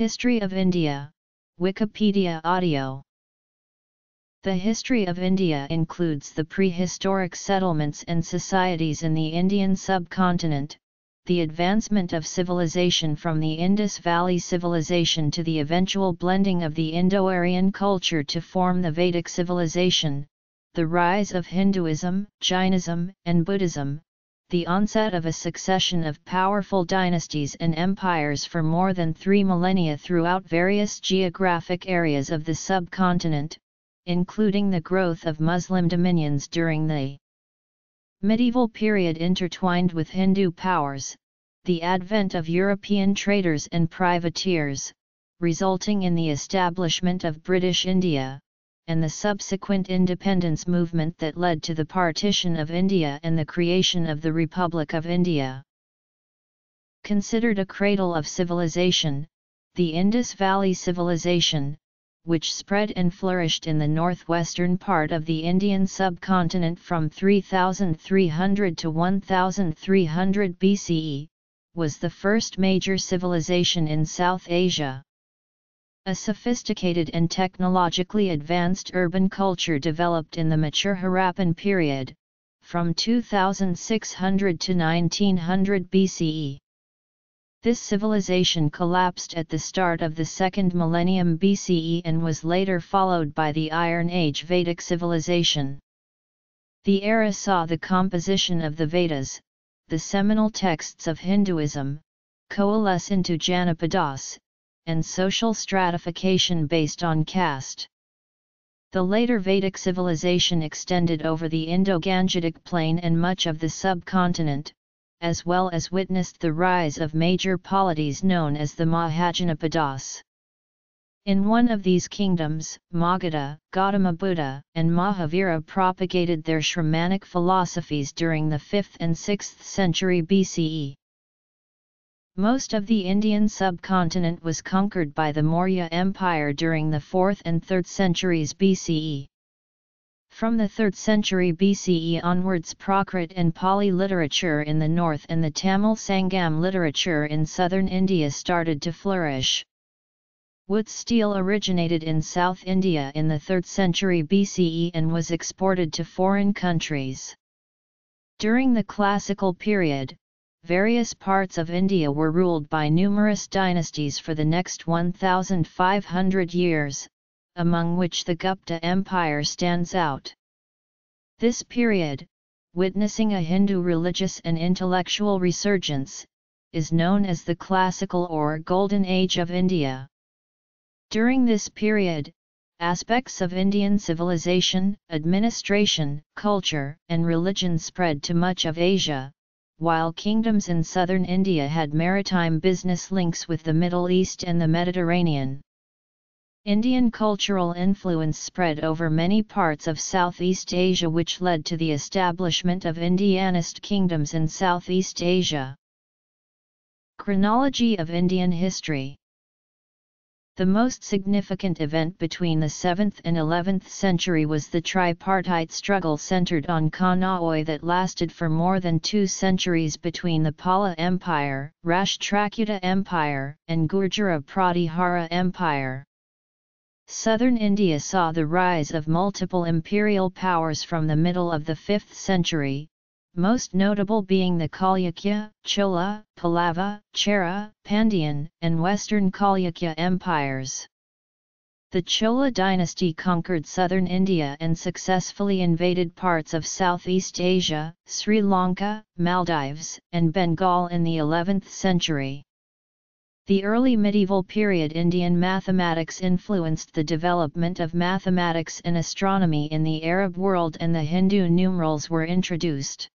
History of India, Wikipedia Audio. The history of India includes the prehistoric settlements and societies in the Indian subcontinent, the advancement of civilization from the Indus Valley civilization to the eventual blending of the Indo-Aryan culture to form the Vedic civilization, the rise of Hinduism, Jainism, and Buddhism, the onset of a succession of powerful dynasties and empires for more than three millennia throughout various geographic areas of the subcontinent, including the growth of Muslim dominions during the medieval period intertwined with Hindu powers, the advent of European traders and privateers, resulting in the establishment of British India, and the subsequent independence movement that led to the partition of India and the creation of the Republic of India. Considered a cradle of civilization, the Indus Valley Civilization, which spread and flourished in the northwestern part of the Indian subcontinent from 3300 to 1300 BCE, was the first major civilization in South Asia. A sophisticated and technologically advanced urban culture developed in the mature Harappan period, from 2600 to 1900 BCE. This civilization collapsed at the start of the second millennium BCE and was later followed by the Iron Age Vedic civilization. The era saw the composition of the Vedas, the seminal texts of Hinduism, coalesce into Janapadas, and social stratification based on caste. The later Vedic civilization extended over the Indo-Gangetic plain and much of the subcontinent, as well as witnessed the rise of major polities known as the Mahajanapadas. In one of these kingdoms, Magadha, Gautama Buddha, and Mahavira propagated their Shramanic philosophies during the 5th and 6th century BCE. Most of the Indian subcontinent was conquered by the Maurya Empire during the 4th and 3rd centuries BCE. From the 3rd century BCE onwards Prakrit and Pali literature in the north and the Tamil Sangam literature in southern India started to flourish. Wootz steel originated in South India in the 3rd century BCE and was exported to foreign countries. During the classical period, various parts of India were ruled by numerous dynasties for the next 1,500 years, among which the Gupta Empire stands out. This period, witnessing a Hindu religious and intellectual resurgence, is known as the Classical or Golden Age of India. During this period, aspects of Indian civilization, administration, culture, and religion spread to much of Asia, while kingdoms in southern India had maritime business links with the Middle East and the Mediterranean. Indian cultural influence spread over many parts of Southeast Asia which led to the establishment of Indianised kingdoms in Southeast Asia. Chronology of Indian history the most significant event between the 7th and 11th century was the tripartite struggle centered on Kanauj that lasted for more than two centuries between the Pala Empire, Rashtrakuta Empire, and Gurjara Pratihara Empire. Southern India saw the rise of multiple imperial powers from the middle of the 5th century, most notable being the Chalukya, Chola, Pallava, Chera, Pandyan, and Western Chalukya empires. The Chola dynasty conquered southern India and successfully invaded parts of Southeast Asia, Sri Lanka, Maldives, and Bengal in the 11th century. The early medieval period Indian mathematics influenced the development of mathematics and astronomy in the Arab world and the Hindu numerals were introduced.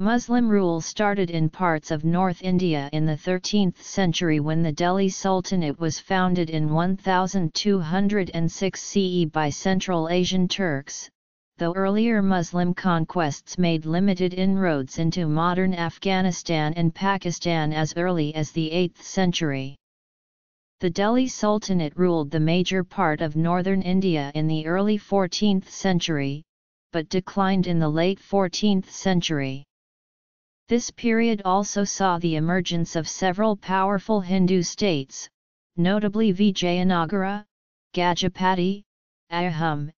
Muslim rule started in parts of North India in the 13th century when the Delhi Sultanate was founded in 1206 CE by Central Asian Turks, though earlier Muslim conquests made limited inroads into modern Afghanistan and Pakistan as early as the 8th century. The Delhi Sultanate ruled the major part of northern India in the early 14th century, but declined in the late 14th century. This period also saw the emergence of several powerful Hindu states, notably Vijayanagara, Gajapati, Ahom,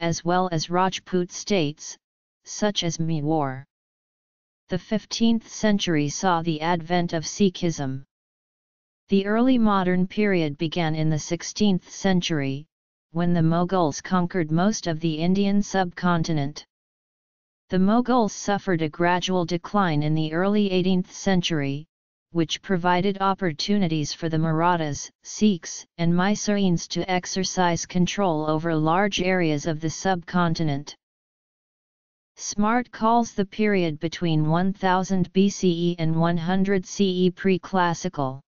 as well as Rajput states, such as Mewar. The 15th century saw the advent of Sikhism. The early modern period began in the 16th century, when the Mughals conquered most of the Indian subcontinent. The Mughals suffered a gradual decline in the early 18th century, which provided opportunities for the Marathas, Sikhs, and Mysoreans to exercise control over large areas of the subcontinent. Smart calls the period between 1000 BCE and 100 CE pre-classical.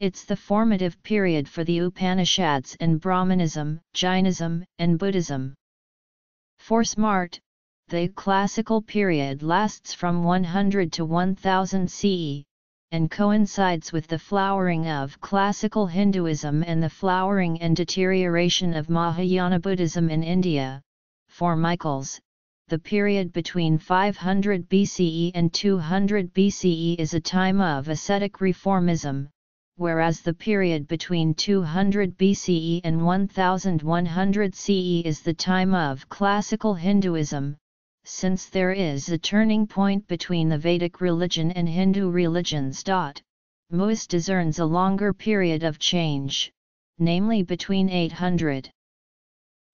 It's the formative period for the Upanishads and Brahmanism, Jainism, and Buddhism. For Smart, the classical period lasts from 100 to 1000 CE, and coincides with the flowering of classical Hinduism and the flowering and deterioration of Mahayana Buddhism in India. For Michaels, the period between 500 BCE and 200 BCE is a time of ascetic reformism, whereas the period between 200 BCE and 1100 CE is the time of classical Hinduism, since there is a turning point between the Vedic religion and Hindu religions. Muesse discerns a longer period of change, namely between 800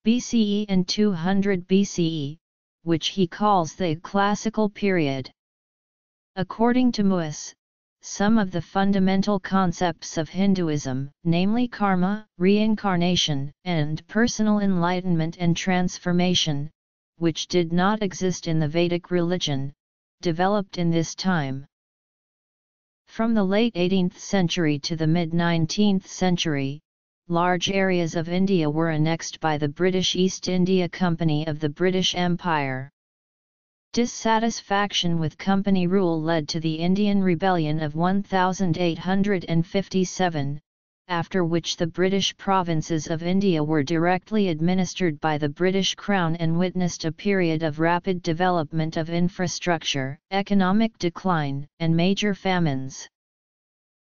BCE and 200 BCE, which he calls the classical period. According to Muesse, some of the fundamental concepts of Hinduism, namely karma, reincarnation, and personal enlightenment and transformation, which did not exist in the Vedic religion, developed in this time. From the late 18th century to the mid-19th century, large areas of India were annexed by the British East India Company of the British Empire. Dissatisfaction with company rule led to the Indian Rebellion of 1857, after which the British provinces of India were directly administered by the British Crown and witnessed a period of rapid development of infrastructure, economic decline, and major famines.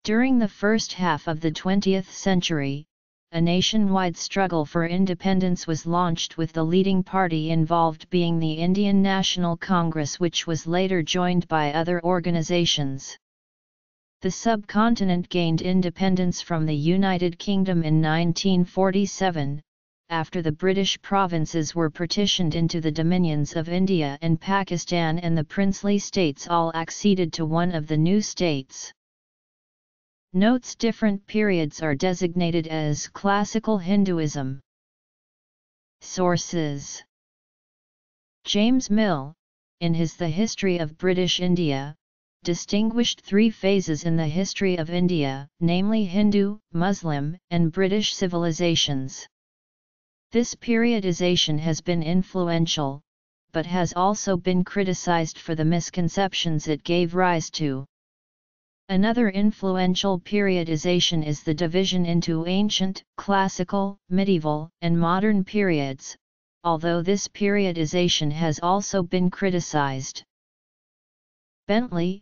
During the first half of the 20th century, a nationwide struggle for independence was launched with the leading party involved being the Indian National Congress which was later joined by other organizations. The subcontinent gained independence from the United Kingdom in 1947, after the British provinces were partitioned into the dominions of India and Pakistan and the princely states all acceded to one of the new states. Notes different periods are designated as Classical Hinduism. Sources James Mill, in his The History of British India, distinguished three phases in the history of India, namely Hindu, Muslim, and British civilizations. This periodization has been influential, but has also been criticized for the misconceptions it gave rise to. Another influential periodization is the division into ancient, classical, medieval, and modern periods, although this periodization has also been criticized. Bentley,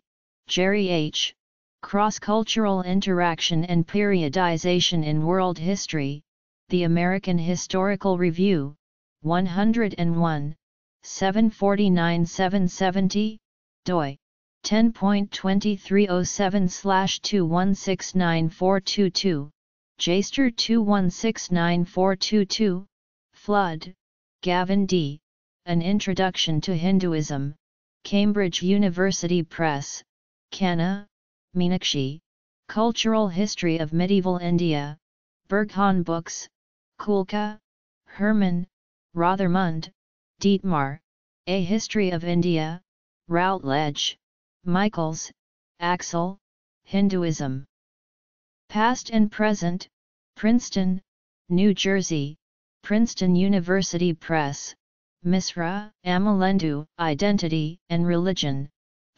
Jerry H., Cross-Cultural Interaction and Periodization in World History, The American Historical Review, 101, 749-770, doi. 10.2307-21694222, JSTOR 21694222, Flood, Gavin D., An Introduction to Hinduism, Cambridge University Press, Khanna, Meenakshi, Cultural History of Medieval India, Berghahn Books, Kulke, Herman, Rothermund, Dietmar, A History of India, Routledge. Michaels, Axel, Hinduism. Past and Present, Princeton, New Jersey, Princeton University Press, Misra, Amalendu, Identity and Religion,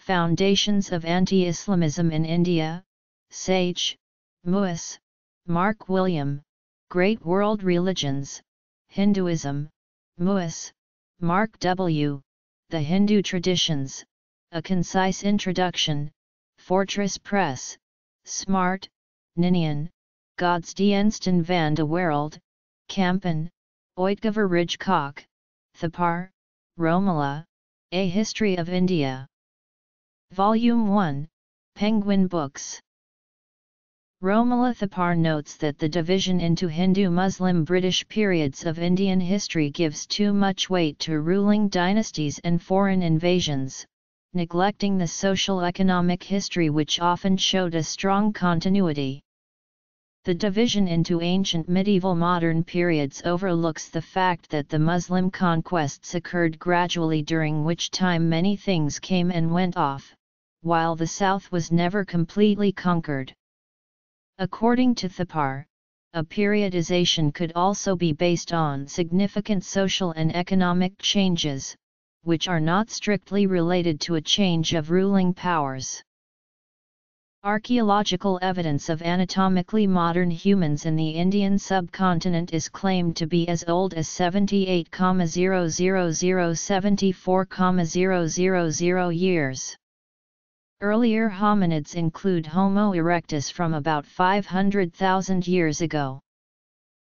Foundations of Anti-Islamism in India, Sage, Muesse, Mark William, Great World Religions, Hinduism, Muesse, Mark W., The Hindu Traditions, a Concise Introduction, Fortress Press, Smart, Ninian, Godsdiensten van de Wereld, Kampen, Uitgeverij Kok, Thapar, Romila, A History of India. Volume 1, Penguin Books. Romila Thapar notes that the division into Hindu-Muslim-British periods of Indian history gives too much weight to ruling dynasties and foreign invasions, neglecting the social-economic history which often showed a strong continuity. The division into ancient medieval modern periods overlooks the fact that the Muslim conquests occurred gradually during which time many things came and went off, while the south was never completely conquered. According to Thapar, a periodization could also be based on significant social and economic changes, which are not strictly related to a change of ruling powers. Archaeological evidence of anatomically modern humans in the Indian subcontinent is claimed to be as old as 78,00074,000 years. Earlier hominids include Homo erectus from about 500,000 years ago.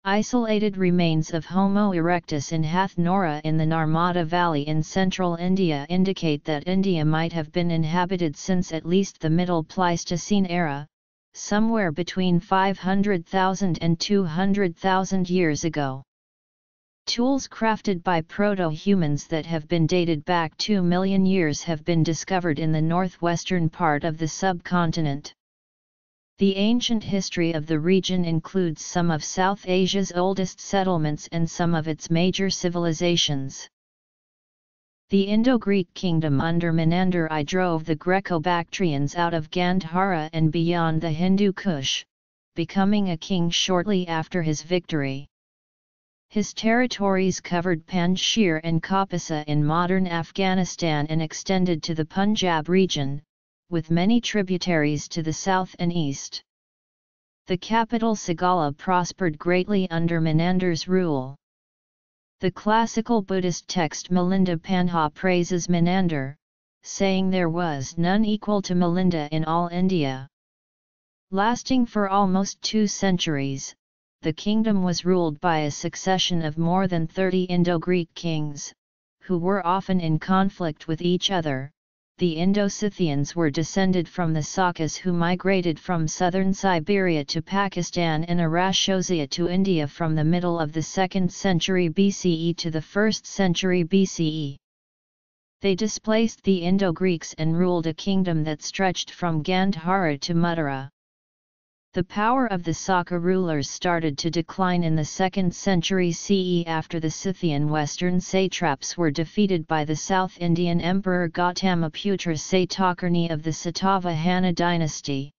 Isolated remains of Homo erectus in Hathnora in the Narmada Valley in central India indicate that India might have been inhabited since at least the Middle Pleistocene era, somewhere between 500,000 and 200,000 years ago. Tools crafted by proto-humans that have been dated back 2 million years have been discovered in the northwestern part of the subcontinent. The ancient history of the region includes some of South Asia's oldest settlements and some of its major civilizations. The Indo-Greek kingdom under Menander I drove the Greco-Bactrians out of Gandhara and beyond the Hindu Kush, becoming a king shortly after his victory. His territories covered Panjshir and Kapisa in modern Afghanistan and extended to the Punjab region, with many tributaries to the south and east. The capital Sagala prospered greatly under Menander's rule. The classical Buddhist text Milinda Panha praises Menander, saying there was none equal to Milinda in all India. Lasting for almost two centuries, the kingdom was ruled by a succession of more than 30 Indo-Greek kings, who were often in conflict with each other, the Indo-Scythians were descended from the Sakas who migrated from southern Siberia to Pakistan and Arachosia to India from the middle of the 2nd century BCE to the 1st century BCE. They displaced the Indo-Greeks and ruled a kingdom that stretched from Gandhara to Mathura. The power of the Saka rulers started to decline in the 2nd century CE after the Scythian western satraps were defeated by the South Indian Emperor Gautamiputra Satakarni of the Satavahana dynasty.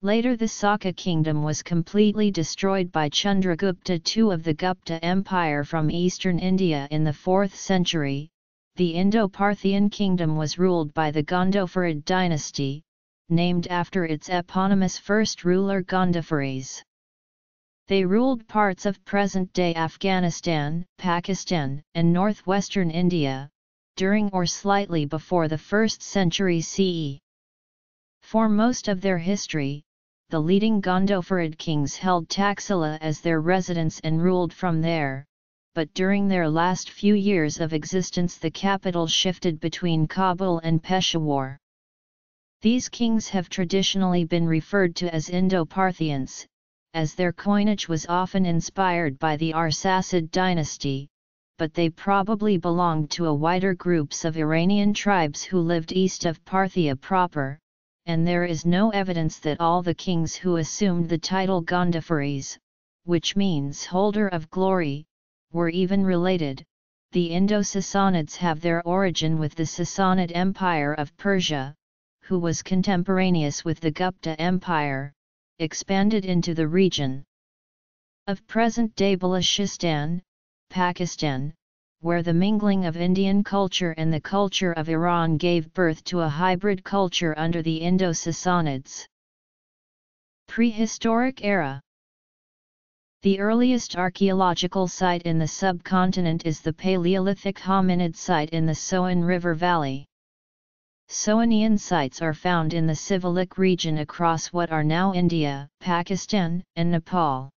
Later the Saka kingdom was completely destroyed by Chandragupta II of the Gupta Empire from eastern India in the 4th century. The Indo-Parthian kingdom was ruled by the Gondopharid dynasty, named after its eponymous first ruler Gondophares. They ruled parts of present-day Afghanistan, Pakistan, and northwestern India, during or slightly before the 1st century CE. For most of their history, the leading Gondopharid kings held Taxila as their residence and ruled from there, but during their last few years of existence the capital shifted between Kabul and Peshawar. These kings have traditionally been referred to as Indo-Parthians, as their coinage was often inspired by the Arsacid dynasty, but they probably belonged to a wider groups of Iranian tribes who lived east of Parthia proper, and there is no evidence that all the kings who assumed the title Gondophares, which means holder of glory, were even related. The Indo-Sassanids have their origin with the Sassanid Empire of Persia, who was contemporaneous with the Gupta Empire, expanded into the region of present-day Balochistan, Pakistan, where the mingling of Indian culture and the culture of Iran gave birth to a hybrid culture under the Indo-Sassanids. Prehistoric era The earliest archaeological site in the subcontinent is the Paleolithic hominid site in the Soan River Valley. Soanian sites are found in the Sivalik region across what are now India, Pakistan, and Nepal.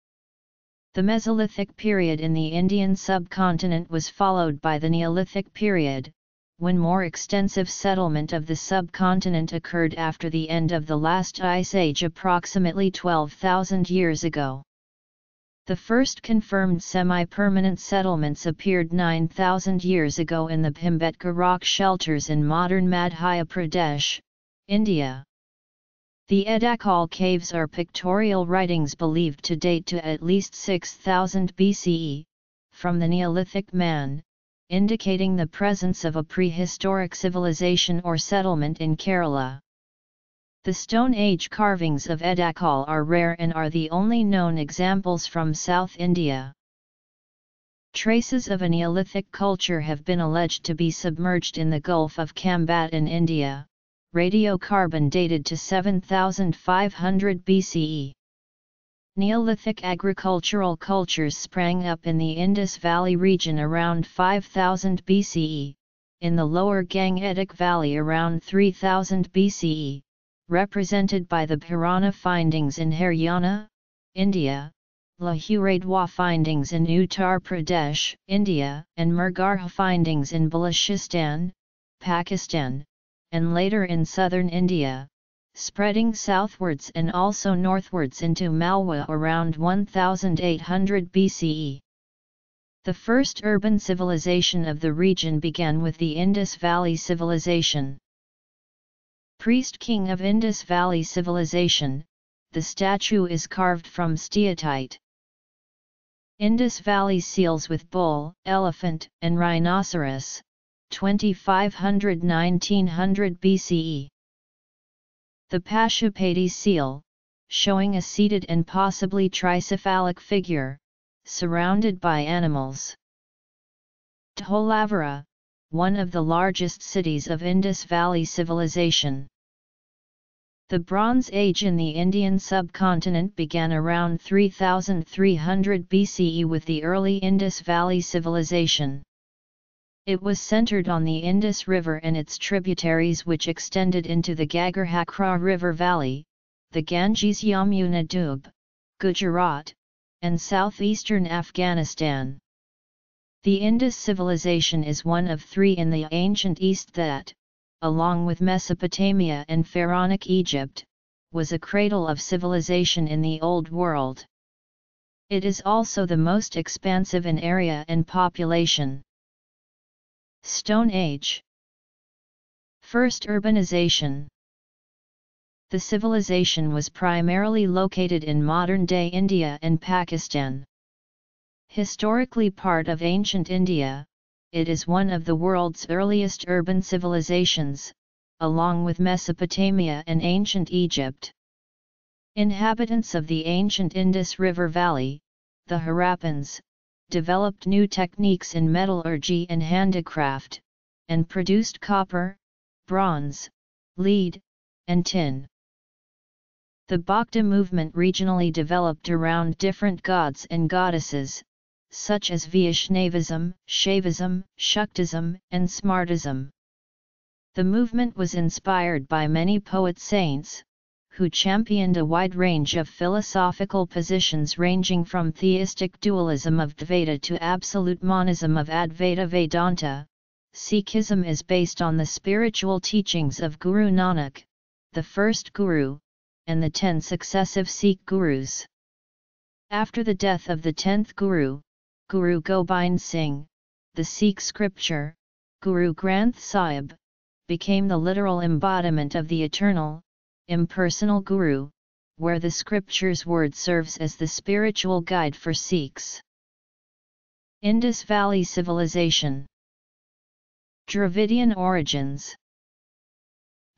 The Mesolithic period in the Indian subcontinent was followed by the Neolithic period, when more extensive settlement of the subcontinent occurred after the end of the last ice age approximately 12,000 years ago. The first confirmed semi-permanent settlements appeared 9,000 years ago in the Bhimbetka rock shelters in modern Madhya Pradesh, India. The Edakkal caves are pictorial writings believed to date to at least 6000 BCE, from the Neolithic man, indicating the presence of a prehistoric civilization or settlement in Kerala. The Stone Age carvings of Edakkal are rare and are the only known examples from South India. Traces of a Neolithic culture have been alleged to be submerged in the Gulf of Khambhat in India, radiocarbon dated to 7500 BCE. Neolithic agricultural cultures sprang up in the Indus Valley region around 5000 BCE, in the lower Gangetic Valley around 3000 BCE, represented by the Bhirrana findings in Haryana, India, Lahuradewa findings in Uttar Pradesh, India, and Mehrgarh findings in Balochistan, Pakistan, and later in southern India, spreading southwards and also northwards into Malwa around 1800 BCE. The first urban civilization of the region began with the Indus Valley Civilization. Priest King of Indus Valley Civilization, the statue is carved from steatite. Indus Valley seals with bull, elephant, and rhinoceros, 2500-1900 BCE. The Pashupati seal, showing a seated and possibly tricephalic figure, surrounded by animals. Dholavira, one of the largest cities of Indus Valley civilization. The Bronze Age in the Indian subcontinent began around 3300 BCE with the early Indus Valley Civilization. It was centered on the Indus River and its tributaries which extended into the Ghaggar-Hakra River Valley, the Ganges Yamuna Doab, Gujarat, and southeastern Afghanistan. The Indus civilization is one of three in the ancient East that, along with Mesopotamia and Pharaonic Egypt, was a cradle of civilization in the Old World. It is also the most expansive in area and population. Stone Age First urbanization The civilization was primarily located in modern-day India and Pakistan. Historically part of ancient India, it is one of the world's earliest urban civilizations, along with Mesopotamia and ancient Egypt. Inhabitants of the ancient Indus River Valley, the Harappans, developed new techniques in metallurgy and handicraft, and produced copper, bronze, lead, and tin. The Bhakti movement regionally developed around different gods and goddesses, such as Vaishnavism, Shaivism, Shaktism, and Smartism. The movement was inspired by many poet-saints, who championed a wide range of philosophical positions ranging from theistic dualism of Dvaita to absolute monism of Advaita Vedanta. Sikhism is based on the spiritual teachings of Guru Nanak, the first Guru, and the ten successive Sikh Gurus. After the death of the tenth Guru, Guru Gobind Singh, the Sikh scripture, Guru Granth Sahib, became the literal embodiment of the eternal, impersonal Guru, where the scripture's word serves as the spiritual guide for Sikhs. Indus Valley Civilization. Dravidian origins.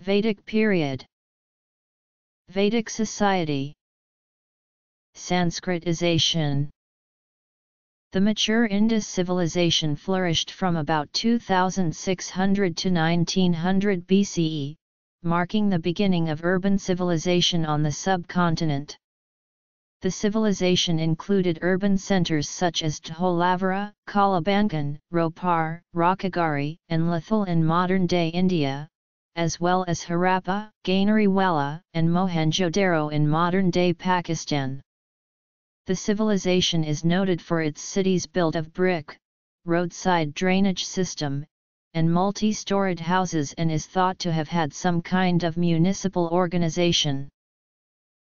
Vedic period. Vedic society. Sanskritization the mature Indus civilization flourished from about 2600 to 1900 BCE, marking the beginning of urban civilization on the subcontinent. The civilization included urban centers such as Dholavira, Kalibangan, Ropar, Rakhigarhi, and Lothal in modern-day India, as well as Harappa, Ganeriwala, and Mohenjo-Daro in modern-day Pakistan. The civilization is noted for its cities built of brick, roadside drainage system, and multi-storied houses and is thought to have had some kind of municipal organization.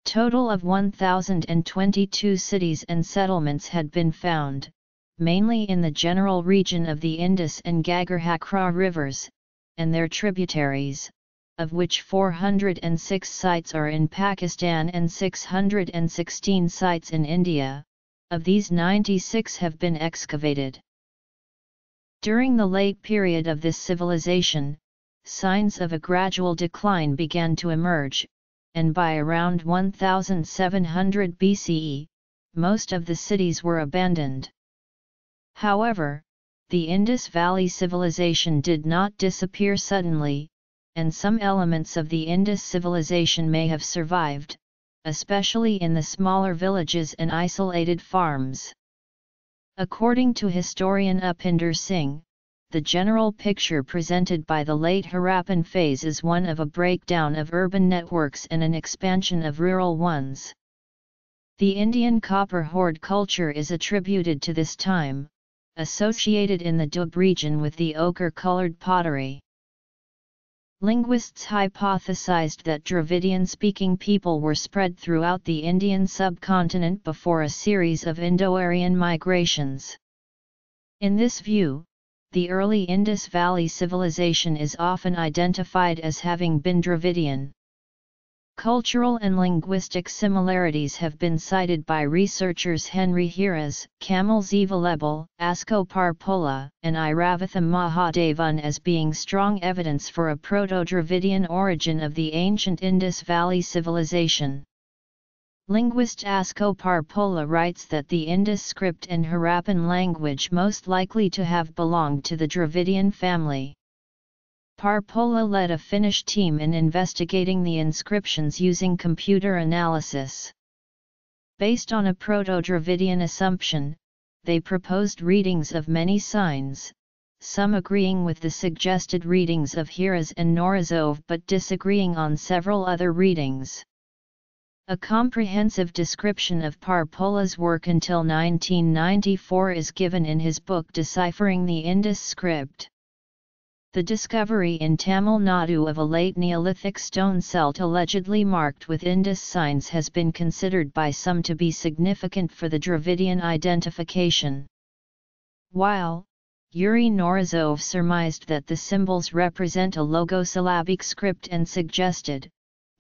Total of 1,022 cities and settlements had been found, mainly in the general region of the Indus and Ghaggar Hakra rivers, and their tributaries, of which 406 sites are in Pakistan and 616 sites in India, of these 96 have been excavated. During the late period of this civilization, signs of a gradual decline began to emerge, and by around 1700 BCE, most of the cities were abandoned. However, the Indus Valley civilization did not disappear suddenly, and some elements of the Indus civilization may have survived, especially in the smaller villages and isolated farms. According to historian Upinder Singh, the general picture presented by the late Harappan phase is one of a breakdown of urban networks and an expansion of rural ones. The Indian copper hoard culture is attributed to this time, associated in the Doab region with the ochre-colored pottery. Linguists hypothesized that Dravidian-speaking people were spread throughout the Indian subcontinent before a series of Indo-Aryan migrations. In this view, the early Indus Valley civilization is often identified as having been Dravidian. Cultural and linguistic similarities have been cited by researchers Henry Heras, Kamil Zvelebil, Asko Parpola, and Iravatham Mahadevan as being strong evidence for a Proto-Dravidian origin of the ancient Indus Valley civilization. Linguist Asko Parpola writes that the Indus script and Harappan language most likely to have belonged to the Dravidian family. Parpola led a Finnish team in investigating the inscriptions using computer analysis. Based on a Proto-Dravidian assumption, they proposed readings of many signs, some agreeing with the suggested readings of Heras and Knorozov but disagreeing on several other readings. A comprehensive description of Parpola's work until 1994 is given in his book Deciphering the Indus Script. The discovery in Tamil Nadu of a late Neolithic stone celt allegedly marked with Indus signs has been considered by some to be significant for the Dravidian identification. While, Yuri Knorozov surmised that the symbols represent a logosyllabic script and suggested,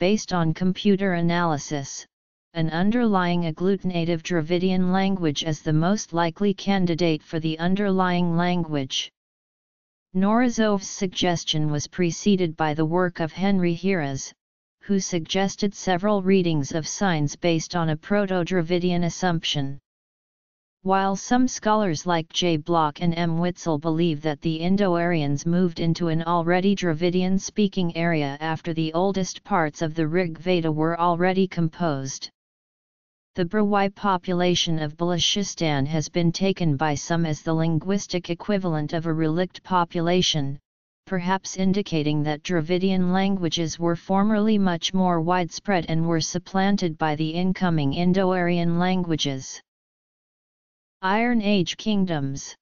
based on computer analysis, an underlying agglutinative Dravidian language as the most likely candidate for the underlying language. Knorozov's suggestion was preceded by the work of Henry Heras, who suggested several readings of signs based on a Proto-Dravidian assumption. While some scholars like J. Bloch and M. Witzel believe that the Indo-Aryans moved into an already Dravidian-speaking area after the oldest parts of the Rig Veda were already composed. The Brahui population of Balochistan has been taken by some as the linguistic equivalent of a relict population, perhaps indicating that Dravidian languages were formerly much more widespread and were supplanted by the incoming Indo-Aryan languages. Iron Age Kingdoms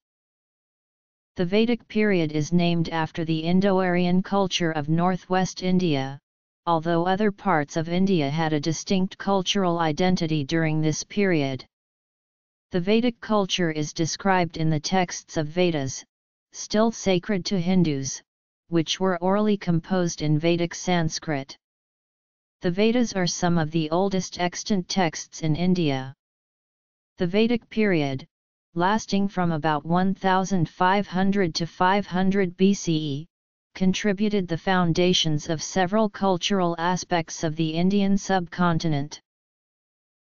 The Vedic period is named after the Indo-Aryan culture of northwest India, although other parts of India had a distinct cultural identity during this period. The Vedic culture is described in the texts of Vedas, still sacred to Hindus, which were orally composed in Vedic Sanskrit. The Vedas are some of the oldest extant texts in India. The Vedic period, lasting from about 1500 to 500 BCE, contributed the foundations of several cultural aspects of the Indian subcontinent.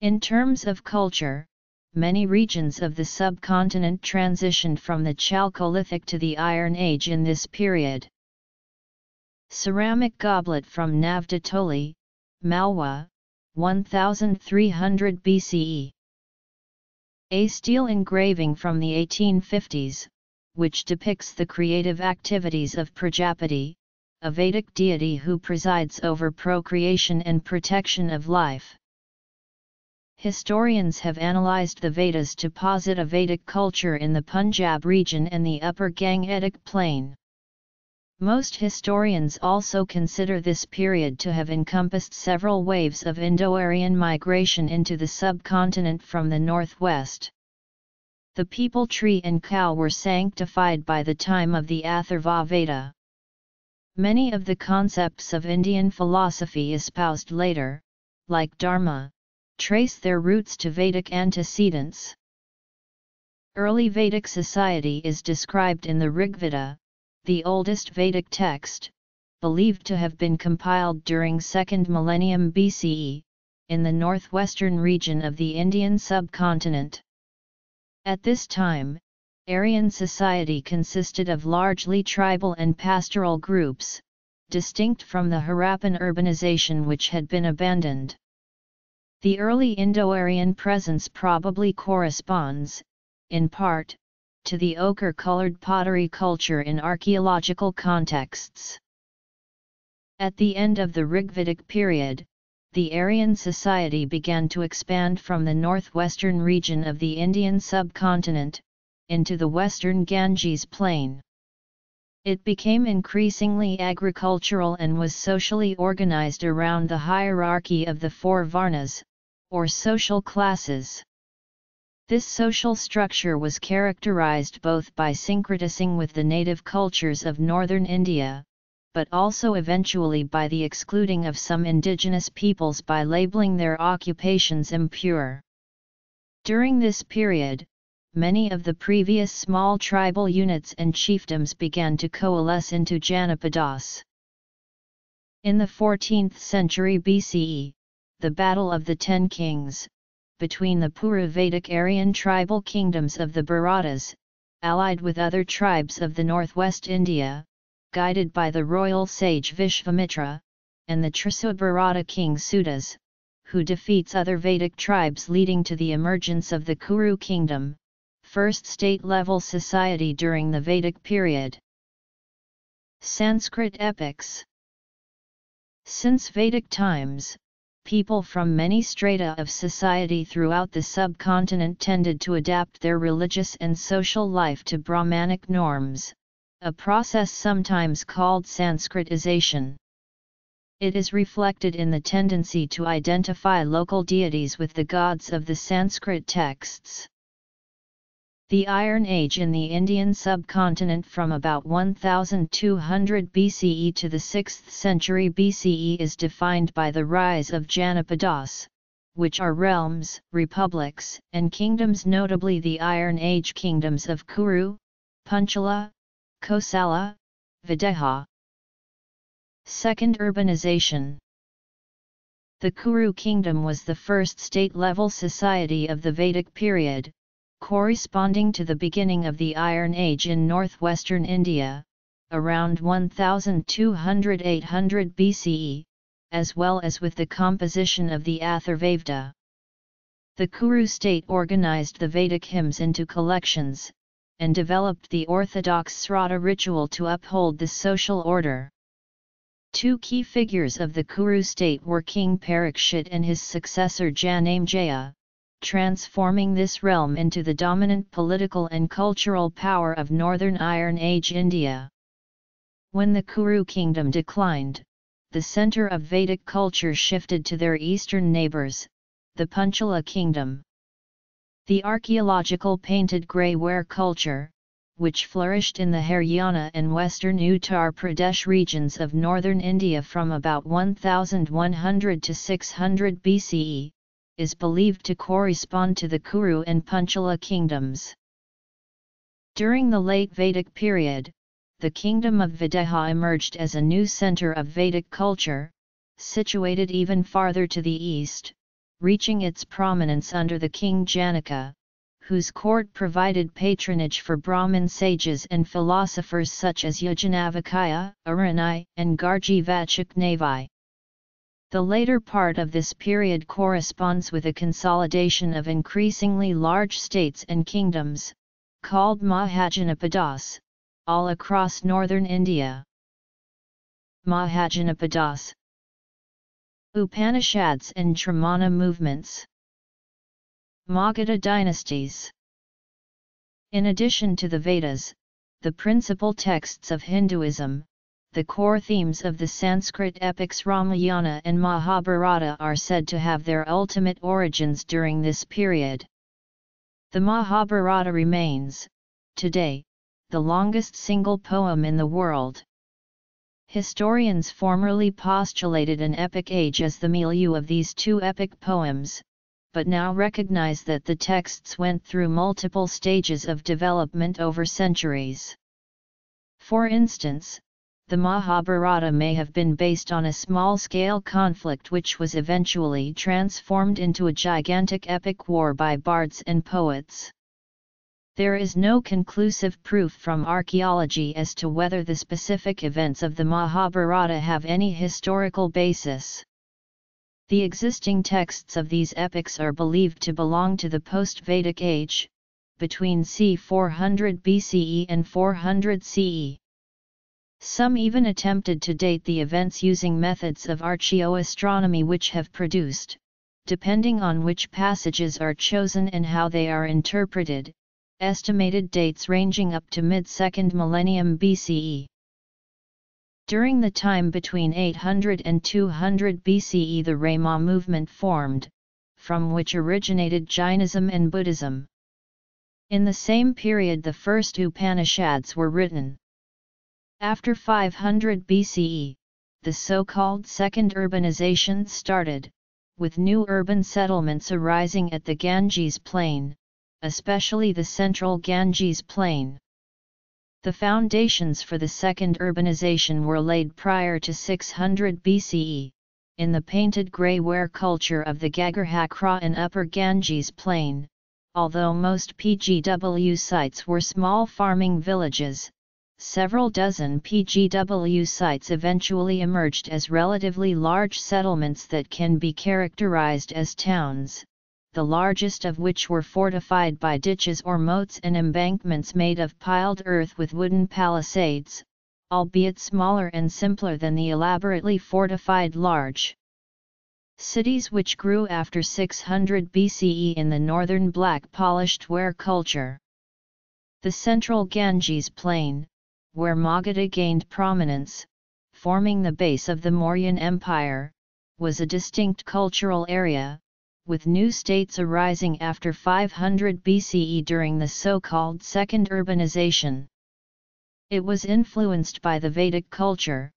In terms of culture, many regions of the subcontinent transitioned from the Chalcolithic to the Iron Age in this period. Ceramic goblet from Navdatoli, Malwa, 1300 BCE. A steel engraving from the 1850s, which depicts the creative activities of Prajapati, a Vedic deity who presides over procreation and protection of life. Historians have analyzed the Vedas to posit a Vedic culture in the Punjab region and the upper Gangetic plain. Most historians also consider this period to have encompassed several waves of Indo-Aryan migration into the subcontinent from the northwest. The peepal tree and cow were sanctified by the time of the Atharva Veda. Many of the concepts of Indian philosophy espoused later, like Dharma, trace their roots to Vedic antecedents. Early Vedic society is described in the Rigveda, the oldest Vedic text, believed to have been compiled during 2nd millennium BCE, in the northwestern region of the Indian subcontinent. At this time, Aryan society consisted of largely tribal and pastoral groups, distinct from the Harappan urbanization which had been abandoned. The early Indo-Aryan presence probably corresponds, in part, to the ochre-colored pottery culture in archaeological contexts. At the end of the Rigvedic period, the Aryan society began to expand from the northwestern region of the Indian subcontinent, into the western Ganges plain. It became increasingly agricultural and was socially organized around the hierarchy of the four varnas, or social classes. This social structure was characterized both by syncretizing with the native cultures of northern India, but also eventually by the excluding of some indigenous peoples by labeling their occupations impure. During this period, many of the previous small tribal units and chiefdoms began to coalesce into Janapadas. In the 14th century BCE, the Battle of the Ten Kings, between the Puruvedic Aryan tribal kingdoms of the Bharatas, allied with other tribes of the northwest India, guided by the royal sage Vishvamitra, and the Bharata king Sudas, who defeats other Vedic tribes leading to the emergence of the Kuru kingdom, first state-level society during the Vedic period. Sanskrit epics Since Vedic times, people from many strata of society throughout the subcontinent tended to adapt their religious and social life to Brahmanic norms, a process sometimes called Sanskritization. It is reflected in the tendency to identify local deities with the gods of the Sanskrit texts. The Iron Age in the Indian subcontinent from about 1200 BCE to the 6th century BCE is defined by the rise of Janapadas, which are realms, republics, and kingdoms notably the Iron Age kingdoms of Kuru, Panchala, Kosala, Videha. Second urbanization The Kuru kingdom was the first state-level society of the Vedic period, corresponding to the beginning of the Iron Age in northwestern India, around 1200-800 BCE, as well as with the composition of the Atharvaveda. The Kuru state organized the Vedic hymns into collections, and developed the orthodox Srauta ritual to uphold the social order. Two key figures of the Kuru state were King Parikshit and his successor Janamejaya, transforming this realm into the dominant political and cultural power of Northern Iron Age India. When the Kuru kingdom declined, the center of Vedic culture shifted to their eastern neighbors, the Panchala kingdom. The archaeological painted grey ware culture, which flourished in the Haryana and western Uttar Pradesh regions of northern India from about 1100 to 600 BCE, is believed to correspond to the Kuru and Panchala kingdoms. During the late Vedic period, the kingdom of Videha emerged as a new center of Vedic culture, situated even farther to the east, reaching its prominence under the king Janaka, whose court provided patronage for Brahmin sages and philosophers such as Yajnavalkya, Aruni, and Gargi Vachaknavi. The later part of this period corresponds with a consolidation of increasingly large states and kingdoms, called Mahajanapadas, all across northern India. Mahajanapadas Upanishads and Shramana movements Magadha dynasties In addition to the Vedas, the principal texts of Hinduism, the core themes of the Sanskrit epics Ramayana and Mahabharata are said to have their ultimate origins during this period. The Mahabharata remains, today, the longest single poem in the world. Historians formerly postulated an epic age as the milieu of these two epic poems, but now recognize that the texts went through multiple stages of development over centuries. For instance, the Mahabharata may have been based on a small-scale conflict which was eventually transformed into a gigantic epic war by bards and poets. There is no conclusive proof from archaeology as to whether the specific events of the Mahabharata have any historical basis. The existing texts of these epics are believed to belong to the post-Vedic age, between c. 400 BCE and 400 CE. Some even attempted to date the events using methods of archaeoastronomy which have produced, depending on which passages are chosen and how they are interpreted, estimated dates ranging up to mid-second millennium BCE. During the time between 800 and 200 BCE the Rama movement formed, from which originated Jainism and Buddhism. In the same period the first Upanishads were written. After 500 BCE, the so-called second urbanization started, with new urban settlements arising at the Ganges plain, especially the central Ganges plain. The foundations for the second urbanization were laid prior to 600 BCE, in the painted grey ware culture of the Ghaggar-Hakra and Upper Ganges plain, although most PGW sites were small farming villages, several dozen PGW sites eventually emerged as relatively large settlements that can be characterized as towns, the largest of which were fortified by ditches or moats and embankments made of piled earth with wooden palisades, albeit smaller and simpler than the elaborately fortified large cities which grew after 600 BCE in the northern black polished ware culture. The central Ganges plain, where Magadha gained prominence, forming the base of the Mauryan Empire, was a distinct cultural area, with new states arising after 500 BCE during the so-called Second Urbanization. It was influenced by the Vedic culture,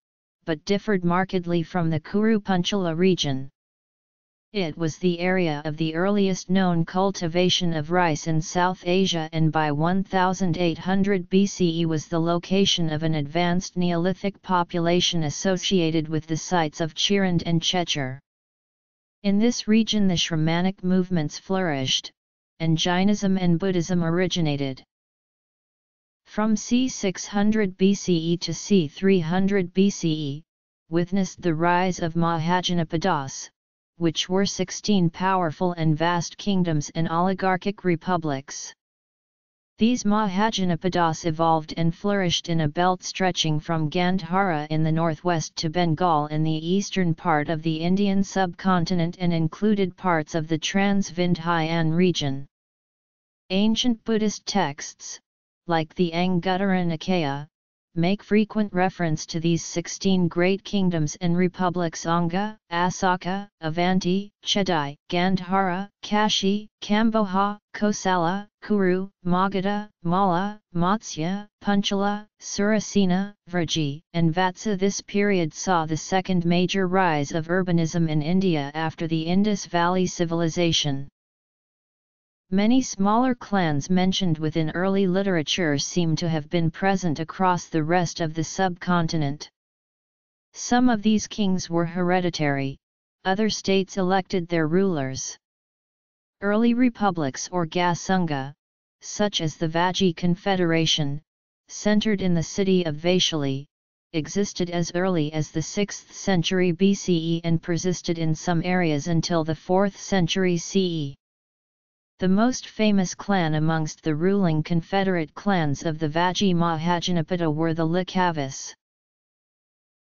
but differed markedly from the Kuru Panchala region. It was the area of the earliest known cultivation of rice in South Asia and by 1800 BCE was the location of an advanced Neolithic population associated with the sites of Chirand and Chechar. In this region the Shramanic movements flourished, and Jainism and Buddhism originated. From c. 600 BCE to c. 300 BCE, witnessed the rise of Mahajanapadas, which were 16 powerful and vast kingdoms and oligarchic republics. These Mahajanapadas evolved and flourished in a belt stretching from Gandhara in the northwest to Bengal in the eastern part of the Indian subcontinent and included parts of the Trans-Vindhyan region. Ancient Buddhist texts, like the Anguttara Nikaya, make frequent reference to these 16 great kingdoms and republics Anga, Asaka, Avanti, Chedi, Gandhara, Kashi, Kamboja, Kosala, Kuru, Magadha, Malla, Matsya, Panchala, Surasena, Vriji, and Vatsa. This period saw the second major rise of urbanism in India after the Indus Valley Civilization. Many smaller clans mentioned within early literature seem to have been present across the rest of the subcontinent. Some of these kings were hereditary, other states elected their rulers. Early republics or Ganasangha, such as the Vajji Confederation, centered in the city of Vaishali, existed as early as the 6th century BCE and persisted in some areas until the 4th century CE. The most famous clan amongst the ruling confederate clans of the Vajji Mahajanapada were the Licchavis.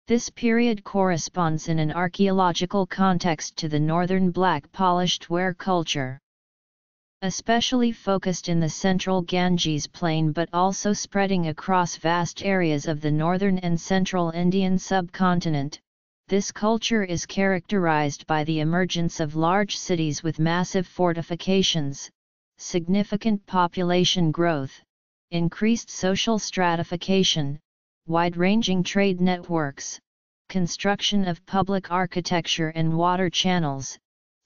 This period corresponds in an archaeological context to the northern black polished ware culture. Especially focused in the central Ganges plain but also spreading across vast areas of the northern and central Indian subcontinent, this culture is characterized by the emergence of large cities with massive fortifications, significant population growth, increased social stratification, wide-ranging trade networks, construction of public architecture and water channels,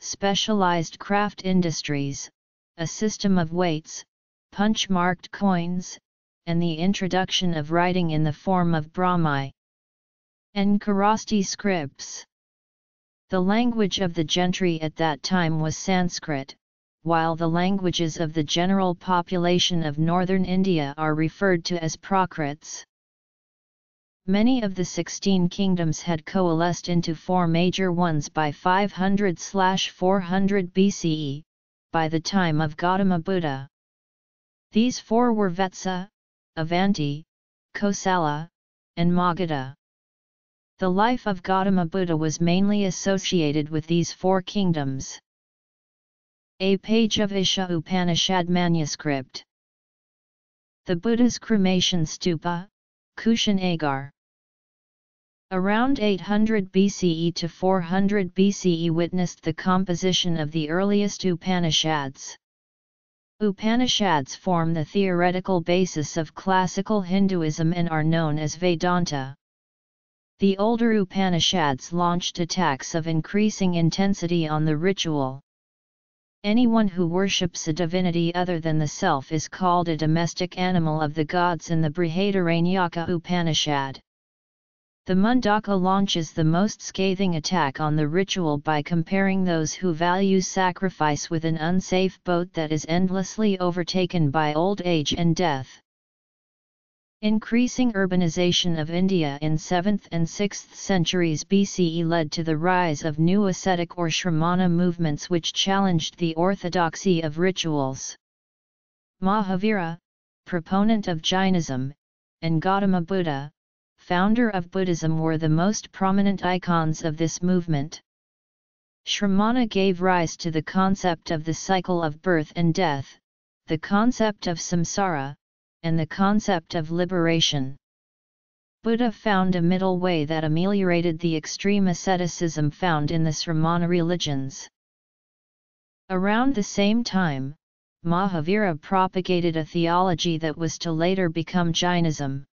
specialized craft industries, a system of weights, punch-marked coins, and the introduction of writing in the form of Brahmi and Kharosthi scripts. The language of the gentry at that time was Sanskrit, while the languages of the general population of northern India are referred to as Prakrits. Many of the sixteen kingdoms had coalesced into four major ones by 500-400 BCE, by the time of Gautama Buddha. These four were Vatsa, Avanti, Kosala, and Magadha. The life of Gautama Buddha was mainly associated with these four kingdoms. A page of Isha Upanishad manuscript. The Buddha's cremation stupa, Kushinagar. Around 800 BCE to 400 BCE witnessed the composition of the earliest Upanishads. Upanishads form the theoretical basis of classical Hinduism and are known as Vedanta. The older Upanishads launched attacks of increasing intensity on the ritual. Anyone who worships a divinity other than the self is called a domestic animal of the gods in the Brihadaranyaka Upanishad. The Mundaka launches the most scathing attack on the ritual by comparing those who value sacrifice with an unsafe boat that is endlessly overtaken by old age and death. Increasing urbanization of India in 7th and 6th centuries BCE led to the rise of new ascetic or Shramana movements which challenged the orthodoxy of rituals. Mahavira, proponent of Jainism, and Gautama Buddha, founder of Buddhism were the most prominent icons of this movement. Shramana gave rise to the concept of the cycle of birth and death, the concept of samsara, and the concept of liberation. Buddha found a middle way that ameliorated the extreme asceticism found in the Sramana religions. Around the same time, Mahavira propagated a theology that was to later become Jainism.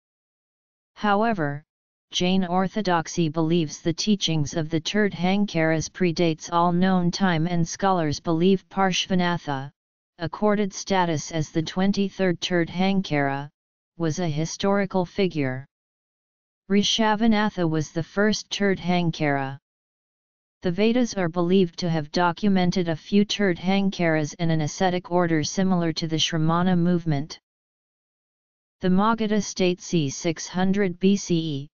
However, Jain orthodoxy believes the teachings of the Tirthankaras predates all known time and scholars believe Parshvanatha, accorded status as the 23rd Tirthankara, was a historical figure. Rishabhanatha was the first Tirthankara. The Vedas are believed to have documented a few Tirthankaras in an ascetic order similar to the Shramana movement. The Magadha state c. 600 BCE,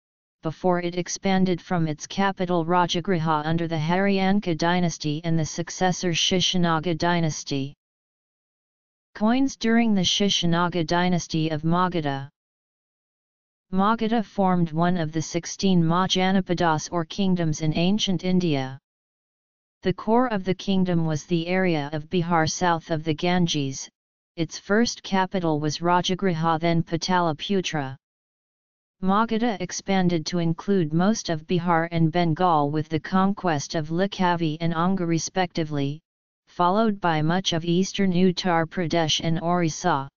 before it expanded from its capital Rajagriha under the Haryanka dynasty and the successor Shishunaga dynasty. Coins during the Shishunaga dynasty of Magadha Magadha formed one of the 16 Mahajanapadas or kingdoms in ancient India. The core of the kingdom was the area of Bihar south of the Ganges, its first capital was Rajagriha then Pataliputra. Magadha expanded to include most of Bihar and Bengal with the conquest of Licchavi and Anga respectively, followed by much of eastern Uttar Pradesh and Orissa.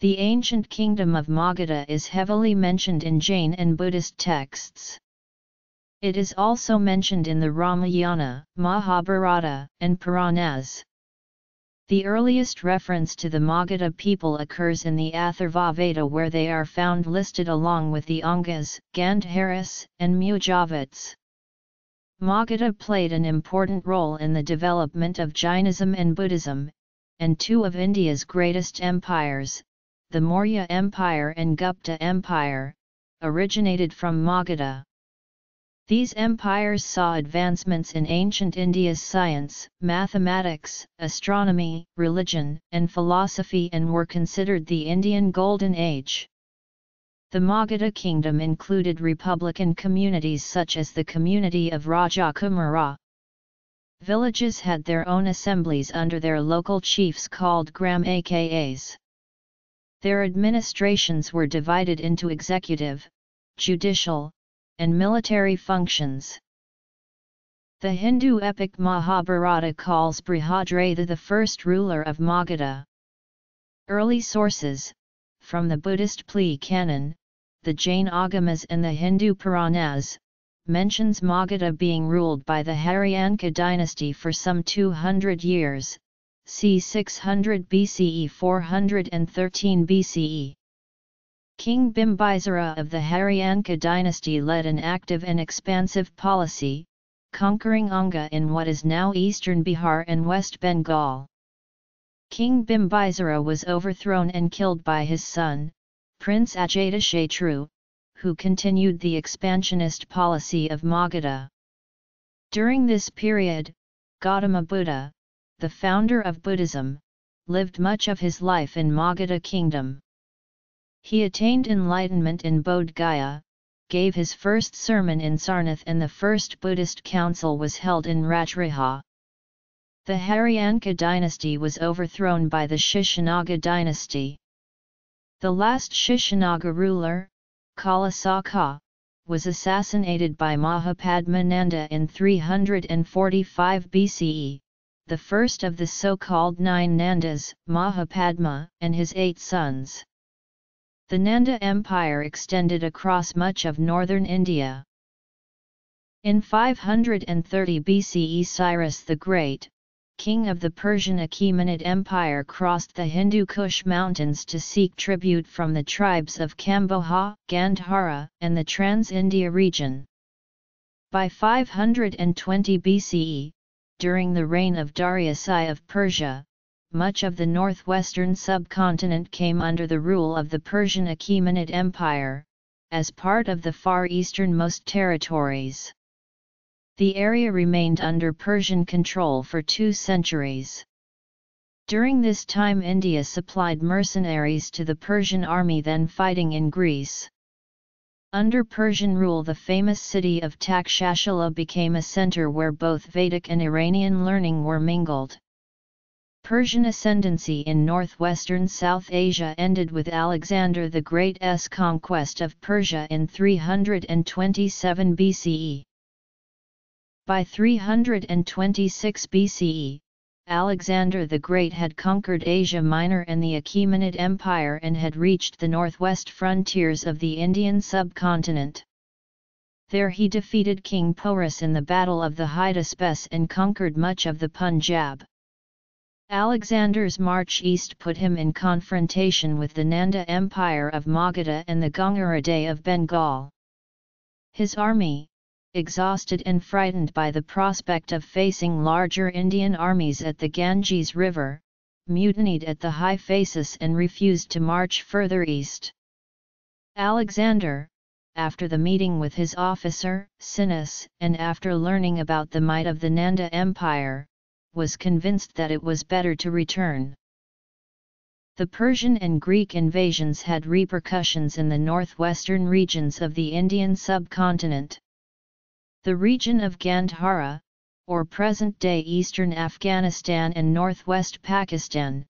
The ancient kingdom of Magadha is heavily mentioned in Jain and Buddhist texts. It is also mentioned in the Ramayana, Mahabharata, and Puranas. The earliest reference to the Magadha people occurs in the Atharvaveda where they are found listed along with the Angas, Gandharas, and Mujavats. Magadha played an important role in the development of Jainism and Buddhism, and two of India's greatest empires, the Maurya Empire and Gupta Empire, originated from Magadha. These empires saw advancements in ancient India's science, mathematics, astronomy, religion, and philosophy and were considered the Indian Golden Age. The Magadha kingdom included republican communities such as the community of Rajakumara. Villages had their own assemblies under their local chiefs called Gramakas. Their administrations were divided into executive, judicial, and military functions. The Hindu epic Mahabharata calls Brihadratha the first ruler of Magadha. Early sources, from the Buddhist Pali Canon, the Jain Agamas and the Hindu Puranas, mentions Magadha being ruled by the Haryanka dynasty for some 200 years, c. 600 BCE 413 BCE. King Bimbisara of the Haryanka dynasty led an active and expansive policy, conquering Anga in what is now eastern Bihar and West Bengal. King Bimbisara was overthrown and killed by his son, Prince Ajatashatru, who continued the expansionist policy of Magadha. During this period, Gautama Buddha, the founder of Buddhism, lived much of his life in Magadha kingdom. He attained enlightenment in Bodh Gaya, gave his first sermon in Sarnath and the first Buddhist council was held in Rajagriha. The Haryanka dynasty was overthrown by the Shishunaga dynasty. The last Shishunaga ruler, Kalasoka, was assassinated by Mahapadmananda in 345 BCE, the first of the so-called nine Nandas, Mahapadma, and his eight sons. The Nanda Empire extended across much of northern India. In 530 BCE Cyrus the Great, king of the Persian Achaemenid Empire crossed the Hindu Kush mountains to seek tribute from the tribes of Kamboja, Gandhara, and the Trans-India region. By 520 BCE, during the reign of Darius I of Persia, much of the northwestern subcontinent came under the rule of the Persian Achaemenid Empire, as part of the far easternmost territories. The area remained under Persian control for two centuries. During this time India supplied mercenaries to the Persian army then fighting in Greece. Under Persian rule the famous city of Takshashila became a center where both Vedic and Iranian learning were mingled. Persian ascendancy in northwestern South Asia ended with Alexander the Great's conquest of Persia in 327 BCE. By 326 BCE, Alexander the Great had conquered Asia Minor and the Achaemenid Empire and had reached the northwest frontiers of the Indian subcontinent. There he defeated King Porus in the Battle of the Hydaspes and conquered much of the Punjab. Alexander's march east put him in confrontation with the Nanda Empire of Magadha and the Gangaridae of Bengal. His army, exhausted and frightened by the prospect of facing larger Indian armies at the Ganges River, mutinied at the Hyphasis and refused to march further east. Alexander, after the meeting with his officer, Coenus, and after learning about the might of the Nanda Empire, was convinced that it was better to return. The Persian and Greek invasions had repercussions in the northwestern regions of the Indian subcontinent. The region of Gandhara, or present-day eastern Afghanistan and northwest Pakistan,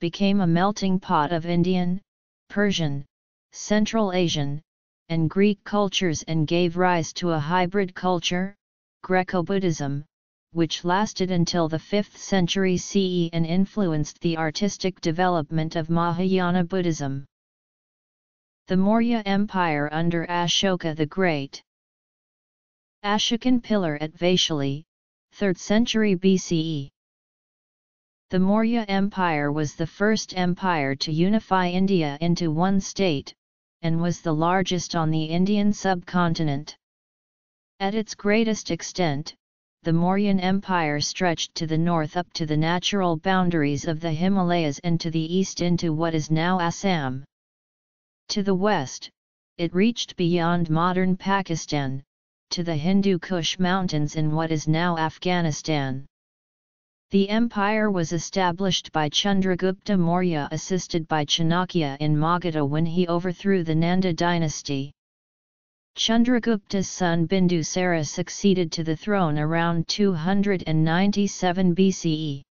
became a melting pot of Indian, Persian, Central Asian, and Greek cultures and gave rise to a hybrid culture, Greco-Buddhism, which lasted until the 5th century CE and influenced the artistic development of Mahayana Buddhism. The Maurya Empire under Ashoka the Great Ashokan pillar at Vaishali, 3rd century BCE. The Maurya Empire was the first empire to unify India into one state, and was the largest on the Indian subcontinent. At its greatest extent, the Mauryan Empire stretched to the north up to the natural boundaries of the Himalayas and to the east into what is now Assam. To the west, it reached beyond modern Pakistan, to the Hindu Kush Mountains in what is now Afghanistan. The empire was established by Chandragupta Maurya assisted by Chanakya in Magadha when he overthrew the Nanda dynasty. Chandragupta's son Bindusara succeeded to the throne around 297 BCE.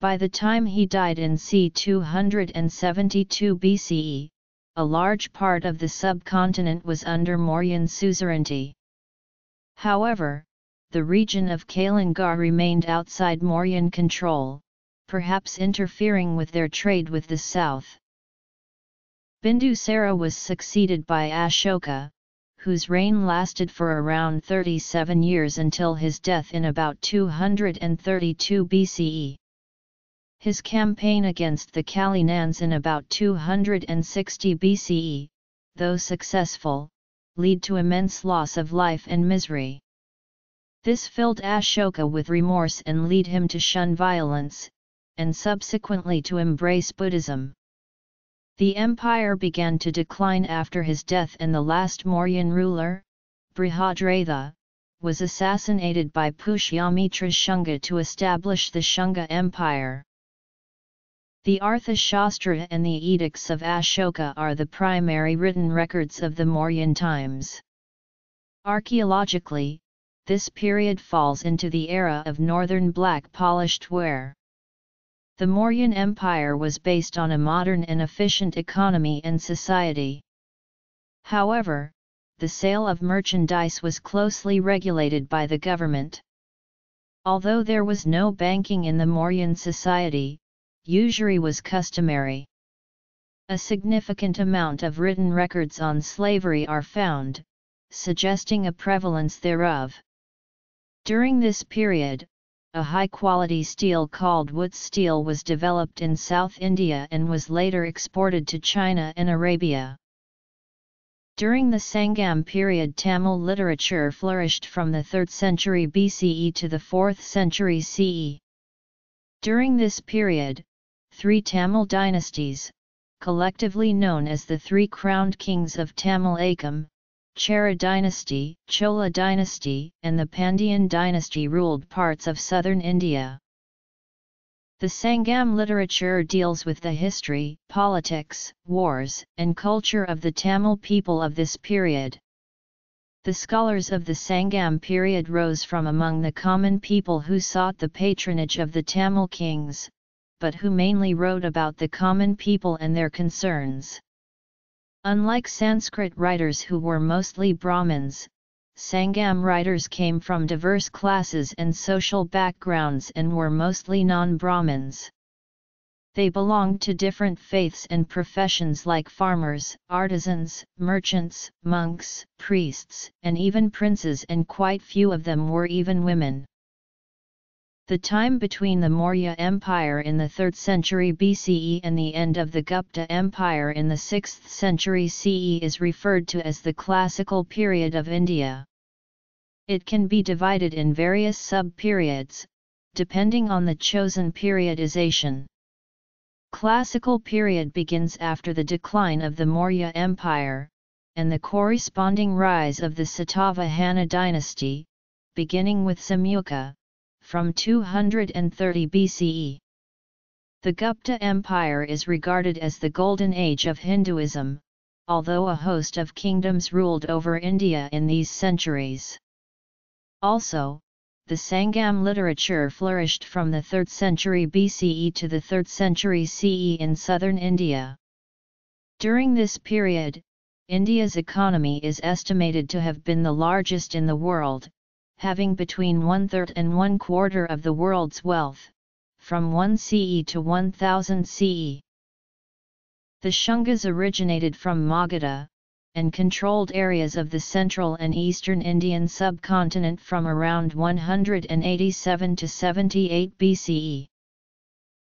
By the time he died in c. 272 BCE, a large part of the subcontinent was under Mauryan suzerainty. However, the region of Kalinga remained outside Mauryan control, perhaps interfering with their trade with the south. Bindusara was succeeded by Ashoka, whose reign lasted for around 37 years until his death in about 232 BCE. His campaign against the Kalingans in about 260 BCE, though successful, lead to immense loss of life and misery. This filled Ashoka with remorse and lead him to shun violence, and subsequently to embrace Buddhism. The empire began to decline after his death and the last Mauryan ruler, Brihadratha, was assassinated by Pushyamitra Shunga to establish the Shunga Empire. The Arthashastra and the Edicts of Ashoka are the primary written records of the Mauryan times. Archaeologically, this period falls into the era of northern black polished ware. The Mauryan Empire was based on a modern and efficient economy and society. However, the sale of merchandise was closely regulated by the government. Although there was no banking in the Mauryan society, usury was customary. A significant amount of written records on slavery are found, suggesting a prevalence thereof. During this period, a high-quality steel called Wootz steel was developed in South India and was later exported to China and Arabia. During the Sangam period Tamil literature flourished from the 3rd century BCE to the 4th century CE. During this period, three Tamil dynasties, collectively known as the Three Crowned Kings of Tamilakam, Chera dynasty, Chola dynasty, and the Pandyan dynasty ruled parts of southern India. The Sangam literature deals with the history, politics, wars, and culture of the Tamil people of this period. The scholars of the Sangam period rose from among the common people who sought the patronage of the Tamil kings, but who mainly wrote about the common people and their concerns. Unlike Sanskrit writers who were mostly Brahmins, Sangam writers came from diverse classes and social backgrounds and were mostly non-Brahmins. They belonged to different faiths and professions like farmers, artisans, merchants, monks, priests, and even princes and quite few of them were even women. The time between the Maurya Empire in the 3rd century BCE and the end of the Gupta Empire in the 6th century CE is referred to as the classical period of India. It can be divided in various sub-periods, depending on the chosen periodization. Classical period begins after the decline of the Maurya Empire, and the corresponding rise of the Satavahana dynasty, beginning with Simuka, from 230 BCE. The Gupta Empire is regarded as the golden age of Hinduism, although a host of kingdoms ruled over India in these centuries. Also, the Sangam literature flourished from the 3rd century BCE to the 3rd century CE in southern India. During this period, India's economy is estimated to have been the largest in the world, having between one-third and one-quarter of the world's wealth, from 1 CE to 1000 CE. The Shungas originated from Magadha, and controlled areas of the central and eastern Indian subcontinent from around 187 to 78 BCE.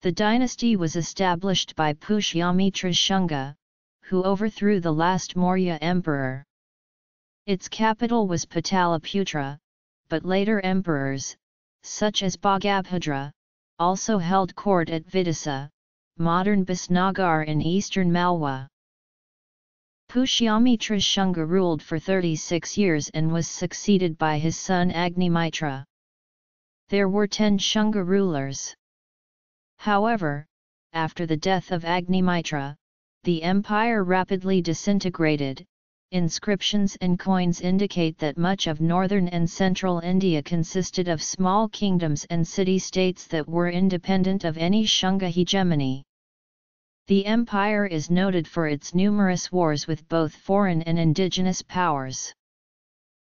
The dynasty was established by Pushyamitra Shunga, who overthrew the last Maurya emperor. Its capital was Pataliputra, but later emperors, such as Bhagabhadra, also held court at Vidisa, modern Besnagar in eastern Malwa. Pushyamitra Shunga ruled for 36 years and was succeeded by his son Agnimitra. There were ten Shunga rulers. However, after the death of Agnimitra, the empire rapidly disintegrated. Inscriptions and coins indicate that much of northern and central India consisted of small kingdoms and city-states that were independent of any Shunga hegemony. The empire is noted for its numerous wars with both foreign and indigenous powers.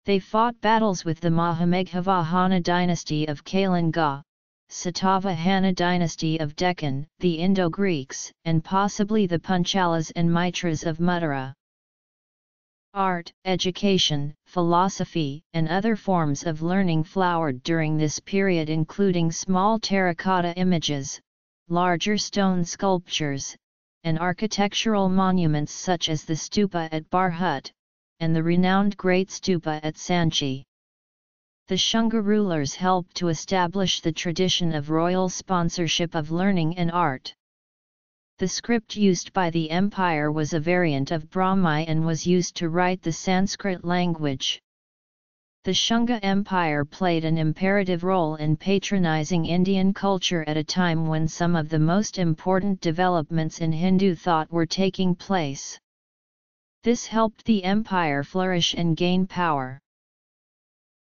They fought battles with the Mahameghavahana dynasty of Kalinga, Satavahana dynasty of Deccan, the Indo-Greeks, and possibly the Panchalas and Mitras of Mathura. Art, education, philosophy, and other forms of learning flowered during this period including small terracotta images, larger stone sculptures, and architectural monuments such as the stupa at Bharhut, and the renowned Great Stupa at Sanchi. The Shunga rulers helped to establish the tradition of royal sponsorship of learning and art. The script used by the empire was a variant of Brahmi and was used to write the Sanskrit language. The Shunga Empire played an imperative role in patronizing Indian culture at a time when some of the most important developments in Hindu thought were taking place. This helped the empire flourish and gain power.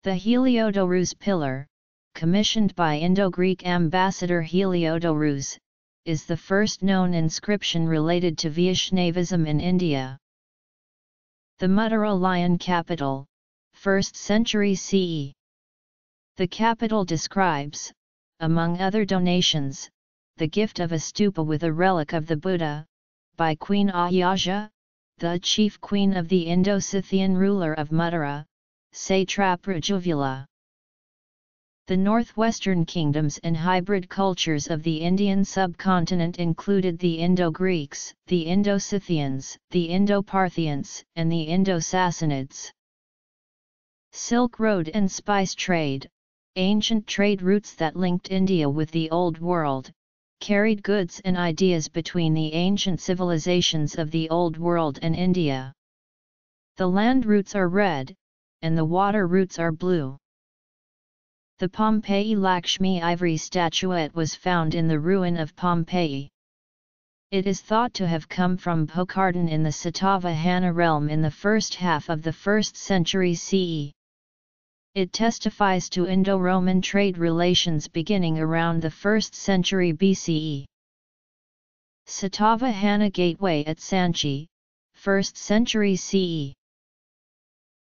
The Heliodorus pillar, commissioned by Indo-Greek ambassador Heliodorus, is the first known inscription related to Vaishnavism in India. The Mathura lion capital, 1st century CE. The capital describes, among other donations, the gift of a stupa with a relic of the Buddha, by Queen Ayasia, the chief queen of the Indo-Scythian ruler of Mathura, satrap Rajuvula. The northwestern kingdoms and hybrid cultures of the Indian subcontinent included the Indo-Greeks, the Indo-Scythians, the Indo-Parthians, and the Indo-Sassanids. Silk Road and spice trade, ancient trade routes that linked India with the Old World, carried goods and ideas between the ancient civilizations of the Old World and India. The land routes are red, and the water routes are blue. The Pompeii Lakshmi ivory statuette was found in the ruin of Pompeii. It is thought to have come from Bhokardan in the Satavahana realm in the first half of the 1st century CE. It testifies to Indo-Roman trade relations beginning around the 1st century BCE. Satavahana Gateway at Sanchi, 1st century CE.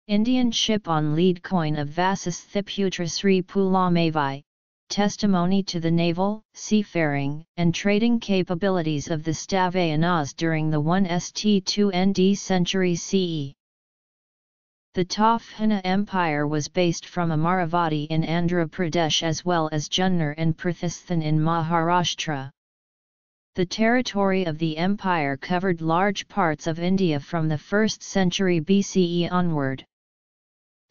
Indian ship on lead coin of Vasisthiputra Sri Pulamavi, testimony to the naval, seafaring, and trading capabilities of the Satavahanas during the 1st-2nd century CE. The Tafhana Empire was based from Amaravati in Andhra Pradesh as well as Junnar and Pratishthan in Maharashtra. The territory of the empire covered large parts of India from the 1st century BCE onward.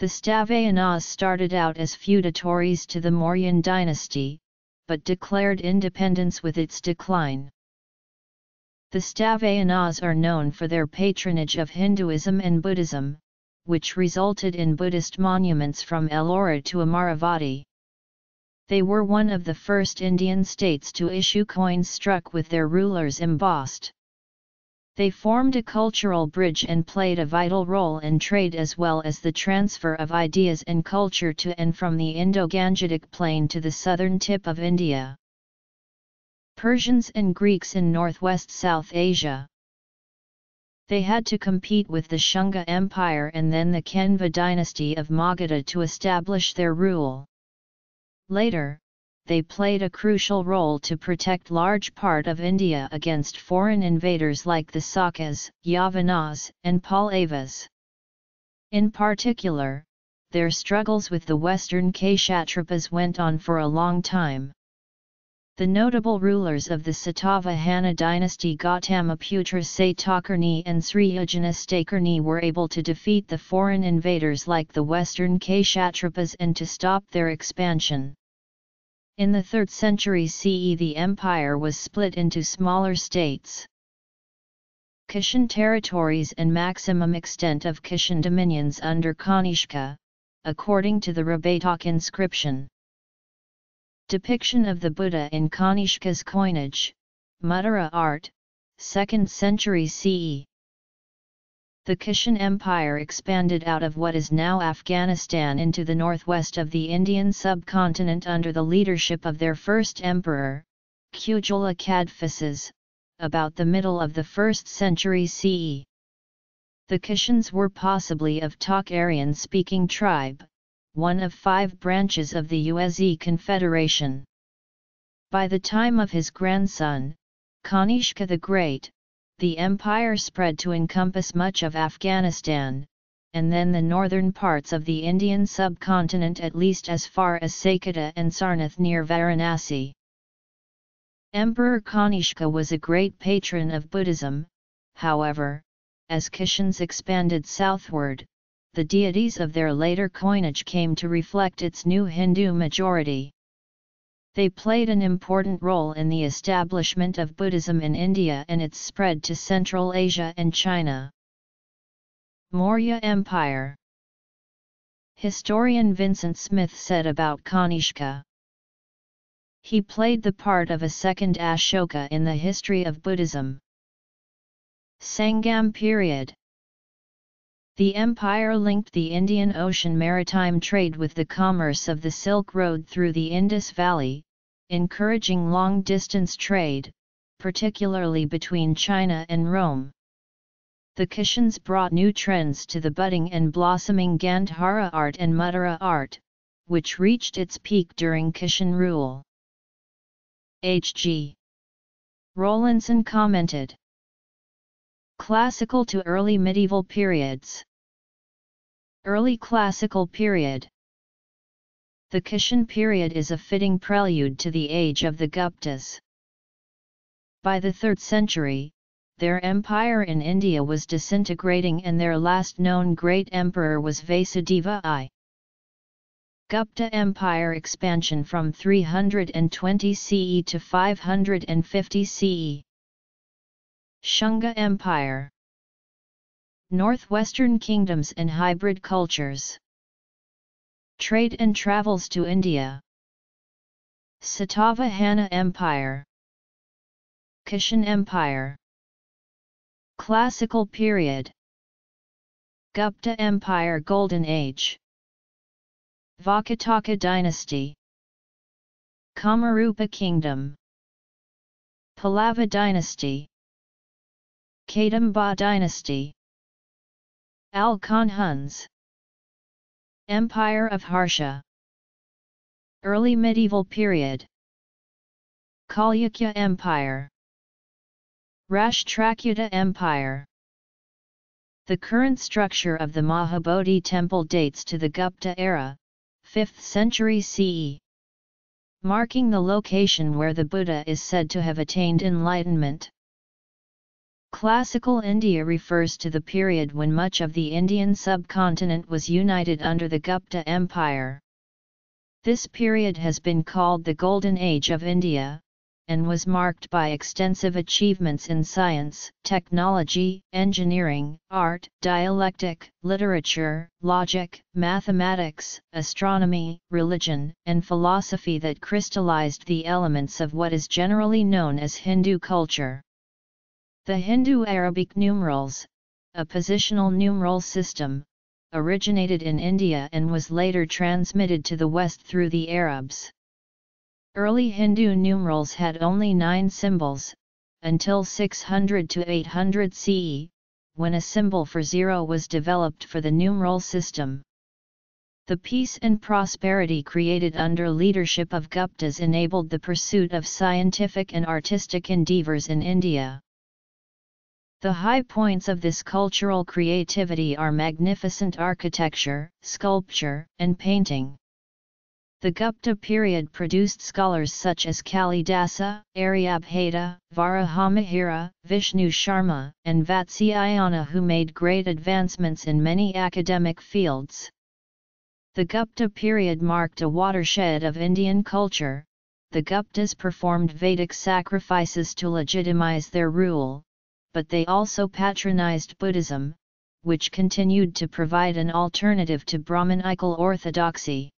The Satavahanas started out as feudatories to the Mauryan dynasty, but declared independence with its decline. The Satavahanas are known for their patronage of Hinduism and Buddhism, which resulted in Buddhist monuments from Ellora to Amaravati. They were one of the first Indian states to issue coins struck with their rulers embossed. They formed a cultural bridge and played a vital role in trade as well as the transfer of ideas and culture to and from the Indo-Gangetic plain to the southern tip of India. Persians and Greeks in northwest South Asia they had to compete with the Shunga Empire and then the Kanva dynasty of Magadha to establish their rule. Later, they played a crucial role to protect large part of India against foreign invaders like the Sakas, Yavanas, and Pallavas. In particular, their struggles with the western Kshatrapas went on for a long time. The notable rulers of the Satavahana dynasty Gautamiputra Satakarni and Sriyajana were able to defeat the foreign invaders like the western Kshatrapas and to stop their expansion. In the 3rd century CE the empire was split into smaller states. Kushan territories and maximum extent of Kushan dominions under Kanishka, according to the Rabatak inscription. Depiction of the Buddha in Kanishka's coinage, Mathura art, 2nd century CE. The Kushan Empire expanded out of what is now Afghanistan into the northwest of the Indian subcontinent under the leadership of their first emperor, Kujula Kadphises, about the middle of the 1st century CE. The Kushans were possibly of Tocharian speaking tribe, one of five branches of the Yuezhi Confederation. By the time of his grandson, Kanishka the Great, the empire spread to encompass much of Afghanistan, and then the northern parts of the Indian subcontinent at least as far as Saketa and Sarnath near Varanasi. Emperor Kanishka was a great patron of Buddhism, however, as Kushans expanded southward, the deities of their later coinage came to reflect its new Hindu majority. They played an important role in the establishment of Buddhism in India and its spread to Central Asia and China. Maurya Empire Historian Vincent Smith said about Kanishka. He played the part of a second Ashoka in the history of Buddhism. Sangam period The empire linked the Indian Ocean maritime trade with the commerce of the Silk Road through the Indus Valley, encouraging long-distance trade, particularly between China and Rome. The Kushans brought new trends to the budding and blossoming Gandhara art and Mathura art, which reached its peak during Kushan rule. H.G. Rawlinson commented Classical to early medieval periods Early Classical period the Kushan period is a fitting prelude to the age of the Guptas. By the 3rd century, their empire in India was disintegrating and their last known great emperor was Vasudeva I. Gupta Empire expansion from 320 CE to 550 CE. Shunga Empire. Northwestern kingdoms and hybrid cultures. Trade and travels to India. Satavahana Empire. Kushan Empire. Classical period. Gupta Empire Golden Age. Vakataka Dynasty. Kamarupa Kingdom. Pallava Dynasty Kadamba Dynasty Alkhan Huns Empire of Harsha Early Medieval Period Chalukya Empire Rashtrakuta Empire The current structure of the Mahabodhi temple dates to the Gupta era, 5th century CE. Marking the location where the Buddha is said to have attained enlightenment. Classical India refers to the period when much of the Indian subcontinent was united under the Gupta Empire. This period has been called the Golden Age of India, and was marked by extensive achievements in science, technology, engineering, art, dialectic, literature, logic, mathematics, astronomy, religion, and philosophy that crystallized the elements of what is generally known as Hindu culture. The Hindu Arabic numerals, a positional numeral system, originated in India and was later transmitted to the West through the Arabs. Early Hindu numerals had only nine symbols, until 600 to 800 CE, when a symbol for zero was developed for the numeral system. The peace and prosperity created under leadership of Guptas enabled the pursuit of scientific and artistic endeavors in India. The high points of this cultural creativity are magnificent architecture, sculpture, and painting. The Gupta period produced scholars such as Kalidasa, Aryabhata, Varahamihira, Vishnu Sharma, and Vatsyayana who made great advancements in many academic fields. The Gupta period marked a watershed of Indian culture. The Guptas performed Vedic sacrifices to legitimize their rule, but they also patronized Buddhism, which continued to provide an alternative to Brahmanical orthodoxy.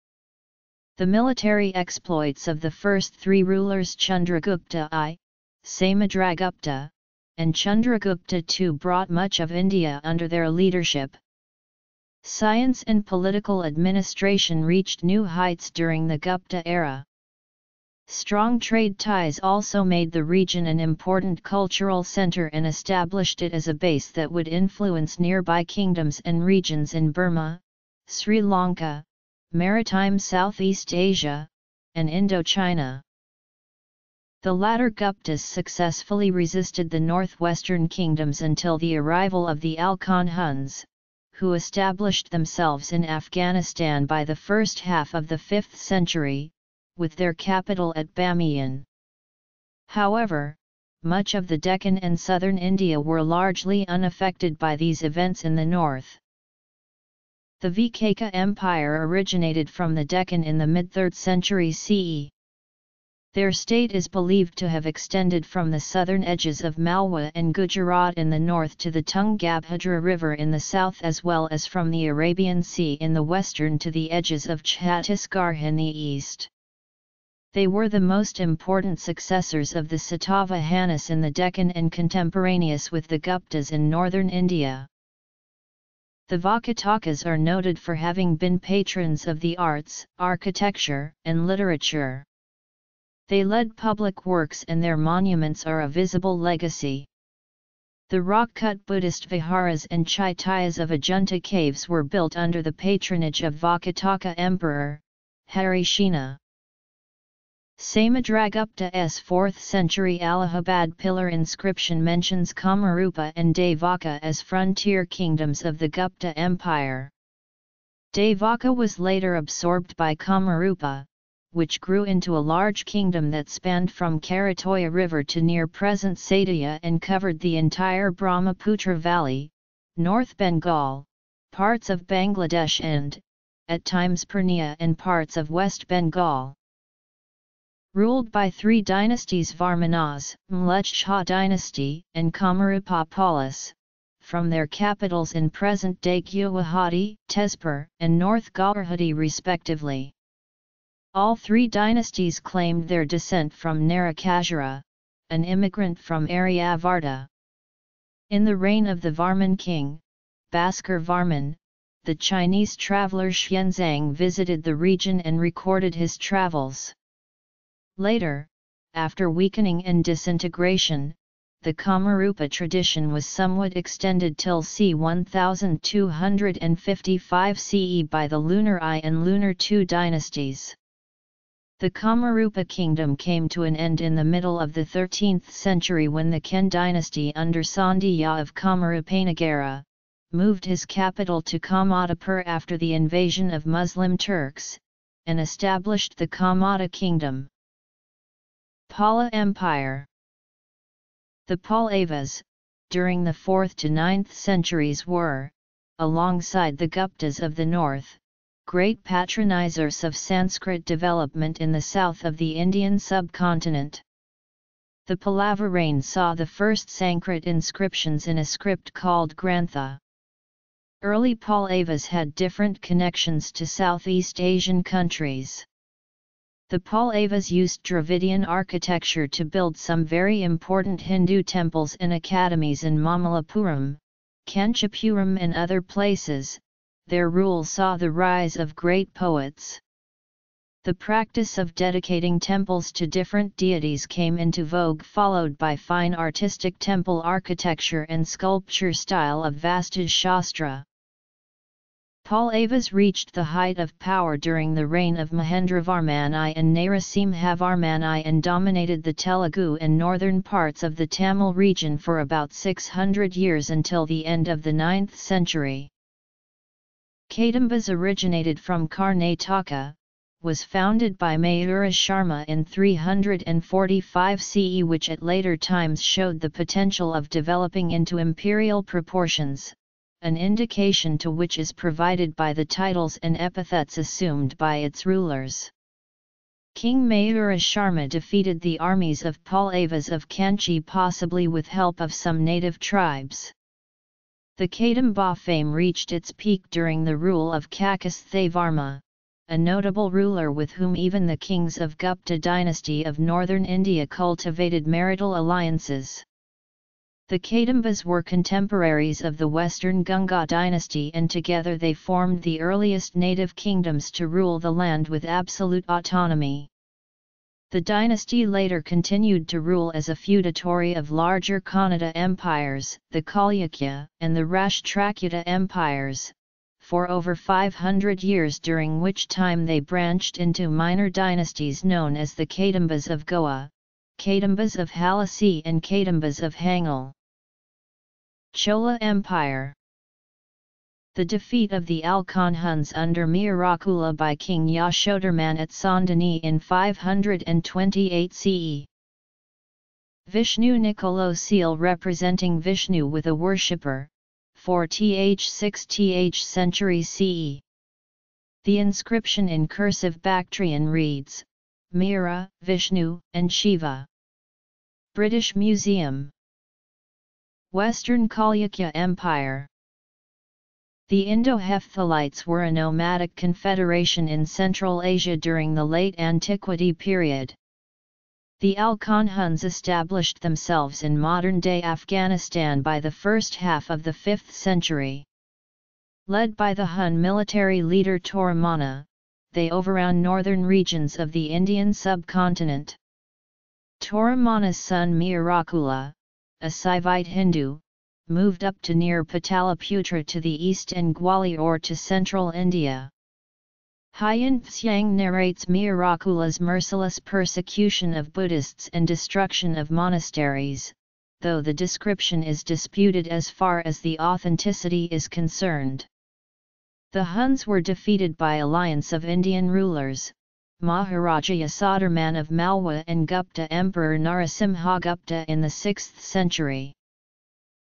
The military exploits of the first three rulers Chandragupta I, Samudragupta, and Chandragupta II brought much of India under their leadership. Science and political administration reached new heights during the Gupta era. Strong trade ties also made the region an important cultural center and established it as a base that would influence nearby kingdoms and regions in Burma, Sri Lanka, maritime Southeast Asia, and Indochina. The latter Guptas successfully resisted the northwestern kingdoms until the arrival of the Alkhan Huns, who established themselves in Afghanistan by the first half of the 5th century, with their capital at Bamiyan. However, much of the Deccan and southern India were largely unaffected by these events in the north. The Vakataka Empire originated from the Deccan in the mid-3rd century CE. Their state is believed to have extended from the southern edges of Malwa and Gujarat in the north to the Tungabhadra River in the south as well as from the Arabian Sea in the western to the edges of Chhattisgarh in the east. They were the most important successors of the Satavahanas in the Deccan and contemporaneous with the Guptas in northern India. The Vakatakas are noted for having been patrons of the arts, architecture, and literature. They led public works and their monuments are a visible legacy. The rock-cut Buddhist viharas and chaityas of Ajanta caves were built under the patronage of Vakataka Emperor, Harisena. Samudragupta's 4th century Allahabad pillar inscription mentions Kamarupa and Davaka as frontier kingdoms of the Gupta Empire. Davaka was later absorbed by Kamarupa, which grew into a large kingdom that spanned from Karatoya River to near present Sadiya and covered the entire Brahmaputra Valley, North Bengal, parts of Bangladesh and, at times Purnia and parts of West Bengal. Ruled by three dynasties Varmanas, Mlechha dynasty, and Kamarupa Palas, from their capitals in present-day Guwahati, Tezpur, and North Guwahati respectively. All three dynasties claimed their descent from Narakasura, an immigrant from Aryavarta. In the reign of the Varman king, Bhaskar Varman, the Chinese traveler Xuanzang visited the region and recorded his travels. Later, after weakening and disintegration, the Kamarupa tradition was somewhat extended till c. 1255 CE by the Lunar I and Lunar II dynasties. The Kamarupa kingdom came to an end in the middle of the 13th century when the Khen dynasty under Sandhya of Kamarupanagara, moved his capital to Kamatapur after the invasion of Muslim Turks, and established the Kamata kingdom. Pala Empire The Pallavas, during the 4th to 9th centuries were, alongside the Guptas of the north, great patronizers of Sanskrit development in the south of the Indian subcontinent. The Pallava saw the first Sanskrit inscriptions in a script called Grantha. Early Pallavas had different connections to Southeast Asian countries. The Pallavas used Dravidian architecture to build some very important Hindu temples and academies in Mamallapuram, Kanchipuram and other places, their rule saw the rise of great poets. The practice of dedicating temples to different deities came into vogue followed by fine artistic temple architecture and sculpture style of Vastu Shastra. Pallavas reached the height of power during the reign of Mahendravarman I and Narasimhavarman I and dominated the Telugu and northern parts of the Tamil region for about 600 years until the end of the 9th century. Kadambas originated from Karnataka, was founded by Mayura Sharma in 345 CE which at later times showed the potential of developing into imperial proportions, an indication to which is provided by the titles and epithets assumed by its rulers. King Mayura Sharma defeated the armies of Pallavas of Kanchi possibly with help of some native tribes. The Kadamba fame reached its peak during the rule of Kakusthavarma, a notable ruler with whom even the kings of Gupta dynasty of northern India cultivated marital alliances. The Kadambas were contemporaries of the western Ganga dynasty and together they formed the earliest native kingdoms to rule the land with absolute autonomy. The dynasty later continued to rule as a feudatory of larger Kannada empires, the Chalukya and the Rashtrakuta empires, for over 500 years during which time they branched into minor dynasties known as the Kadambas of Goa, Kadambas of Halasi and Kadambas of Hangal. Chola Empire The defeat of the Alkhan Huns under Mihirakula by King Yashodharman at Sondani in 528 CE. Vishnu Nicolo seal representing Vishnu with a worshipper, 4th 6th century CE. The inscription in cursive Bactrian reads, Mira, Vishnu, and Shiva. British Museum Western Chalukya Empire The Indo-Hephthalites were a nomadic confederation in Central Asia during the late antiquity period. The Alkhan Huns established themselves in modern-day Afghanistan by the first half of the 5th century. Led by the Hun military leader Toramana, they overran northern regions of the Indian subcontinent. Toramana's son Mihirakula, a Saivite Hindu, moved up to near Pataliputra to the east and Gwalior to central India. Hian Tsiang narrates Mihirakula's merciless persecution of Buddhists and destruction of monasteries, though the description is disputed as far as the authenticity is concerned. The Huns were defeated by alliance of Indian rulers, Maharaja Yasodharman of Malwa and Gupta Emperor Narasimhagupta in the 6th century.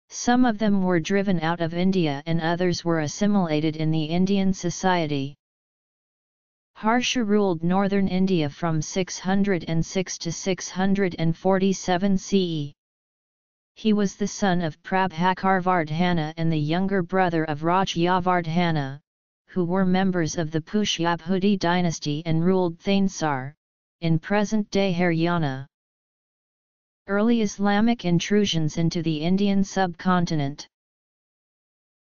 Some of them were driven out of India and others were assimilated in the Indian society. Harsha ruled northern India from 606 to 647 CE. He was the son of Prabhakarvardhana and the younger brother of Rajyavardhana, who were members of the Pushyabhuti dynasty and ruled Thanesar, in present-day Haryana. Early Islamic intrusions into the Indian subcontinent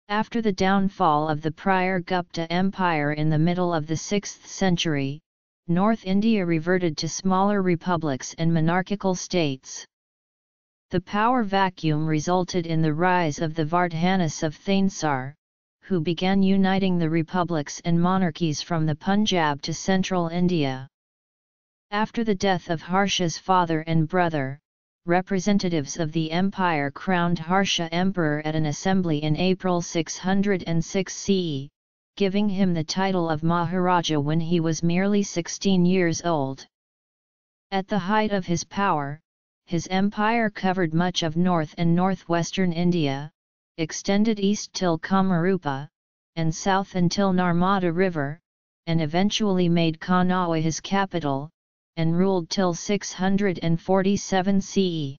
After the downfall of the prior Gupta Empire in the middle of the 6th century, North India reverted to smaller republics and monarchical states. The power vacuum resulted in the rise of the Vardhanas of Thanesar, who began uniting the republics and monarchies from the Punjab to central India. After the death of Harsha's father and brother, representatives of the empire crowned Harsha emperor at an assembly in April 606 CE, giving him the title of Maharaja when he was merely 16 years old. At the height of his power, his empire covered much of north and northwestern India, extended east till Kamarupa, and south until Narmada River, and eventually made Kanauj his capital, and ruled till 647 CE.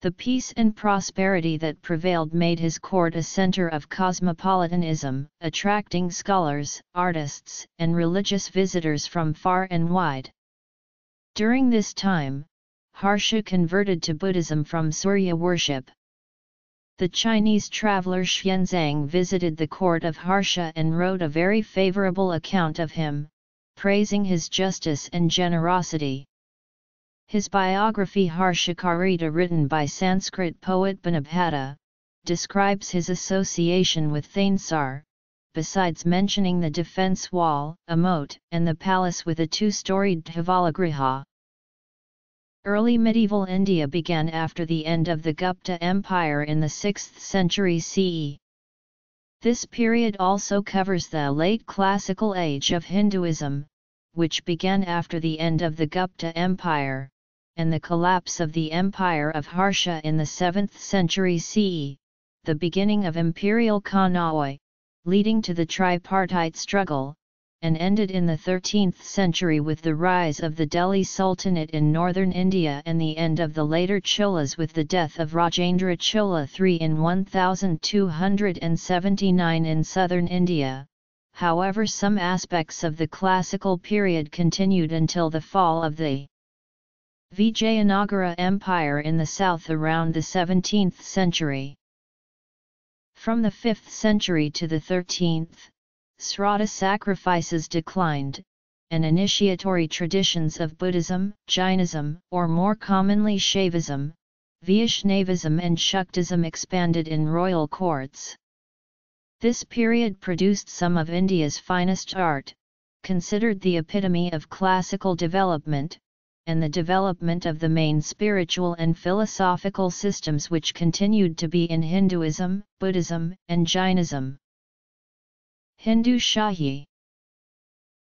The peace and prosperity that prevailed made his court a center of cosmopolitanism, attracting scholars, artists, and religious visitors from far and wide. During this time, Harsha converted to Buddhism from Surya worship. The Chinese traveler Xuanzang visited the court of Harsha and wrote a very favorable account of him, praising his justice and generosity. His biography Harshacharita written by Sanskrit poet Banabhatta, describes his association with Thanesar, besides mentioning the defence wall, a moat, and the palace with a two-storied Dhavalagriha. Early medieval India began after the end of the Gupta Empire in the 6th century CE. This period also covers the late classical age of Hinduism, which began after the end of the Gupta Empire, and the collapse of the Empire of Harsha in the 7th century CE, the beginning of imperial Kanauj, leading to the tripartite struggle, and ended in the 13th century with the rise of the Delhi Sultanate in northern India and the end of the later Cholas with the death of Rajendra Chola III in 1279 in southern India. however some aspects of the classical period continued until the fall of the Vijayanagara Empire in the south around the 17th century. From the 5th century to the 13th, Srauta sacrifices declined, and initiatory traditions of Buddhism, Jainism, or more commonly Shaivism, Vaishnavism and Shaktism expanded in royal courts. This period produced some of India's finest art, considered the epitome of classical development, and the development of the main spiritual and philosophical systems which continued to be in Hinduism, Buddhism, and Jainism. Hindu Shahi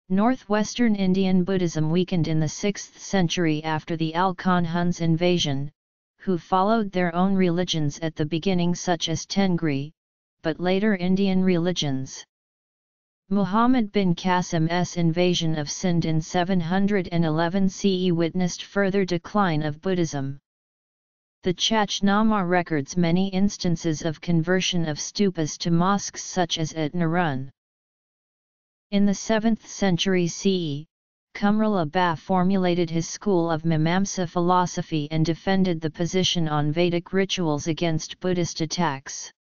Northwestern Indian Buddhism weakened in the 6th century after the Alkhan Huns invasion, who followed their own religions at the beginning such as Tengri, but later Indian religions. Muhammad bin Qasim's invasion of Sind in 711 CE witnessed further decline of Buddhism. The Chachnama records many instances of conversion of stupas to mosques such as at Narun. In the 7th century CE, Kumarila Bhai formulated his school of Mimamsa philosophy and defended the position on Vedic rituals against Buddhist attacks.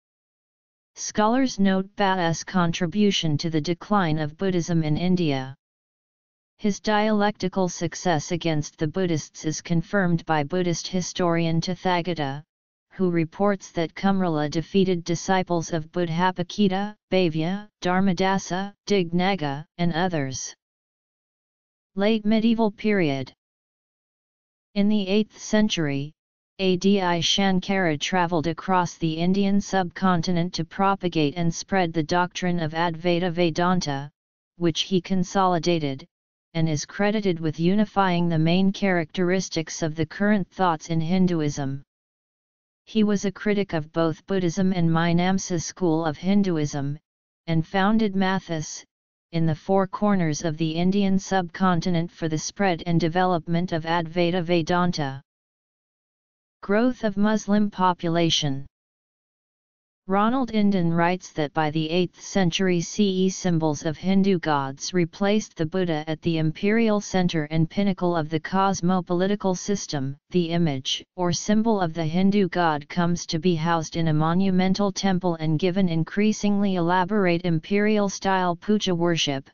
Scholars note Bhai's contribution to the decline of Buddhism in India. His dialectical success against the Buddhists is confirmed by Buddhist historian Tathagata, who reports that Kumarila defeated disciples of Buddhapalita, Bhavya, Dharmadasa, Dignaga, and others. Late Medieval Period In the 8th century, Adi Shankara travelled across the Indian subcontinent to propagate and spread the doctrine of Advaita Vedanta, which he consolidated, and is credited with unifying the main characteristics of the current thoughts in Hinduism. He was a critic of both Buddhism and Mimamsa school of Hinduism, and founded Mathas, in the four corners of the Indian subcontinent for the spread and development of Advaita Vedanta. Growth of Muslim population Ronald Inden writes that by the 8th century CE symbols of Hindu gods replaced the Buddha at the imperial center and pinnacle of the cosmopolitical system. The image or symbol of the Hindu god comes to be housed in a monumental temple and given increasingly elaborate imperial style puja worship.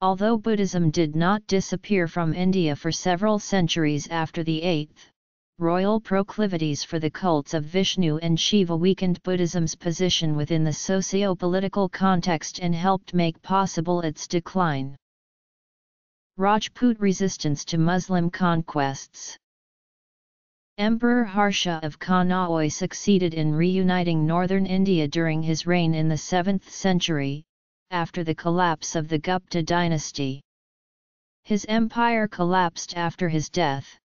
Although Buddhism did not disappear from India for several centuries after the 8th, royal proclivities for the cults of Vishnu and Shiva weakened Buddhism's position within the socio-political context and helped make possible its decline. Rajput resistance to Muslim conquests Emperor Harsha of Kanauj succeeded in reuniting northern India during his reign in the 7th century, after the collapse of the Gupta dynasty. His empire collapsed after his death.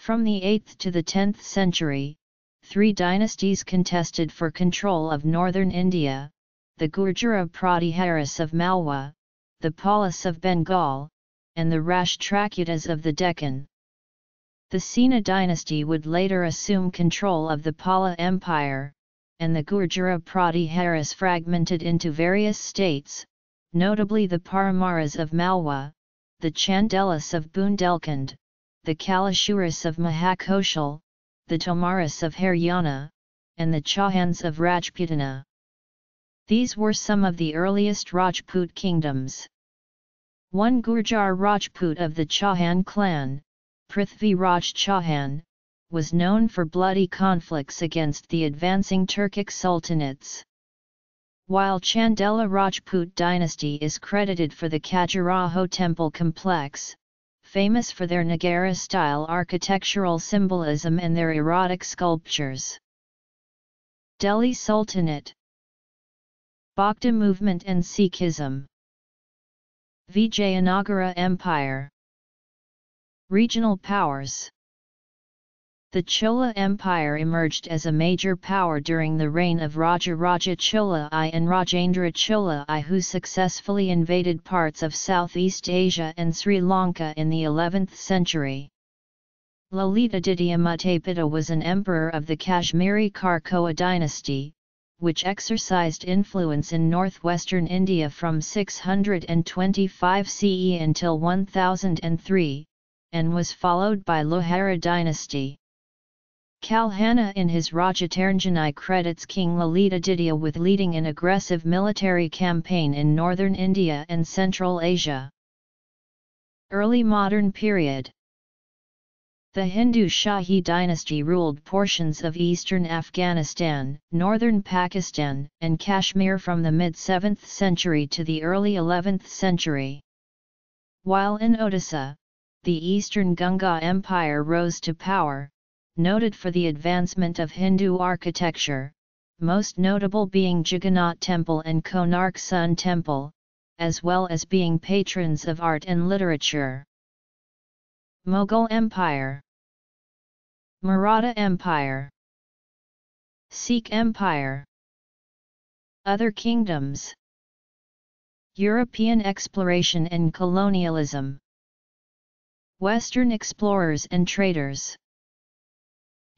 From the 8th to the 10th century, three dynasties contested for control of northern India, the Gurjara Pratiharis of Malwa, the Palas of Bengal, and the Rashtrakutas of the Deccan. The Sena dynasty would later assume control of the Pala Empire, and the Gurjara Pratiharis fragmented into various states, notably the Paramaras of Malwa, the Chandelas of Bundelkhand, the Kalachuris of Mahakoshal, the Tomaras of Haryana, and the Chauhans of Rajputana. These were some of the earliest Rajput kingdoms. One Gurjar Rajput of the Chauhan clan, Prithvi Raj Chauhan, was known for bloody conflicts against the advancing Turkic sultanates. While Chandela Rajput dynasty is credited for the Khajuraho temple complex, famous for their Nagara-style architectural symbolism and their erotic sculptures. Delhi Sultanate. Bhakti movement and Sikhism. Vijayanagara Empire. Regional powers the Chola Empire emerged as a major power during the reign of Raja Raja Chola I and Rajendra Chola I who successfully invaded parts of Southeast Asia and Sri Lanka in the 11th century. Lalitaditya Muktapida was an emperor of the Kashmiri Karkota dynasty, which exercised influence in northwestern India from 625 CE until 1003, and was followed by Lohara dynasty. Kalhana in his Rajatarangini credits King Lalitaditya with leading an aggressive military campaign in northern India and Central Asia. Early modern period the Hindu Shahi dynasty ruled portions of eastern Afghanistan, northern Pakistan, and Kashmir from the mid-7th century to the early 11th century. While in Odisha, the eastern Ganga Empire rose to power, noted for the advancement of Hindu architecture, most notable being Jagannath Temple and Konark Sun Temple, as well as being patrons of art and literature. Mughal Empire Maratha Empire Sikh Empire Other kingdoms European exploration and colonialism Western explorers and traders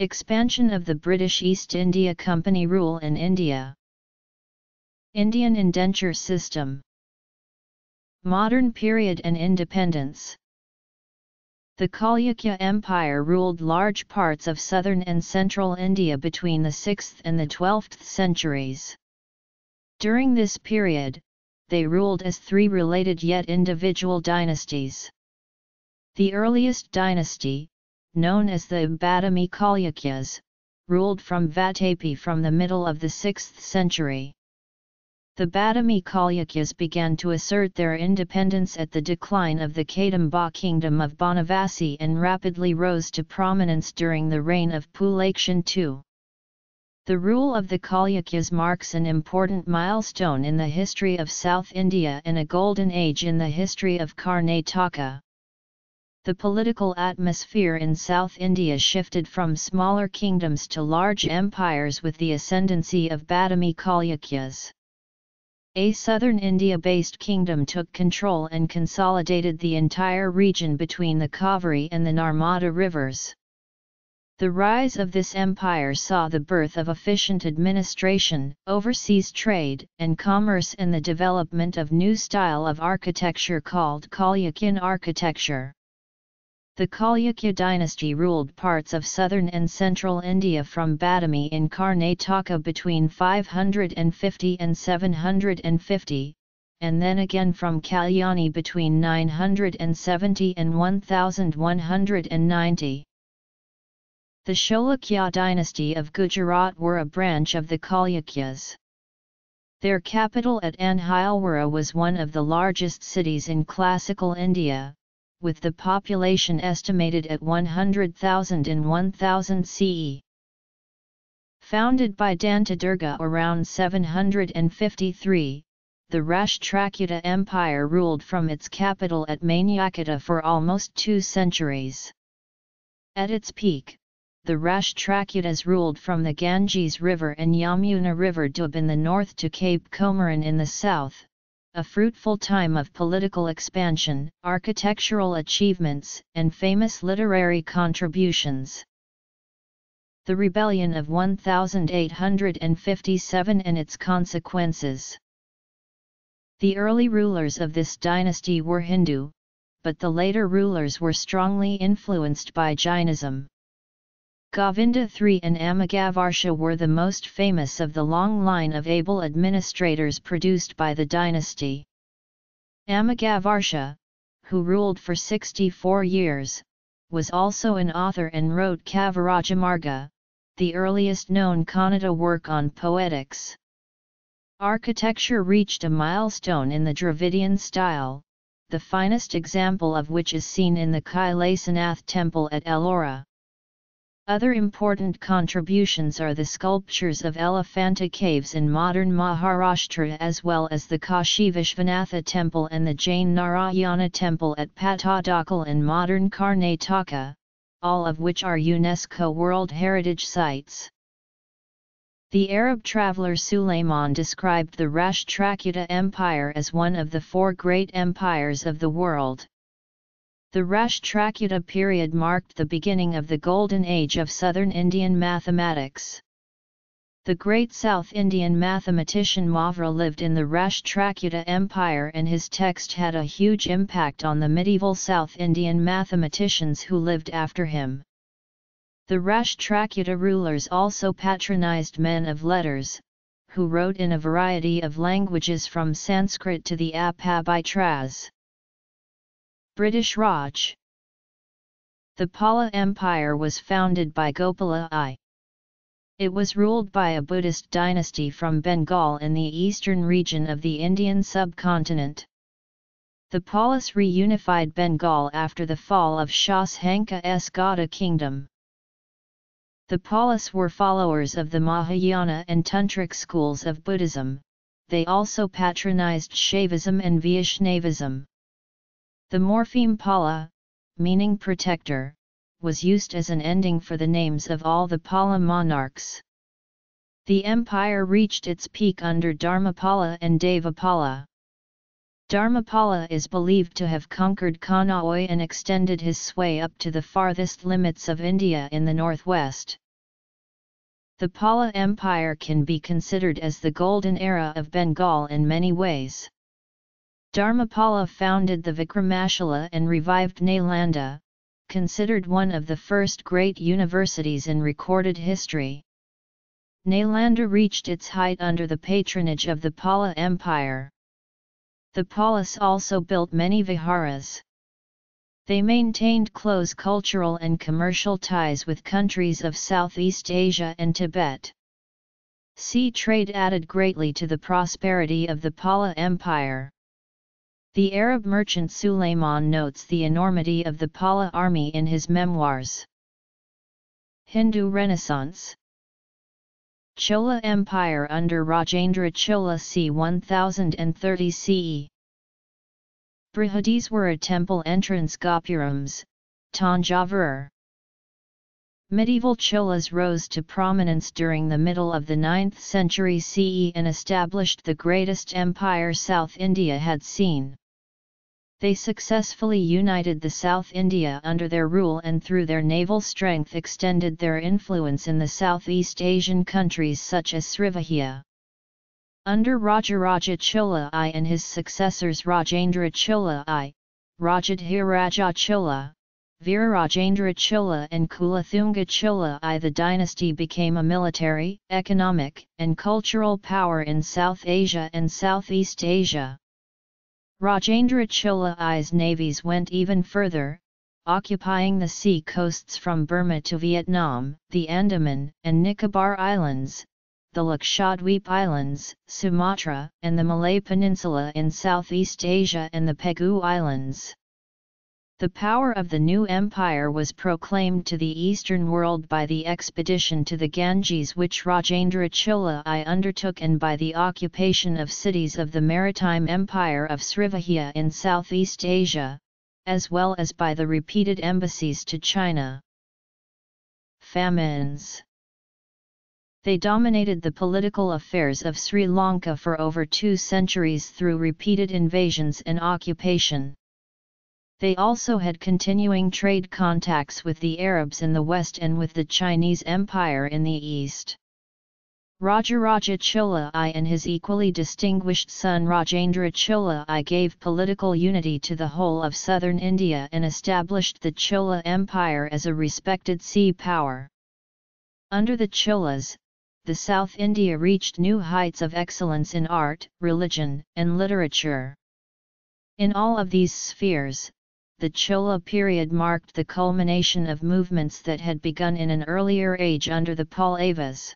Expansion of the British East India Company rule in India Indian indenture system Modern period and independence the Chalukya Empire ruled large parts of southern and central India between the 6th and the 12th centuries. During this period, they ruled as three related yet individual dynasties. The earliest dynasty, known as the Badami Chalukyas, ruled from Vatapi from the middle of the 6th century. The Badami Chalukyas began to assert their independence at the decline of the Kadamba kingdom of Banavasi and rapidly rose to prominence during the reign of Pulakeshin II. The rule of the Chalukyas marks an important milestone in the history of South India and a golden age in the history of Karnataka. The political atmosphere in South India shifted from smaller kingdoms to large empires with the ascendancy of Badami Chalukyas. A southern India-based kingdom took control and consolidated the entire region between the Kaveri and the Narmada rivers. The rise of this empire saw the birth of efficient administration, overseas trade and commerce and the development of new style of architecture called Chalukyan architecture. The Chalukya dynasty ruled parts of southern and central India from Badami in Karnataka between 550 and 750, and then again from Kalyani between 970 and 1190. The Chaulukya dynasty of Gujarat were a branch of the Chalukyas. Their capital at Anhilwara was one of the largest cities in classical India, with the population estimated at 100,000 in 1000 CE. Founded by Dantadurga around 753, the Rashtrakuta Empire ruled from its capital at Manyakheta for almost two centuries. At its peak, the Rashtrakutas ruled from the Ganges River and Yamuna River Doab in the north to Cape Comorin in the south, a fruitful time of political expansion, architectural achievements, and famous literary contributions. The Rebellion of 1857 and its consequences. The early rulers of this dynasty were Hindu, but the later rulers were strongly influenced by Jainism. Govinda III and Amoghavarsha were the most famous of the long line of able administrators produced by the dynasty. Amoghavarsha, who ruled for 64 years, was also an author and wrote Kavirajamarga, the earliest known Kannada work on poetics. Architecture reached a milestone in the Dravidian style, the finest example of which is seen in the Kailasanath temple at Ellora. Other important contributions are the sculptures of Elephanta caves in modern Maharashtra as well as the Kashi Vishvanatha temple and the Jain Narayana temple at Pattadakal in modern Karnataka, all of which are UNESCO World Heritage Sites. The Arab traveller Sulayman described the Rashtrakuta Empire as one of the four great empires of the world. The Rashtrakuta period marked the beginning of the golden age of southern Indian mathematics. The great South Indian mathematician Mahavira lived in the Rashtrakuta Empire and his text had a huge impact on the medieval South Indian mathematicians who lived after him. The Rashtrakuta rulers also patronized men of letters, who wrote in a variety of languages from Sanskrit to the Apabhitras. British Raj The Pala Empire was founded by Gopala I. It was ruled by a Buddhist dynasty from Bengal in the eastern region of the Indian subcontinent. The Palas reunified Bengal after the fall of Shashanka's Gauda kingdom. The Palas were followers of the Mahayana and Tantric schools of Buddhism, they also patronized Shaivism and Vaishnavism. The morpheme Pala, meaning protector, was used as an ending for the names of all the Pala monarchs. The empire reached its peak under Dharmapala and Devapala. Dharmapala is believed to have conquered Kanauj and extended his sway up to the farthest limits of India in the northwest. The Pala Empire can be considered as the golden era of Bengal in many ways. Dharmapala founded the Vikramashila and revived Nalanda, considered one of the first great universities in recorded history. Nalanda reached its height under the patronage of the Pala Empire. The Palas also built many viharas. They maintained close cultural and commercial ties with countries of Southeast Asia and Tibet. Sea trade added greatly to the prosperity of the Pala Empire. The Arab merchant Sulayman notes the enormity of the Pala army in his memoirs. Hindu Renaissance Chola Empire under Rajendra Chola c. 1030 CE Brihadisvara temple entrance gopurams, Thanjavur. Medieval Cholas rose to prominence during the middle of the 9th century CE and established the greatest empire South India had seen. They successfully united the South India under their rule and through their naval strength extended their influence in the Southeast Asian countries such as Srivijaya. Under Rajaraja Chola I and his successors Rajendra Chola I, Rajadhiraja Chola, Virarajendra Chola and Kulathunga Chola I the dynasty became a military, economic, and cultural power in South Asia and Southeast Asia. Rajendra Chola I's navies went even further, occupying the sea coasts from Burma to Vietnam, the Andaman and Nicobar Islands, the Lakshadweep Islands, Sumatra, and the Malay Peninsula in Southeast Asia and the Pegu Islands. The power of the new empire was proclaimed to the eastern world by the expedition to the Ganges which Rajendra Chola I undertook and by the occupation of cities of the maritime empire of Srivijaya in Southeast Asia, as well as by the repeated embassies to China. Famines They dominated the political affairs of Sri Lanka for over two centuries through repeated invasions and occupation. They also had continuing trade contacts with the Arabs in the west and with the Chinese Empire in the east. Rajaraja Chola I and his equally distinguished son Rajendra Chola I gave political unity to the whole of southern India and established the Chola Empire as a respected sea power. Under the Cholas, the South India reached new heights of excellence in art, religion, and literature. In all of these spheres, the Chola period marked the culmination of movements that had begun in an earlier age under the Pallavas.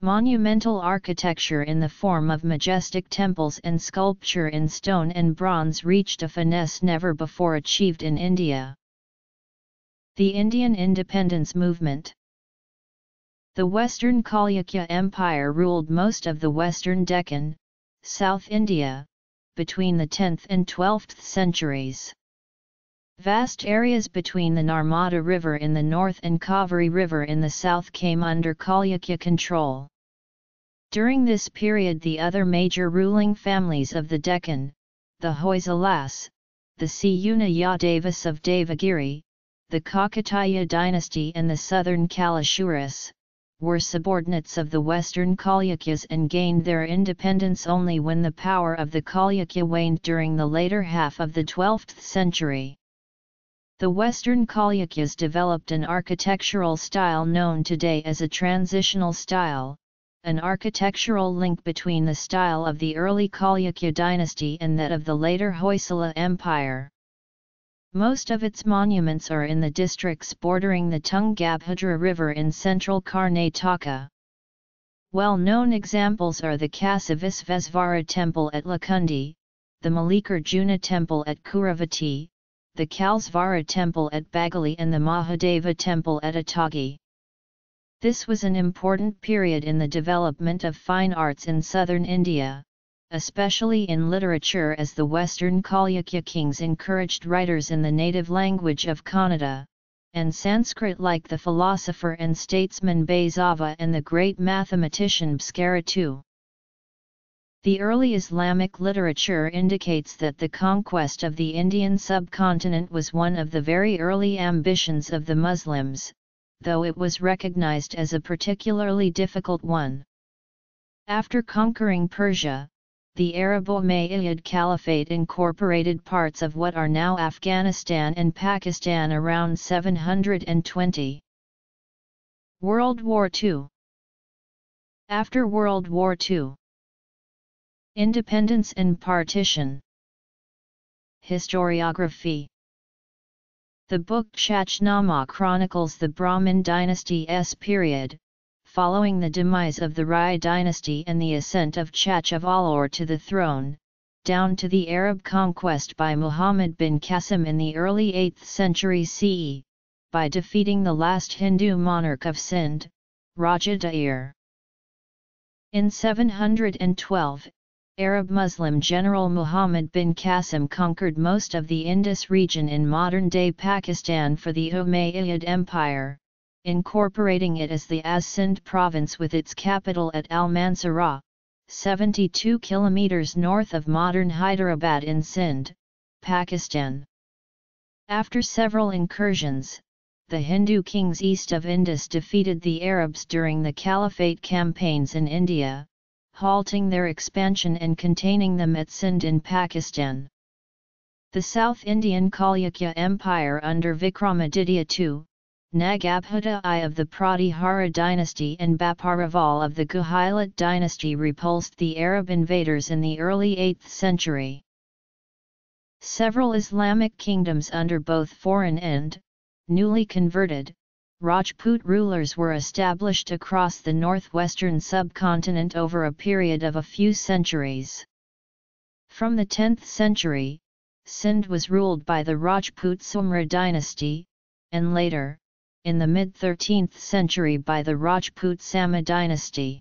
Monumental architecture in the form of majestic temples and sculpture in stone and bronze reached a finesse never before achieved in India. The Indian Independence Movement The Western Chalukya Empire ruled most of the western Deccan, South India, between the 10th and 12th centuries. Vast areas between the Narmada River in the north and Kaveri River in the south came under Chalukya control. During this period the other major ruling families of the Deccan, the Hoysalas, the Seuna Yadavas of Devagiri, the Kakatiya dynasty and the southern Kalachuris, were subordinates of the Western Chalukyas and gained their independence only when the power of the Chalukya waned during the later half of the 12th century. The Western Chalukyas developed an architectural style known today as a transitional style, an architectural link between the style of the early Chalukya dynasty and that of the later Hoysala Empire. Most of its monuments are in the districts bordering the Tungabhadra River in central Karnataka. Well-known examples are the Kasivisvesvara temple at Lakkundi, the Mallikarjuna temple at Kuravati, the Kalsvara temple at Bagali and the Mahadeva temple at Atagi. This was an important period in the development of fine arts in southern India, especially in literature as the Western Chalukya kings encouraged writers in the native language of Kannada, and Sanskrit like the philosopher and statesman Basava and the great mathematician Bhaskara The early Islamic literature indicates that the conquest of the Indian subcontinent was one of the very early ambitions of the Muslims, though it was recognized as a particularly difficult one. After conquering Persia, the Arab Umayyad Caliphate incorporated parts of what are now Afghanistan and Pakistan around 720. World War II After World War II Independence and Partition Historiography The book Chachnama chronicles the Brahmin dynasty's period, following the demise of the Rai dynasty and the ascent of Chach of Alor to the throne, down to the Arab conquest by Muhammad bin Qasim in the early 8th century CE, by defeating the last Hindu monarch of Sindh, Raja Dahir. In 712, Arab Muslim general Muhammad bin Qasim conquered most of the Indus region in modern-day Pakistan for the Umayyad Empire, incorporating it as the Az-Sind province with its capital at Al-Mansura, 72 km north of modern Hyderabad in Sindh, Pakistan. After several incursions, the Hindu kings east of Indus defeated the Arabs during the Caliphate campaigns in India, halting their expansion and containing them at Sindh in Pakistan. The South Indian Chalukya Empire under Vikramaditya II, Nagabhata I of the Pratihara dynasty and Bappa Rawal of the Guhilat dynasty repulsed the Arab invaders in the early 8th century. Several Islamic kingdoms under both foreign and, newly converted, Rajput rulers were established across the northwestern subcontinent over a period of a few centuries. From the 10th century, Sindh was ruled by the Rajput Sumra dynasty, and later, in the mid-13th century by the Rajput Sama dynasty.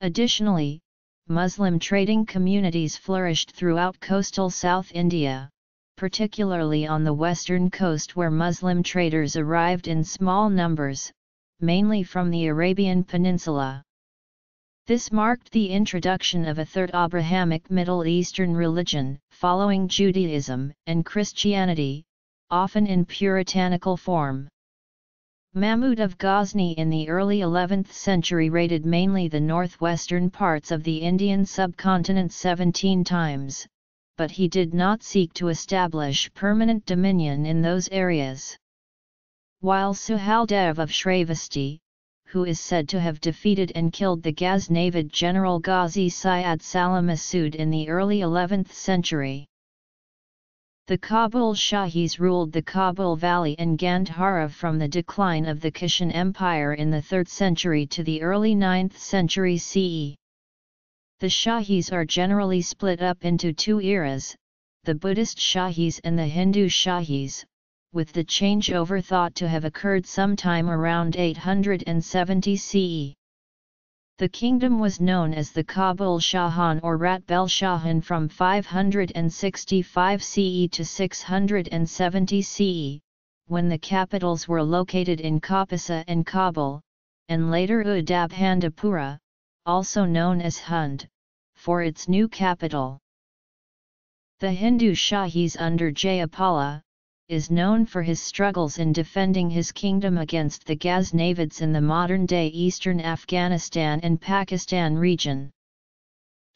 Additionally, Muslim trading communities flourished throughout coastal South India, particularly on the western coast where Muslim traders arrived in small numbers, mainly from the Arabian Peninsula. This marked the introduction of a third Abrahamic Middle Eastern religion, following Judaism and Christianity, often in puritanical form. Mahmud of Ghazni in the early 11th century raided mainly the northwestern parts of the Indian subcontinent 17 times, but he did not seek to establish permanent dominion in those areas. While Suhaldev of Shravasti, who is said to have defeated and killed the Ghaznavid general Ghazi Syed Salim Masud in the early 11th century. The Kabul Shahis ruled the Kabul Valley and Gandhara from the decline of the Kushan Empire in the 3rd century to the early 9th century CE. The Shahis are generally split up into two eras, the Buddhist Shahis and the Hindu Shahis, with the changeover thought to have occurred sometime around 870 CE. The kingdom was known as the Kabul Shahan or Ratbel Shahan from 565 CE to 670 CE, when the capitals were located in Kapisa and Kabul, and later Udabhandapura, also known as Hund, for its new capital. The Hindu Shahis under Jayapala, is known for his struggles in defending his kingdom against the Ghaznavids in the modern-day eastern Afghanistan and Pakistan region.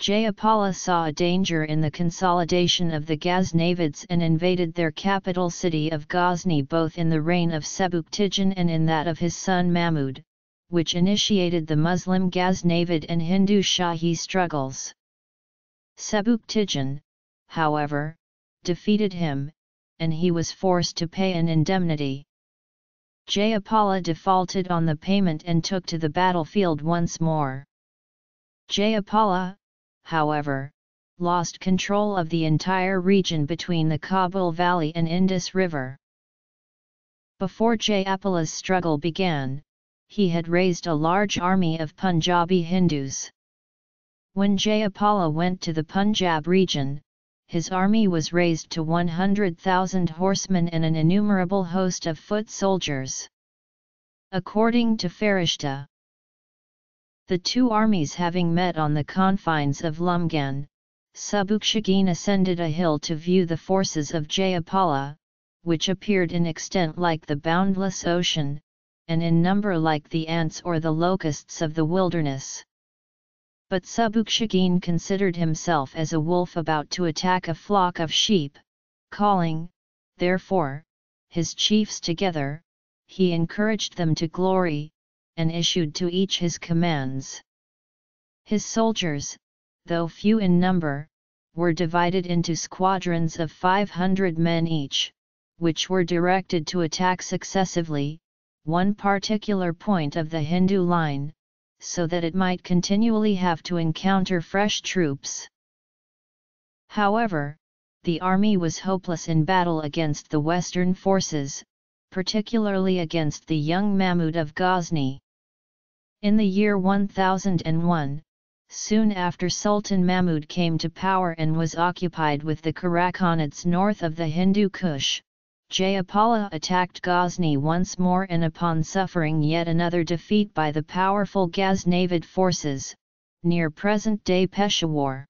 Jayapala saw a danger in the consolidation of the Ghaznavids and invaded their capital city of Ghazni both in the reign of Sebuktigin and in that of his son Mahmud, which initiated the Muslim Ghaznavid and Hindu Shahi struggles. Sebuktigin, however, defeated him, and he was forced to pay an indemnity. Jayapala defaulted on the payment and took to the battlefield once more. Jayapala, however, lost control of the entire region between the Kabul Valley and Indus River. Before Jayapala's struggle began, he had raised a large army of Punjabi Hindus. When Jayapala went to the Punjab region, his army was raised to 100,000 horsemen and an innumerable host of foot soldiers. According to Farishta, the two armies having met on the confines of Lumgan, Sebuktigin ascended a hill to view the forces of Jayapala, which appeared in extent like the boundless ocean, and in number like the ants or the locusts of the wilderness. But Sebuktigin considered himself as a wolf about to attack a flock of sheep, calling, therefore, his chiefs together, he encouraged them to glory, and issued to each his commands. His soldiers, though few in number, were divided into squadrons of 500 men each, which were directed to attack successively, one particular point of the Hindu line, so that it might continually have to encounter fresh troops. However, the army was hopeless in battle against the western forces, particularly against the young Mahmud of Ghazni. In the year 1001, soon after Sultan Mahmud came to power and was occupied with the Karakhanids north of the Hindu Kush, Jayapala attacked Ghazni once more and upon suffering yet another defeat by the powerful Ghaznavid forces, near present-day Peshawar.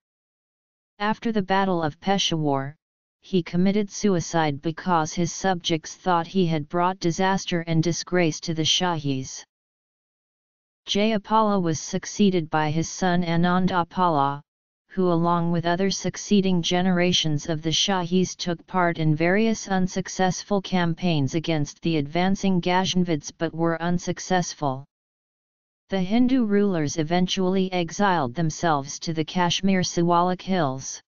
After the Battle of Peshawar, he committed suicide because his subjects thought he had brought disaster and disgrace to the Shahis. Jayapala was succeeded by his son Anandapala, who along with other succeeding generations of the Shahis took part in various unsuccessful campaigns against the advancing Ghaznavids but were unsuccessful. The Hindu rulers eventually exiled themselves to the Kashmir Siwalik hills.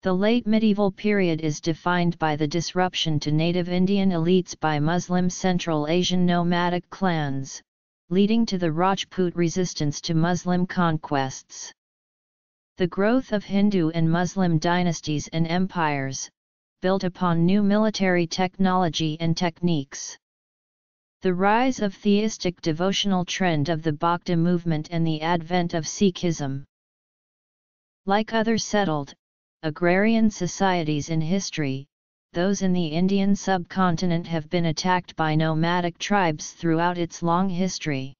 The late medieval period is defined by the disruption to native Indian elites by Muslim Central Asian nomadic clans, leading to the Rajput resistance to Muslim conquests. The growth of Hindu and Muslim dynasties and empires, built upon new military technology and techniques. The rise of theistic devotional trend of the Bhakti movement and the advent of Sikhism. Like other settled, agrarian societies in history, those in the Indian subcontinent have been attacked by nomadic tribes throughout its long history.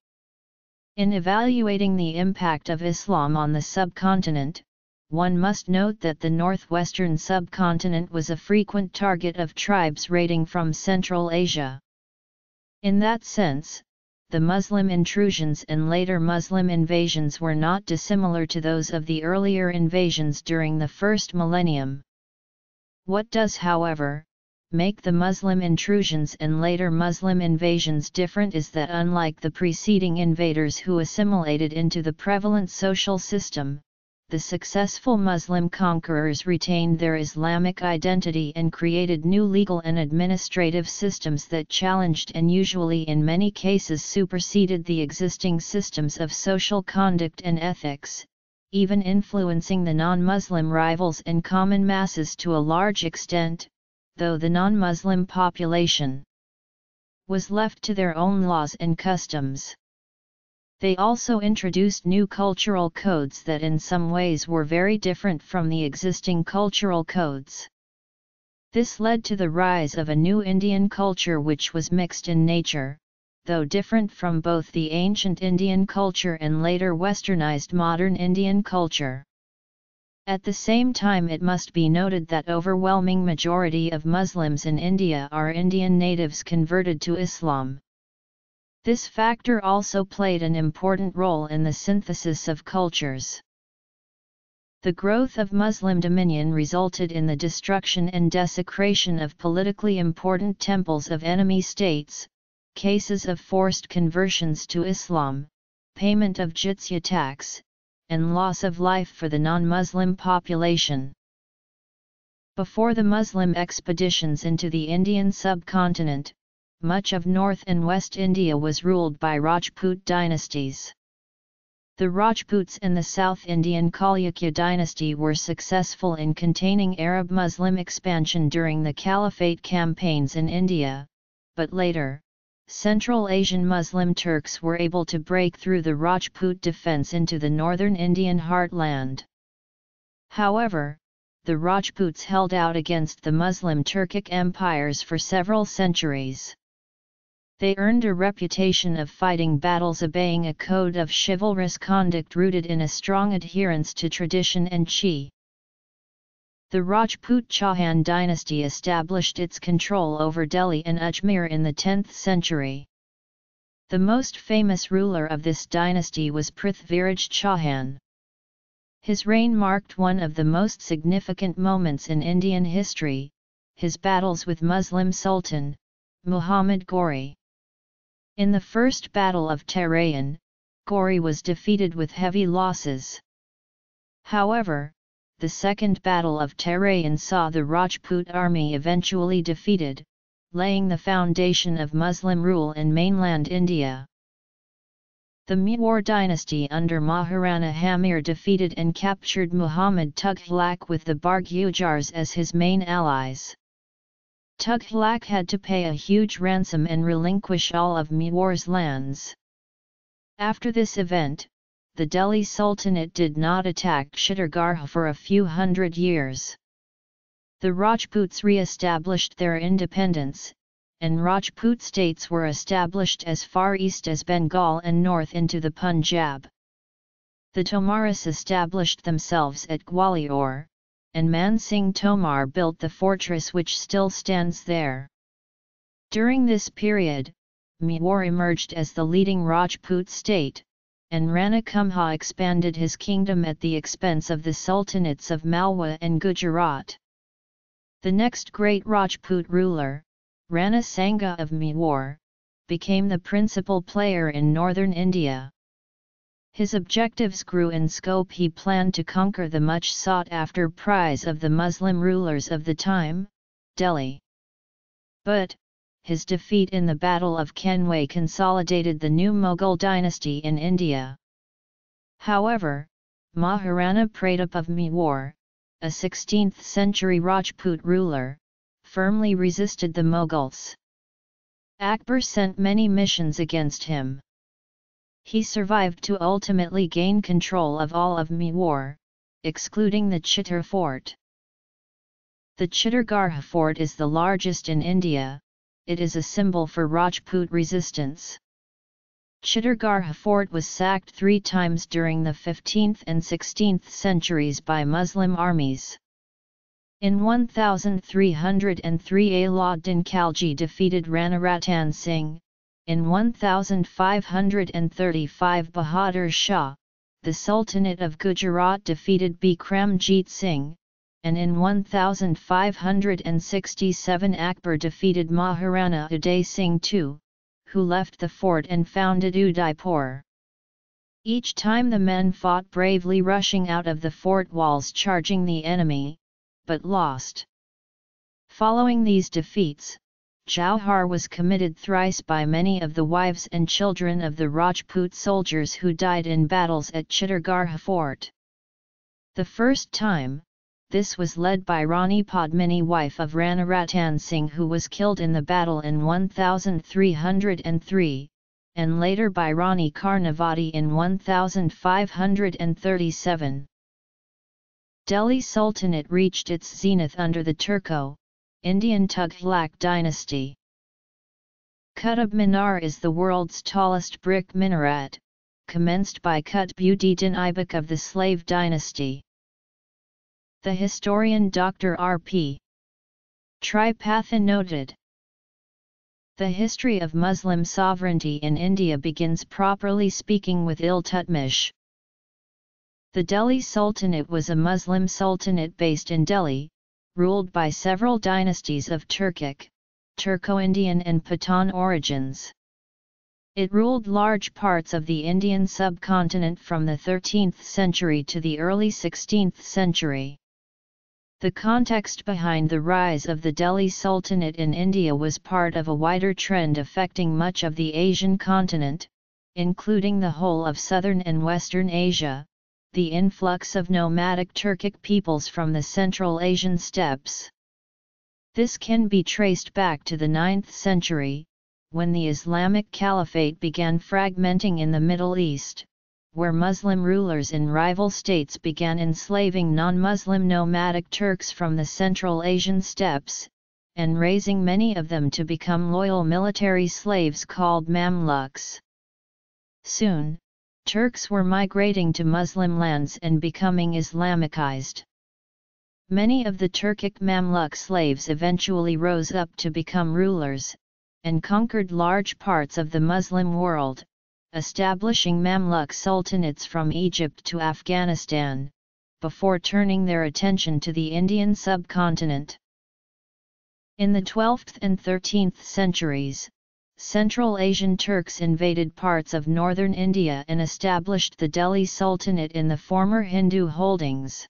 In evaluating the impact of Islam on the subcontinent, one must note that the northwestern subcontinent was a frequent target of tribes raiding from Central Asia. In that sense, the Muslim intrusions and later Muslim invasions were not dissimilar to those of the earlier invasions during the first millennium. What does however, make the Muslim intrusions and later Muslim invasions different is that unlike the preceding invaders who assimilated into the prevalent social system, the successful Muslim conquerors retained their Islamic identity and created new legal and administrative systems that challenged and usually in many cases superseded the existing systems of social conduct and ethics, even influencing the non-Muslim rivals and common masses to a large extent, though the non-Muslim population was left to their own laws and customs. They also introduced new cultural codes that in some ways were very different from the existing cultural codes. This led to the rise of a new Indian culture which was mixed in nature, though different from both the ancient Indian culture and later westernized modern Indian culture. At the same time it must be noted that overwhelming majority of Muslims in India are Indian natives converted to Islam. This factor also played an important role in the synthesis of cultures. The growth of Muslim dominion resulted in the destruction and desecration of politically important temples of enemy states, cases of forced conversions to Islam, payment of jizya tax, and loss of life for the non-Muslim population. Before the Muslim expeditions into the Indian subcontinent, much of North and West India was ruled by Rajput dynasties. The Rajputs and the South Indian Chalukya dynasty were successful in containing Arab Muslim expansion during the Caliphate campaigns in India, but later, Central Asian Muslim Turks were able to break through the Rajput defense into the northern Indian heartland. However, the Rajputs held out against the Muslim Turkic empires for several centuries. They earned a reputation of fighting battles obeying a code of chivalrous conduct rooted in a strong adherence to tradition and chi. The Rajput Chauhan dynasty established its control over Delhi and Ajmer in the 10th century. The most famous ruler of this dynasty was Prithviraj Chauhan. His reign marked one of the most significant moments in Indian history, his battles with Muslim Sultan, Muhammad Ghori. In the first battle of Tarain, Ghori was defeated with heavy losses. However, the Second Battle of Tarain saw the Rajput army eventually defeated, laying the foundation of Muslim rule in mainland India. The Mewar dynasty under Maharana Hamir defeated and captured Muhammad Tughlaq with the Bargujars as his main allies. Tughlaq had to pay a huge ransom and relinquish all of Mewar's lands. After this event, the Delhi Sultanate did not attack Chittorgarh for a few hundred years. The Rajputs re-established their independence, and Rajput states were established as far east as Bengal and north into the Punjab. The Tomaras established themselves at Gwalior, and Man Singh Tomar built the fortress which still stands there. During this period, Mewar emerged as the leading Rajput state, and Rana Kumbha expanded his kingdom at the expense of the sultanates of Malwa and Gujarat. The next great Rajput ruler, Rana Sanga of Mewar, became the principal player in northern India. His objectives grew in scope he planned to conquer the much sought-after prize of the Muslim rulers of the time, Delhi. But, his defeat in the Battle of Khanwa consolidated the new Mughal dynasty in India. However, Maharana Pratap of Mewar, a 16th-century Rajput ruler, firmly resisted the Mughals. Akbar sent many missions against him. He survived to ultimately gain control of all of Mewar, excluding the Chittor fort. The Chittorgarh fort is the largest in India, it is a symbol for Rajput resistance. Chittorgarh fort was sacked three times during the 15th and 16th centuries by Muslim armies. In 1303 Alauddin Khalji defeated Rana Ratan Singh, in 1535 Bahadur Shah, the Sultanate of Gujarat defeated Bikramjit Singh, and in 1567 Akbar defeated Maharana Uday Singh II, who left the fort and founded Udaipur. Each time the men fought bravely rushing out of the fort walls charging the enemy, but lost. Following these defeats, Jauhar was committed thrice by many of the wives and children of the Rajput soldiers who died in battles at Chittorgarh fort. The first time, this was led by Rani Padmini wife of Rana Ratan Singh who was killed in the battle in 1303, and later by Rani Karnavati in 1537. Delhi Sultanate reached its zenith under the Turco-Indian Tughlaq dynasty. Qutub Minar is the world's tallest brick minaret, commenced by Qutbuddin Aibak of the slave dynasty. The historian Dr. R.P. Tripathi noted. The history of Muslim sovereignty in India begins properly speaking with Iltutmish. The Delhi Sultanate was a Muslim sultanate based in Delhi, ruled by several dynasties of Turkic, Turco-Indian and Pathan origins. It ruled large parts of the Indian subcontinent from the 13th century to the early 16th century. The context behind the rise of the Delhi Sultanate in India was part of a wider trend affecting much of the Asian continent, including the whole of southern and western Asia, the influx of nomadic Turkic peoples from the Central Asian steppes. This can be traced back to the 9th century, when the Islamic Caliphate began fragmenting in the Middle East, where Muslim rulers in rival states began enslaving non-Muslim nomadic Turks from the Central Asian steppes, and raising many of them to become loyal military slaves called Mamluks. Soon, Turks were migrating to Muslim lands and becoming Islamicized. Many of the Turkic Mamluk slaves eventually rose up to become rulers, and conquered large parts of the Muslim world, establishing Mamluk sultanates from Egypt to Afghanistan, before turning their attention to the Indian subcontinent. In the 12th and 13th centuries, Central Asian Turks invaded parts of northern India and established the Delhi Sultanate in the former Hindu holdings.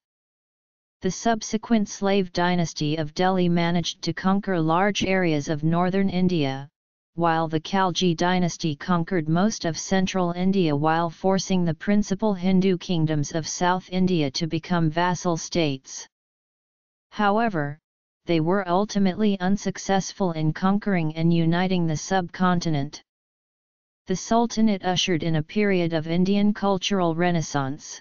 The subsequent slave dynasty of Delhi managed to conquer large areas of northern India, while the Khalji dynasty conquered most of central India while forcing the principal Hindu kingdoms of South India to become vassal states. However, they were ultimately unsuccessful in conquering and uniting the subcontinent. The Sultanate ushered in a period of Indian cultural renaissance.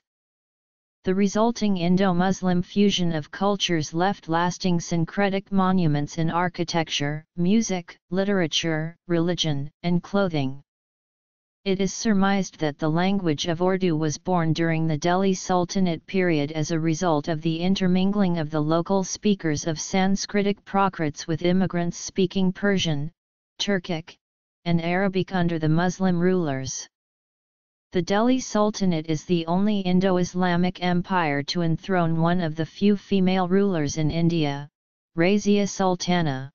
The resulting Indo-Muslim fusion of cultures left lasting syncretic monuments in architecture, music, literature, religion, and clothing. It is surmised that the language of Urdu was born during the Delhi Sultanate period as a result of the intermingling of the local speakers of Sanskritic Prakrits with immigrants speaking Persian, Turkic, and Arabic under the Muslim rulers. The Delhi Sultanate is the only Indo-Islamic empire to enthrone one of the few female rulers in India, Razia Sultana.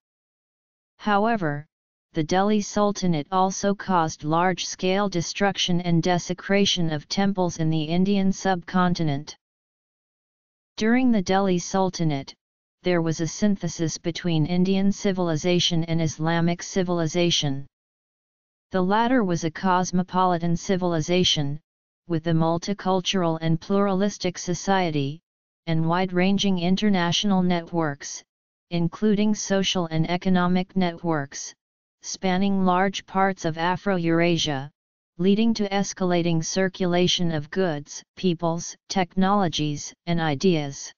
However, the Delhi Sultanate also caused large-scale destruction and desecration of temples in the Indian subcontinent. During the Delhi Sultanate, there was a synthesis between Indian civilization and Islamic civilization. The latter was a cosmopolitan civilization, with a multicultural and pluralistic society, and wide-ranging international networks, including social and economic networks, spanning large parts of Afro-Eurasia, leading to escalating circulation of goods, peoples, technologies, and ideas.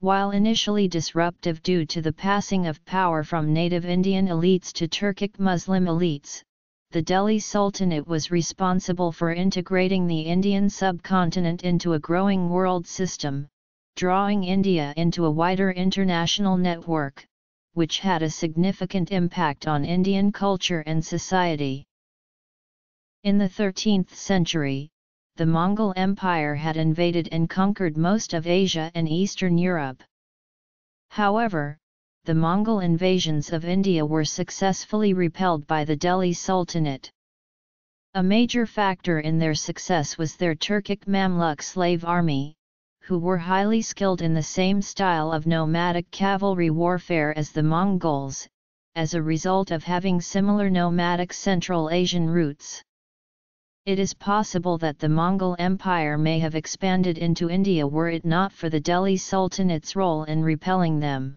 While initially disruptive due to the passing of power from native Indian elites to Turkic Muslim elites, the Delhi Sultanate was responsible for integrating the Indian subcontinent into a growing world system, drawing India into a wider international network, which had a significant impact on Indian culture and society. In the 13th century, the Mongol Empire had invaded and conquered most of Asia and Eastern Europe. However, the Mongol invasions of India were successfully repelled by the Delhi Sultanate. A major factor in their success was their Turkic Mamluk slave army, who were highly skilled in the same style of nomadic cavalry warfare as the Mongols, as a result of having similar nomadic Central Asian roots. It is possible that the Mongol Empire may have expanded into India were it not for the Delhi Sultanate's role in repelling them.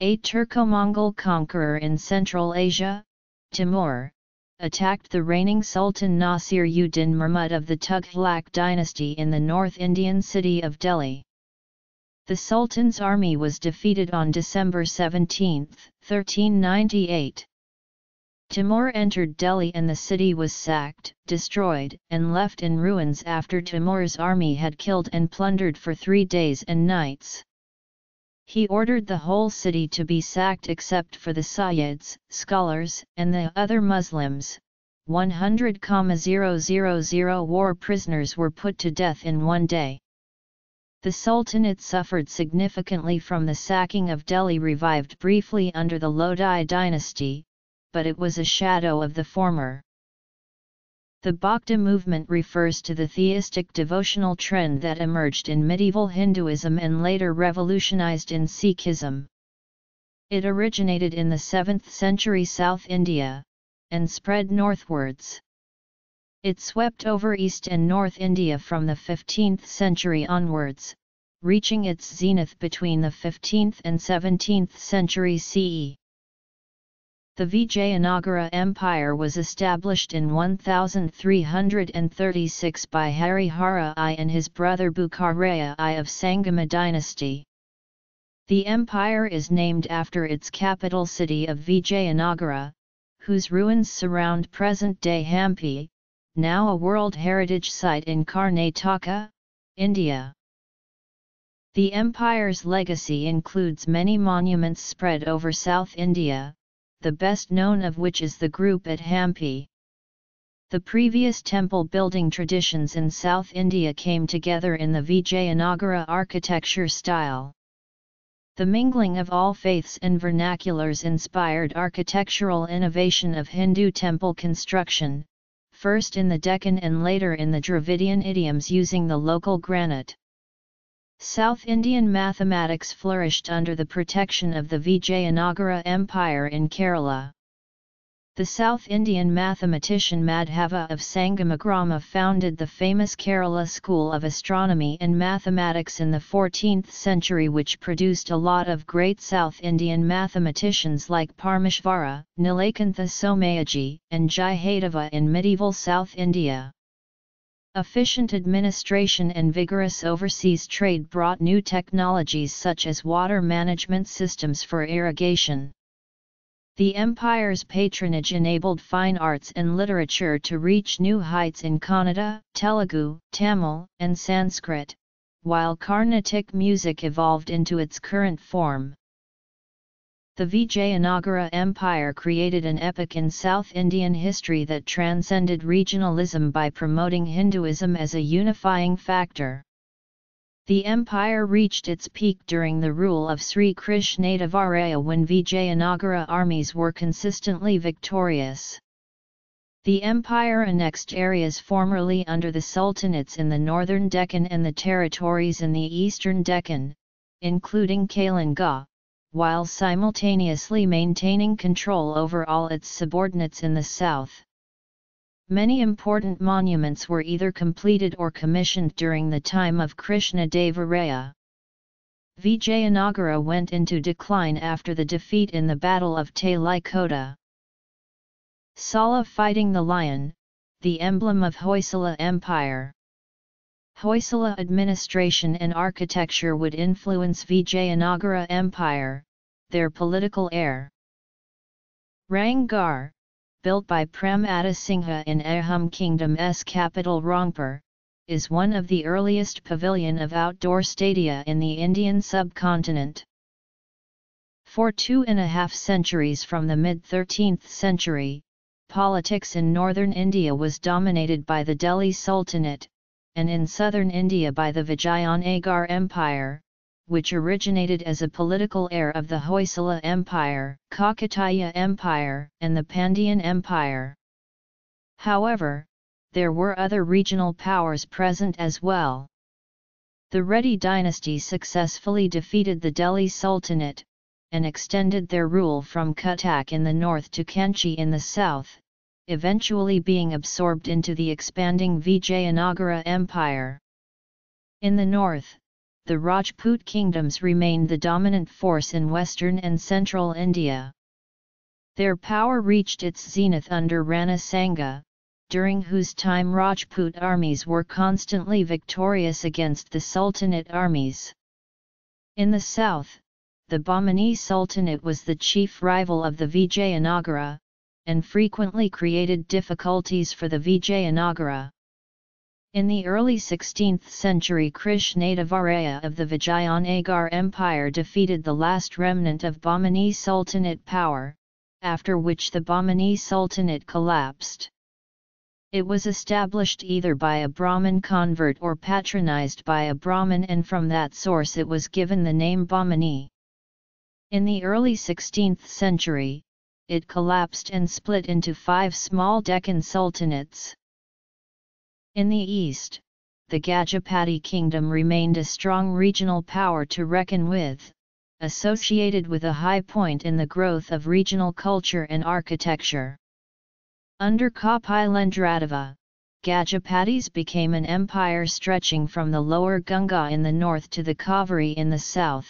A Turco-Mongol conqueror in Central Asia, Timur, attacked the reigning Sultan Nasir-ud-Din Mahmud of the Tughlaq dynasty in the North Indian city of Delhi. The Sultan's army was defeated on December 17, 1398. Timur entered Delhi and the city was sacked, destroyed, and left in ruins after Timur's army had killed and plundered for three days and nights. He ordered the whole city to be sacked except for the Sayyids, scholars, and the other Muslims. 100,000 war prisoners were put to death in one day. The Sultanate suffered significantly from the sacking of Delhi revived briefly under the Lodi dynasty, but it was a shadow of the former. The Bhakti movement refers to the theistic devotional trend that emerged in medieval Hinduism and later revolutionized in Sikhism. It originated in the 7th century South India, and spread northwards. It swept over East and North India from the 15th century onwards, reaching its zenith between the 15th and 17th century CE. The Vijayanagara Empire was established in 1336 by Harihara I and his brother Bukka Raya I of Sangama dynasty. The empire is named after its capital city of Vijayanagara, whose ruins surround present-day Hampi, now a World Heritage Site in Karnataka, India. The empire's legacy includes many monuments spread over South India, the best known of which is the group at Hampi. The previous temple building traditions in South India came together in the Vijayanagara architecture style. The mingling of all faiths and vernaculars inspired architectural innovation of Hindu temple construction, first in the Deccan and later in the Dravidian idioms using the local granite. South Indian mathematics flourished under the protection of the Vijayanagara Empire in Kerala. The South Indian mathematician Madhava of Sangamagrama founded the famous Kerala School of Astronomy and Mathematics in the 14th century which produced a lot of great South Indian mathematicians like Parameshvara, Nilakantha Somayaji, and Jyeshtadeva in medieval South India. Efficient administration and vigorous overseas trade brought new technologies such as water management systems for irrigation. The empire's patronage enabled fine arts and literature to reach new heights in Kannada, Telugu, Tamil, and Sanskrit, while Carnatic music evolved into its current form. The Vijayanagara Empire created an epoch in South Indian history that transcended regionalism by promoting Hinduism as a unifying factor. The empire reached its peak during the rule of Sri Krishnadevaraya when Vijayanagara armies were consistently victorious. The empire annexed areas formerly under the sultanates in the northern Deccan and the territories in the eastern Deccan, including Kalinga, while simultaneously maintaining control over all its subordinates in the south. Many important monuments were either completed or commissioned during the time of Krishna Devaraya. Vijayanagara went into decline after the defeat in the Battle of Talikota. Sala fighting the lion, the emblem of Hoysala Empire. Hoysala administration and architecture would influence Vijayanagara Empire, their political heir. Rang Ghar, built by Pramatta Singha in Ahom Kingdom's capital Rangpur, is one of the earliest pavilion of outdoor stadia in the Indian subcontinent. For two and a half centuries from the mid-13th century, politics in northern India was dominated by the Delhi Sultanate, and in southern India by the Vijayanagar Empire, which originated as a political heir of the Hoysala Empire, Kakatiya Empire, and the Pandyan Empire. However, there were other regional powers present as well. The Reddy dynasty successfully defeated the Delhi Sultanate, and extended their rule from Cuttack in the north to Kanchi in the south, eventually being absorbed into the expanding Vijayanagara Empire. In the north, the Rajput kingdoms remained the dominant force in western and central India. Their power reached its zenith under Rana Sanga, during whose time Rajput armies were constantly victorious against the Sultanate armies. In the south, the Bahmani Sultanate was the chief rival of the Vijayanagara, and frequently created difficulties for the Vijayanagara. In the early 16th century Krishnadevaraya of the Vijayanagar Empire defeated the last remnant of Bahmani Sultanate power, after which the Bahmani Sultanate collapsed. It was established either by a Brahmin convert or patronized by a Brahmin and from that source it was given the name Bahmani. In the early 16th century, it collapsed and split into five small Deccan sultanates. In the east, the Gajapati kingdom remained a strong regional power to reckon with, associated with a high point in the growth of regional culture and architecture. Under Kapilendradeva, Gajapatis became an empire stretching from the lower Ganga in the north to the Kaveri in the south.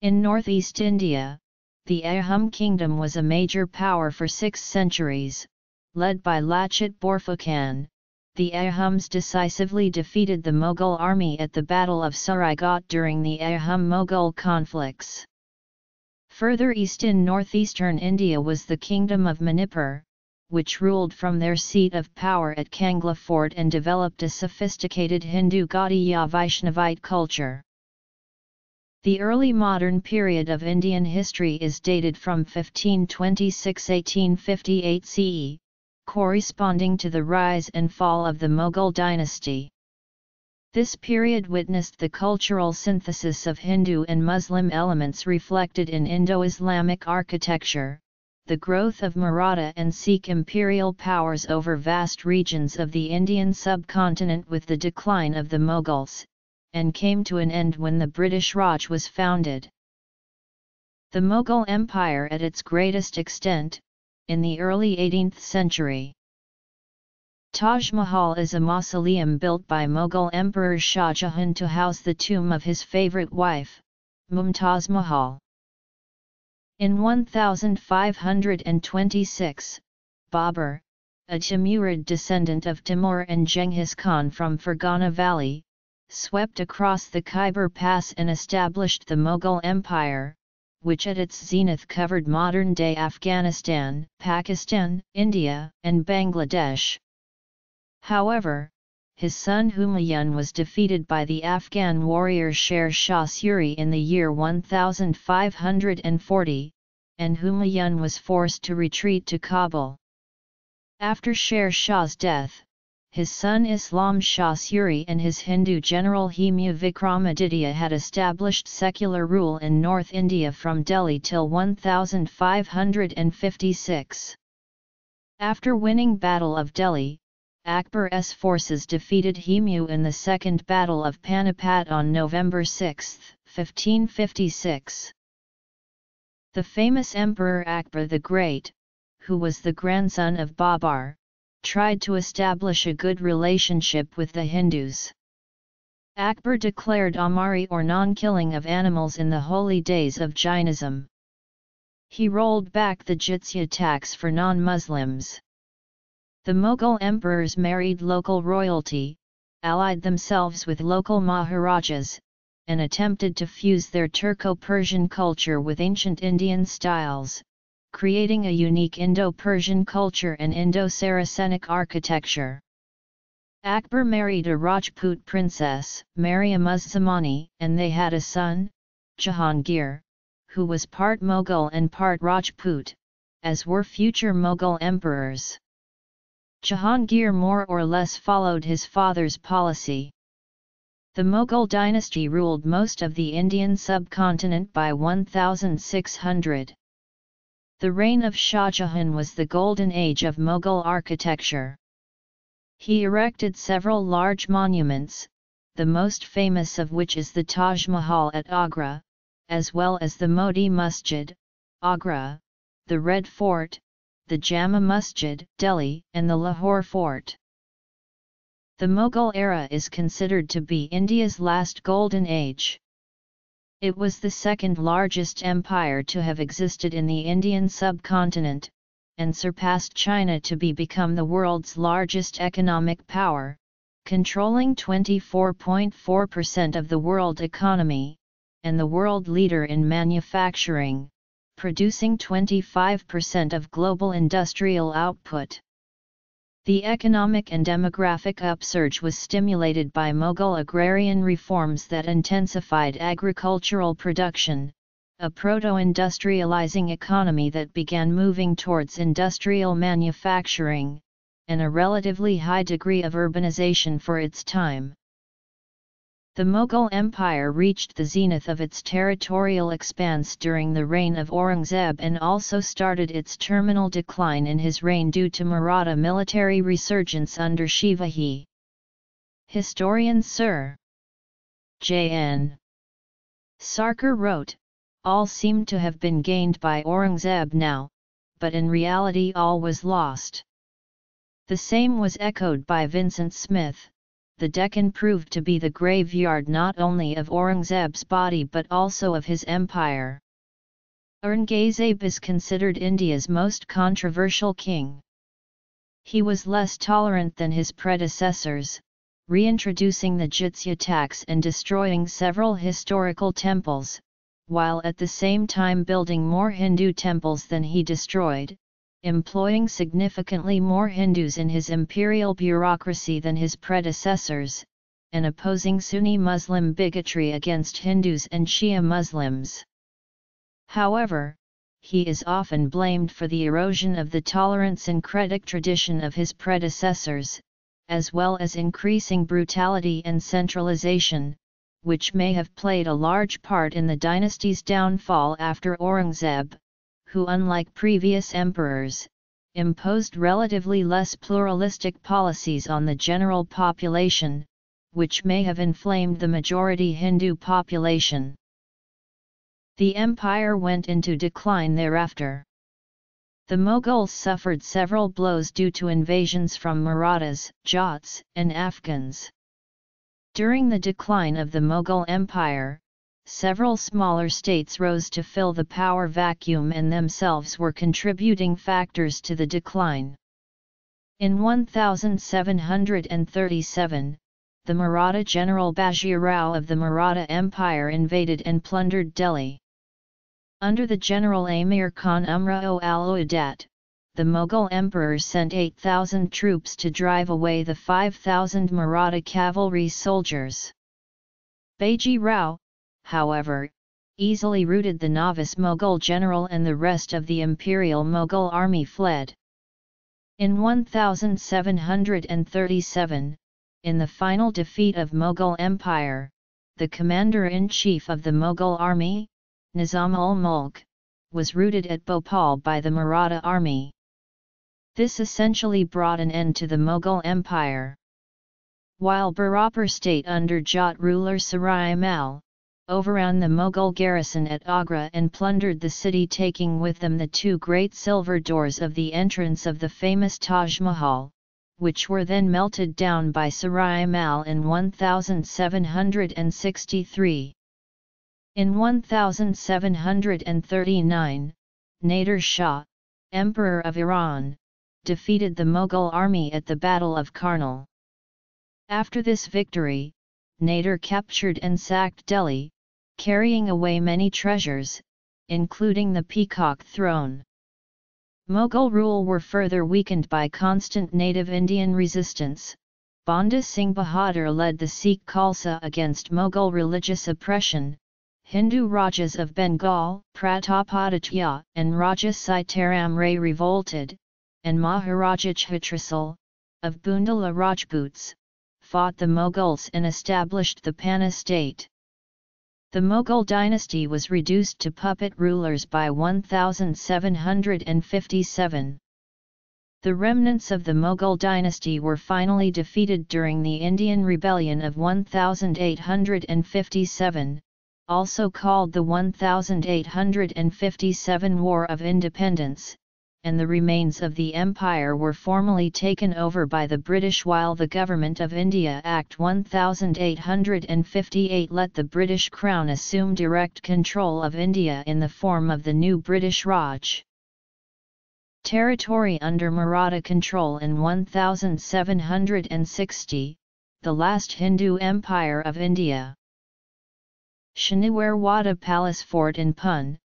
In northeast India, the Ahom kingdom was a major power for six centuries, led by Lachit Borphukan. The Ahoms decisively defeated the Mughal army at the Battle of Saraighat during the Ahom-Mughal conflicts. Further east in northeastern India was the kingdom of Manipur, which ruled from their seat of power at Kangla Fort and developed a sophisticated Hindu Gaudiya Vaishnavite culture. The early modern period of Indian history is dated from 1526-1858 CE, corresponding to the rise and fall of the Mughal dynasty. This period witnessed the cultural synthesis of Hindu and Muslim elements reflected in Indo-Islamic architecture, the growth of Maratha and Sikh imperial powers over vast regions of the Indian subcontinent with the decline of the Mughals, and came to an end when the British Raj was founded. The Mughal Empire at its greatest extent, in the early 18th century. Taj Mahal is a mausoleum built by Mughal Emperor Shah Jahan to house the tomb of his favorite wife, Mumtaz Mahal. In 1526, Babur, a Timurid descendant of Timur and Genghis Khan from Fergana Valley, swept across the Khyber Pass and established the Mughal Empire, which at its zenith covered modern-day Afghanistan, Pakistan, India, and Bangladesh. However, his son Humayun was defeated by the Afghan warrior Sher Shah Suri in the year 1540, and Humayun was forced to retreat to Kabul. After Sher Shah's death, his son Islam Shah Suri and his Hindu general Hemu Vikramaditya had established secular rule in North India from Delhi till 1556. After winning Battle of Delhi, Akbar's forces defeated Hemu in the Second Battle of Panipat on November 6, 1556. The famous Emperor Akbar the Great, who was the grandson of Babar, tried to establish a good relationship with the Hindus. Akbar declared Amari or non-killing of animals in the holy days of Jainism. He rolled back the jizya tax for non-Muslims. The Mughal emperors married local royalty, allied themselves with local Maharajas, and attempted to fuse their Turco-Persian culture with ancient Indian styles, creating a unique Indo-Persian culture and Indo-Saracenic architecture. Akbar married a Rajput princess, Mariam Uz-Zamani, and they had a son, Jahangir, who was part Mughal and part Rajput, as were future Mughal emperors. Jahangir more or less followed his father's policy. The Mughal dynasty ruled most of the Indian subcontinent by 1600. The reign of Shah Jahan was the golden age of Mughal architecture. He erected several large monuments, the most famous of which is the Taj Mahal at Agra, as well as the Moti Masjid, Agra, the Red Fort, the Jama Masjid, Delhi, and the Lahore Fort. The Mughal era is considered to be India's last golden age. It was the second largest empire to have existed in the Indian subcontinent, and surpassed China to be become the world's largest economic power, controlling 24.4% of the world economy, and the world leader in manufacturing, producing 25% of global industrial output. The economic and demographic upsurge was stimulated by Mughal agrarian reforms that intensified agricultural production, a proto-industrializing economy that began moving towards industrial manufacturing, and a relatively high degree of urbanization for its time. The Mughal Empire reached the zenith of its territorial expanse during the reign of Aurangzeb and also started its terminal decline in his reign due to Maratha military resurgence under Shivaji. Historian Sir J.N. Sarkar wrote, All seemed to have been gained by Aurangzeb now, but in reality all was lost. The same was echoed by Vincent Smith, the Deccan proved to be the graveyard not only of Aurangzeb's body but also of his empire. Aurangzeb is considered India's most controversial king. He was less tolerant than his predecessors, reintroducing the jizya tax and destroying several historical temples, while at the same time building more Hindu temples than he destroyed, employing significantly more Hindus in his imperial bureaucracy than his predecessors, and opposing Sunni Muslim bigotry against Hindus and Shia Muslims. However, he is often blamed for the erosion of the tolerance and syncretic tradition of his predecessors, as well as increasing brutality and centralization, which may have played a large part in the dynasty's downfall after Aurangzeb, who unlike previous emperors, imposed relatively less pluralistic policies on the general population, which may have inflamed the majority Hindu population. The empire went into decline thereafter. The Mughals suffered several blows due to invasions from Marathas, Jats, and Afghans. During the decline of the Mughal Empire, several smaller states rose to fill the power vacuum and themselves were contributing factors to the decline. In 1737, the Maratha general Bajirao of the Maratha Empire invaded and plundered Delhi. Under the general Amir Khan Umrao al-Udat, the Mughal emperor sent 8,000 troops to drive away the 5,000 Maratha cavalry soldiers. Baji Rao, however, easily routed the novice Mughal general and the rest of the imperial Mughal army fled. In 1737, in the final defeat of Mughal Empire, the commander-in-chief of the Mughal army, Nizam-ul-Mulk, was routed at Bhopal by the Maratha army. This essentially brought an end to the Mughal Empire. While Bharatpur state under Jat ruler Suraj Mal, overran the Mughal garrison at Agra and plundered the city taking with them the two great silver doors of the entrance of the famous Taj Mahal, which were then melted down by Suraj Mal in 1763. In 1739, Nader Shah, Emperor of Iran, defeated the Mughal army at the Battle of Karnal. After this victory, Nader captured and sacked Delhi, carrying away many treasures, including the peacock throne. Mughal rule were further weakened by constant native Indian resistance. Banda Singh Bahadur led the Sikh Khalsa against Mughal religious oppression. Hindu Rajas of Bengal, Pratapaditya and Raja Sitaram Ray revolted, and Maharaja Chhatrasal, of Bundela Rajputs, fought the Mughals and established the Panna state. The Mughal dynasty was reduced to puppet rulers by 1757. The remnants of the Mughal dynasty were finally defeated during the Indian Rebellion of 1857, also called the 1857 War of Independence, and the remains of the empire were formally taken over by the British while the Government of India Act 1858 let the British Crown assume direct control of India in the form of the new British Raj. Territory under Maratha control in 1760, the last Hindu Empire of India. Shaniwarwada Palace Fort in Pune,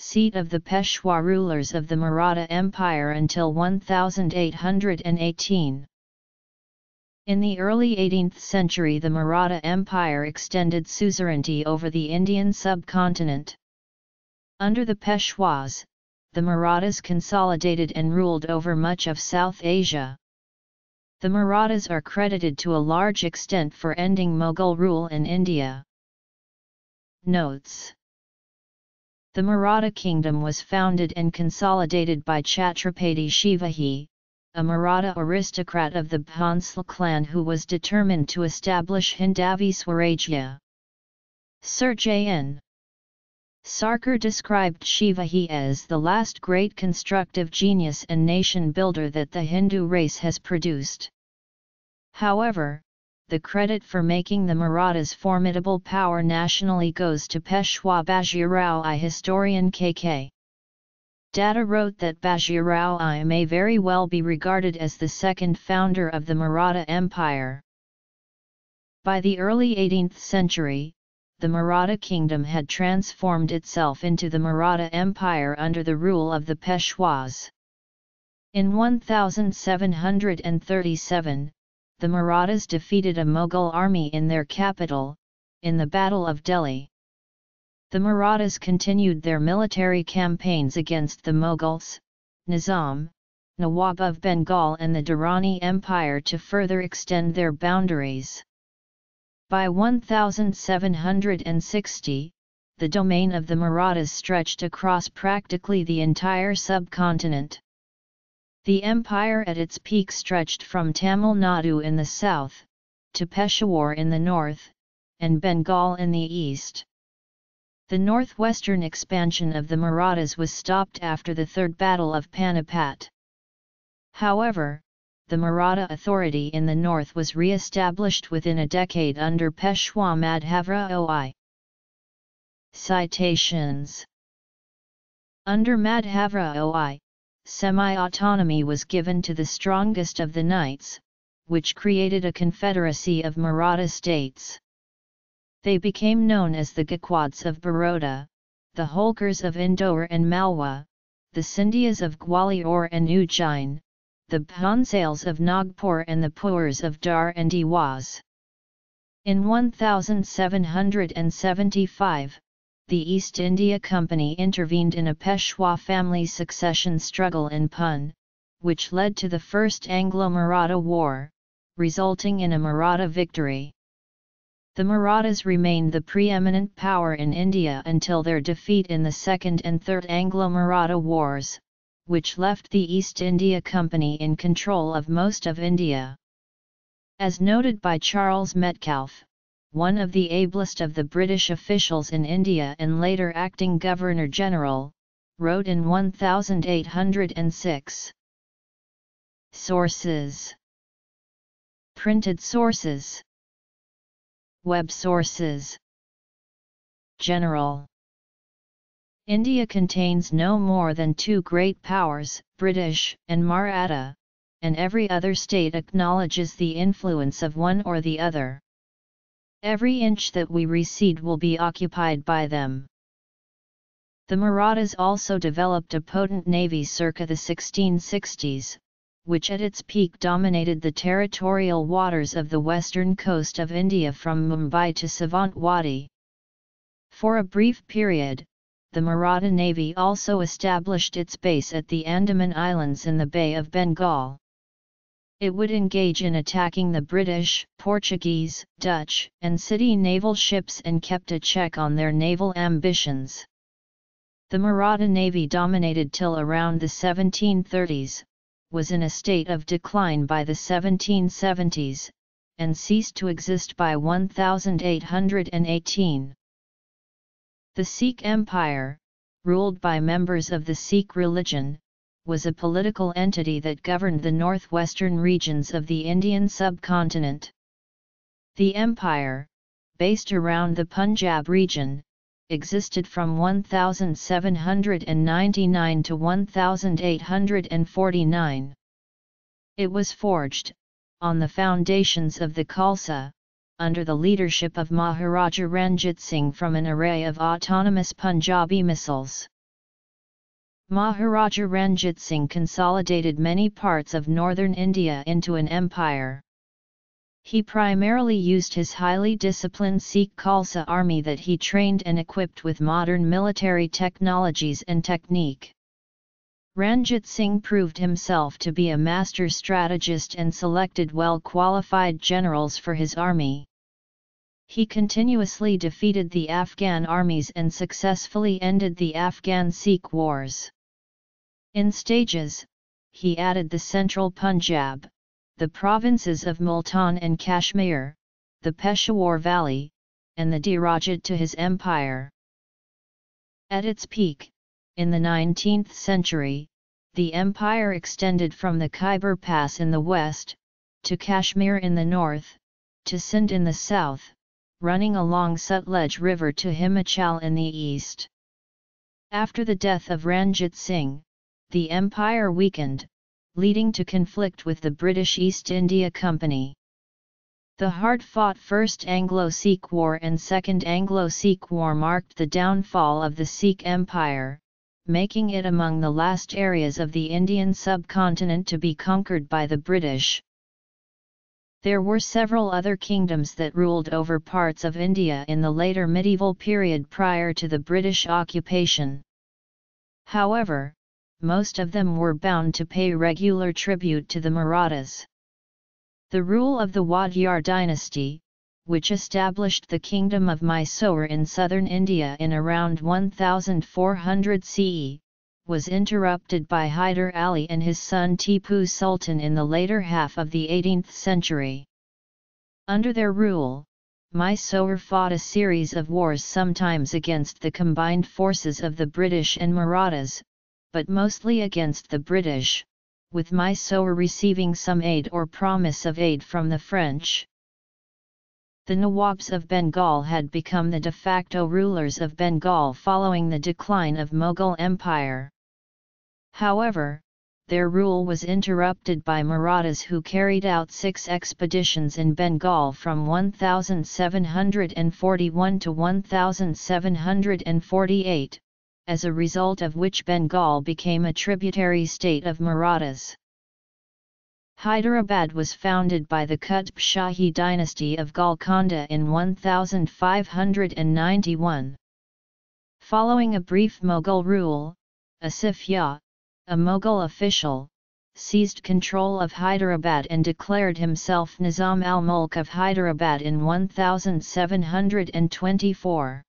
seat of the Peshwa rulers of the Maratha Empire until 1818. In the early 18th century the Maratha Empire extended suzerainty over the Indian subcontinent. Under the Peshwas, the Marathas consolidated and ruled over much of South Asia. The Marathas are credited to a large extent for ending Mughal rule in India. Notes The Maratha kingdom was founded and consolidated by Chhatrapati Shivaji, a Maratha aristocrat of the Bhonsle clan who was determined to establish Hindavi Swarajya. Sir J.N. Sarkar described Shivaji as the last great constructive genius and nation builder that the Hindu race has produced. However, the credit for making the Marathas formidable power nationally goes to Peshwa Bajirao I historian KK. Datta wrote that Bajirao I may very well be regarded as the second founder of the Maratha Empire. By the early 18th century, the Maratha kingdom had transformed itself into the Maratha Empire under the rule of the Peshwas. In 1737, the Marathas defeated a Mughal army in their capital, in the Battle of Delhi. The Marathas continued their military campaigns against the Mughals, Nizam, Nawab of Bengal and the Durrani Empire to further extend their boundaries. By 1760, the domain of the Marathas stretched across practically the entire subcontinent. The empire at its peak stretched from Tamil Nadu in the south, to Peshawar in the north, and Bengal in the east. The northwestern expansion of the Marathas was stopped after the Third Battle of Panipat. However, the Maratha authority in the north was re-established within a decade under Peshwa Madhavrao I. Citations Under Madhavrao I, semi-autonomy was given to the strongest of the knights, which created a confederacy of Maratha states. They became known as the Gaikwads of Baroda, the Holkars of Indore and Malwa, the Scindias of Gwalior and Ujjain, the Bhonsales of Nagpur and the Puars of Dhar and Dewas. In 1775, the East India Company intervened in a Peshwa family succession struggle in Pune, which led to the First Anglo-Maratha War, resulting in a Maratha victory. The Marathas remained the preeminent power in India until their defeat in the Second and Third Anglo-Maratha Wars, which left the East India Company in control of most of India. As noted by Charles Metcalfe, one of the ablest of the British officials in India and later acting Governor-General, wrote in 1806. Sources Printed sources Web sources General India contains no more than two great powers, British and Maratha, and every other state acknowledges the influence of one or the other. Every inch that we recede will be occupied by them. The Marathas also developed a potent navy circa the 1660s, which at its peak dominated the territorial waters of the western coast of India from Mumbai to Savantwadi. For a brief period, the Maratha Navy also established its base at the Andaman Islands in the Bay of Bengal. It would engage in attacking the British, Portuguese, Dutch, and Siddi naval ships and kept a check on their naval ambitions. The Maratha Navy dominated till around the 1730s, was in a state of decline by the 1770s, and ceased to exist by 1818. The Sikh Empire, ruled by members of the Sikh religion, was a political entity that governed the northwestern regions of the Indian subcontinent. The empire, based around the Punjab region, existed from 1799 to 1849. It was forged, on the foundations of the Khalsa, under the leadership of Maharaja Ranjit Singh from an array of autonomous Punjabi misls. Maharaja Ranjit Singh consolidated many parts of northern India into an empire. He primarily used his highly disciplined Sikh Khalsa army that he trained and equipped with modern military technologies and technique. Ranjit Singh proved himself to be a master strategist and selected well-qualified generals for his army. He continuously defeated the Afghan armies and successfully ended the Afghan-Sikh wars. In stages, he added the central Punjab, the provinces of Multan and Kashmir, the Peshawar Valley, and the Dirajat to his empire. At its peak, in the 19th century, the empire extended from the Khyber Pass in the west, to Kashmir in the north, to Sindh in the south, running along Sutlej River to Himachal in the east. After the death of Ranjit Singh, the empire weakened, leading to conflict with the British East India Company. The hard-fought First Anglo-Sikh War and Second Anglo-Sikh War marked the downfall of the Sikh Empire, making it among the last areas of the Indian subcontinent to be conquered by the British. There were several other kingdoms that ruled over parts of India in the later medieval period prior to the British occupation. However, most of them were bound to pay regular tribute to the Marathas. The rule of the Wadiyar dynasty, which established the kingdom of Mysore in southern India in around 1400 CE, was interrupted by Hyder Ali and his son Tipu Sultan in the later half of the 18th century. Under their rule, Mysore fought a series of wars sometimes against the combined forces of the British and Marathas, but mostly against the British, with Mysore receiving some aid or promise of aid from the French. The Nawabs of Bengal had become the de facto rulers of Bengal following the decline of Mughal Empire. However, their rule was interrupted by Marathas who carried out six expeditions in Bengal from 1741 to 1748, as a result of which Bengal became a tributary state of Marathas. Hyderabad was founded by the Qutb Shahi dynasty of Golconda in 1591. Following a brief Mughal rule, Asif Jah, a Mughal official, seized control of Hyderabad and declared himself Nizam al-Mulk of Hyderabad in 1724.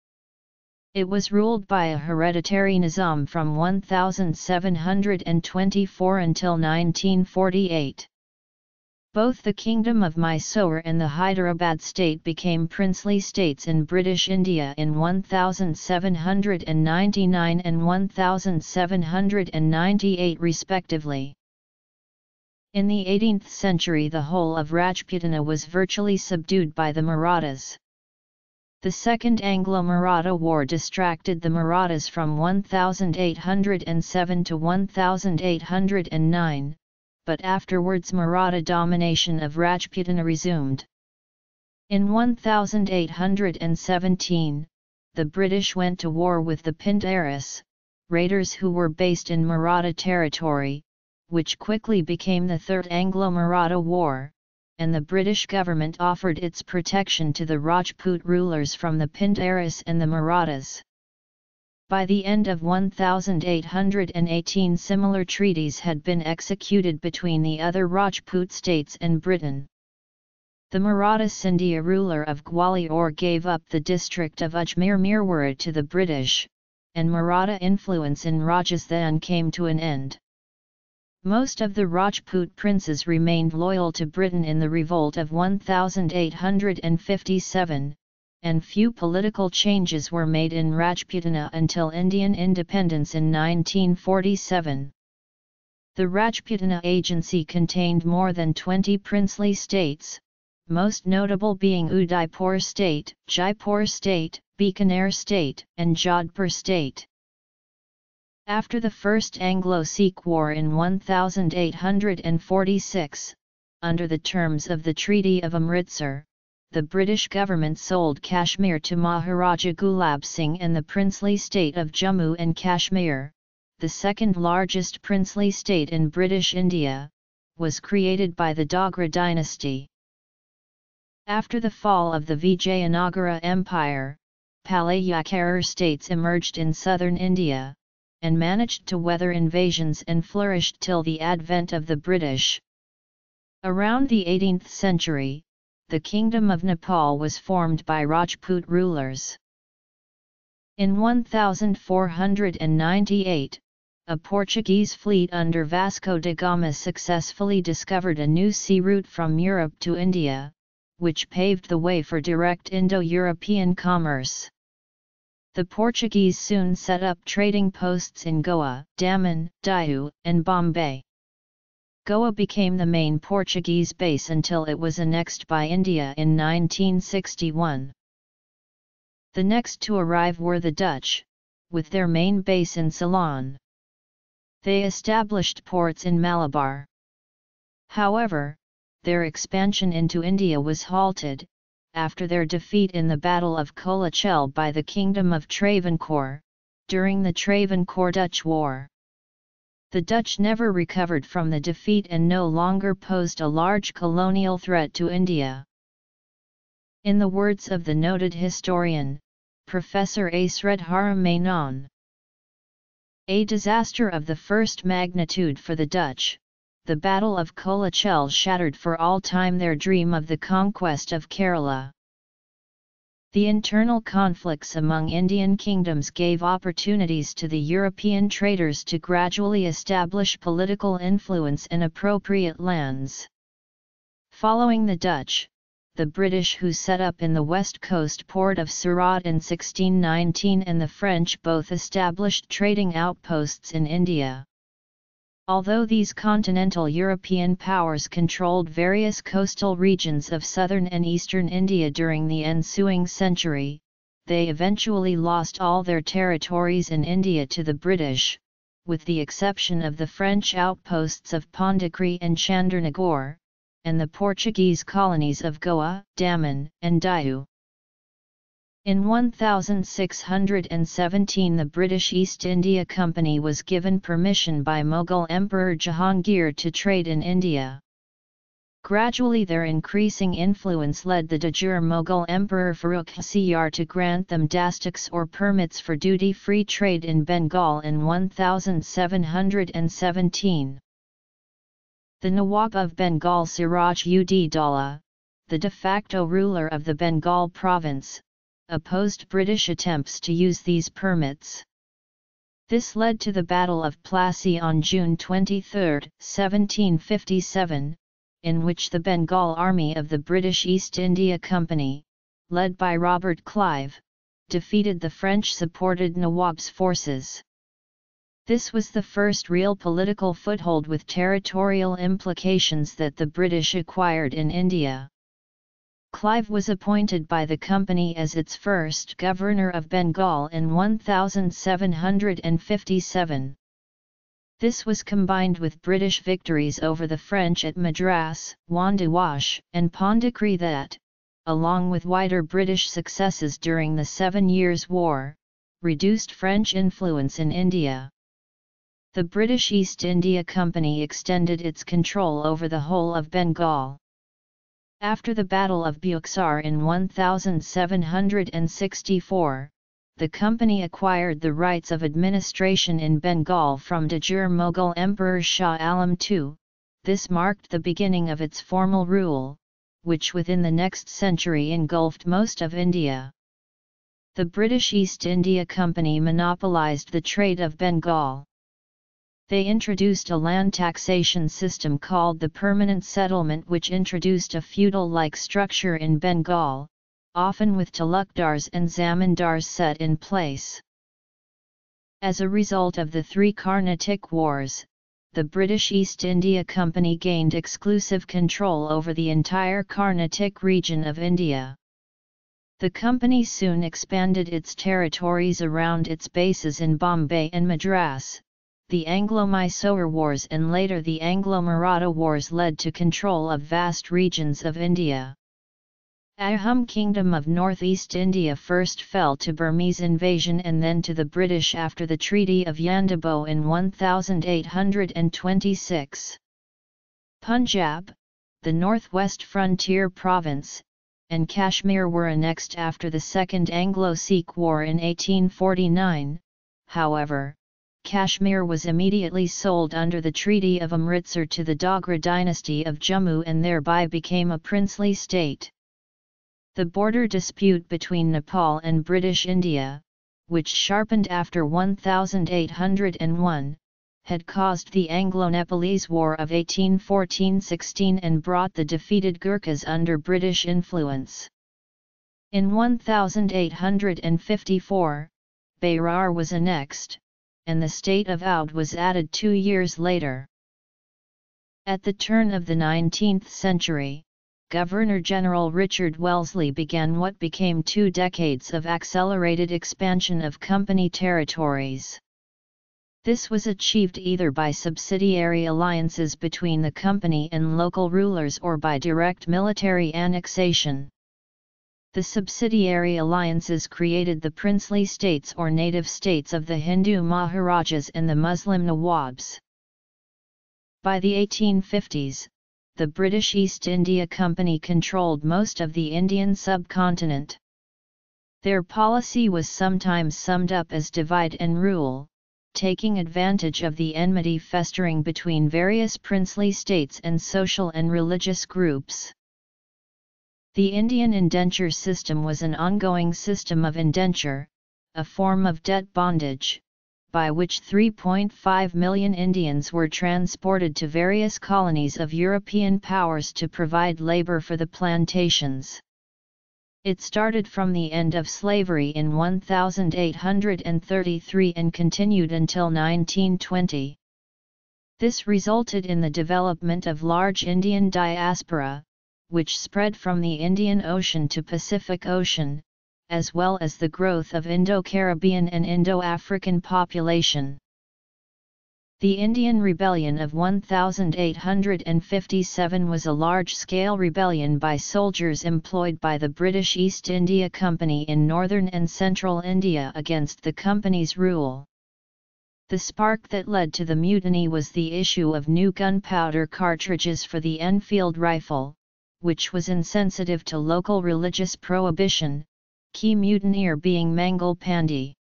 It was ruled by a hereditary nizam from 1724 until 1948. Both the Kingdom of Mysore and the Hyderabad state became princely states in British India in 1799 and 1798 respectively. In the 18th century the whole of Rajputana was virtually subdued by the Marathas. The Second Anglo-Maratha War distracted the Marathas from 1807 to 1809, but afterwards Maratha domination of Rajputana resumed. In 1817, the British went to war with the Pindaris, raiders who were based in Maratha territory, which quickly became the Third Anglo-Maratha War, and the British government offered its protection to the Rajput rulers from the Pindaris and the Marathas. By the end of 1818 similar treaties had been executed between the other Rajput states and Britain. The Maratha Scindia ruler of Gwalior gave up the district of Ajmer Merwara to the British, and Maratha influence in Rajasthan came to an end. Most of the Rajput princes remained loyal to Britain in the revolt of 1857, and few political changes were made in Rajputana until Indian independence in 1947. The Rajputana Agency contained more than 20 princely states, most notable being Udaipur state, Jaipur state, Bikaner state, and Jodhpur state. After the First Anglo-Sikh War in 1846, under the terms of the Treaty of Amritsar, the British government sold Kashmir to Maharaja Gulab Singh and the princely state of Jammu and Kashmir, the second largest princely state in British India, was created by the Dogra dynasty. After the fall of the Vijayanagara Empire, Palayakarar states emerged in southern India, and managed to weather invasions and flourished till the advent of the British. Around the 18th century, the Kingdom of Nepal was formed by Rajput rulers. In 1498, a Portuguese fleet under Vasco da Gama successfully discovered a new sea route from Europe to India, which paved the way for direct Indo-European commerce. The Portuguese soon set up trading posts in Goa, Daman, Diu, and Bombay. Goa became the main Portuguese base until it was annexed by India in 1961. The next to arrive were the Dutch, with their main base in Ceylon. They established ports in Malabar. However, their expansion into India was halted, after their defeat in the Battle of Colachel by the Kingdom of Travancore, during the Travancore-Dutch War. The Dutch never recovered from the defeat and no longer posed a large colonial threat to India. In the words of the noted historian, Professor A. Sridhara Menon, a disaster of the first magnitude for the Dutch, the Battle of Colachel shattered for all time their dream of the conquest of Kerala. The internal conflicts among Indian kingdoms gave opportunities to the European traders to gradually establish political influence in appropriate lands. Following the Dutch, the British who set up in the west coast port of Surat in 1619 and the French both established trading outposts in India. Although these continental European powers controlled various coastal regions of southern and eastern India during the ensuing century, they eventually lost all their territories in India to the British, with the exception of the French outposts of Pondicherry and Chandernagore, and the Portuguese colonies of Goa, Daman, and Diu. In 1617 the British East India Company was given permission by Mughal Emperor Jahangir to trade in India. Gradually their increasing influence led the de jure Mughal Emperor Farrukh Siyar to grant them dastaks or permits for duty-free trade in Bengal in 1717. The Nawab of Bengal Siraj ud Daulah, the de facto ruler of the Bengal province, opposed British attempts to use these permits. This led to the Battle of Plassey on June 23, 1757, in which the Bengal Army of the British East India Company, led by Robert Clive, defeated the French-supported Nawab's forces. This was the first real political foothold with territorial implications that the British acquired in India. Clive was appointed by the company as its first governor of Bengal in 1757. This was combined with British victories over the French at Madras, Wandiwash, and Pondicherry that, along with wider British successes during the Seven Years' War, reduced French influence in India. The British East India Company extended its control over the whole of Bengal. After the Battle of Buxar in 1764, the company acquired the rights of administration in Bengal from de jure Mughal Emperor Shah Alam II, this marked the beginning of its formal rule, which within the next century engulfed most of India. The British East India Company monopolised the trade of Bengal they introduced a land taxation system called the permanent settlement which introduced a feudal-like structure in Bengal, often with talukdars and zamindars set in place. As a result of the three Carnatic Wars, the British East India Company gained exclusive control over the entire Carnatic region of India. The company soon expanded its territories around its bases in Bombay and Madras, the Anglo-Mysore Wars and later the Anglo-Maratha Wars led to control of vast regions of India. Ahom Kingdom of Northeast India first fell to Burmese invasion and then to the British after the Treaty of Yandabo in 1826. Punjab, the northwest frontier province, and Kashmir were annexed after the Second Anglo-Sikh War in 1849, however, Kashmir was immediately sold under the Treaty of Amritsar to the Dogra dynasty of Jammu and thereby became a princely state. The border dispute between Nepal and British India, which sharpened after 1801, had caused the Anglo-Nepalese War of 1814–16 and brought the defeated Gurkhas under British influence. In 1854, Berar was annexed, and the state of Oudh was added two years later. At the turn of the 19th century, Governor-General Richard Wellesley began what became two decades of accelerated expansion of company territories. This was achieved either by subsidiary alliances between the company and local rulers or by direct military annexation. The subsidiary alliances created the princely states or native states of the Hindu Maharajas and the Muslim Nawabs. By the 1850s, the British East India Company controlled most of the Indian subcontinent. Their policy was sometimes summed up as divide and rule, taking advantage of the enmity festering between various princely states and social and religious groups. The Indian indenture system was an ongoing system of indenture, a form of debt bondage, by which 3.5 million Indians were transported to various colonies of European powers to provide labor for the plantations. It started from the end of slavery in 1833 and continued until 1920. This resulted in the development of large Indian diaspora, which spread from the Indian Ocean to Pacific Ocean, as well as the growth of Indo-Caribbean and Indo-African population. The Indian Rebellion of 1857 was a large-scale rebellion by soldiers employed by the British East India Company in northern and central India against the company's rule. The spark that led to the mutiny was the issue of new gunpowder cartridges for the Enfield rifle, which was insensitive to local religious prohibition, key mutineer being Mangal Pandey.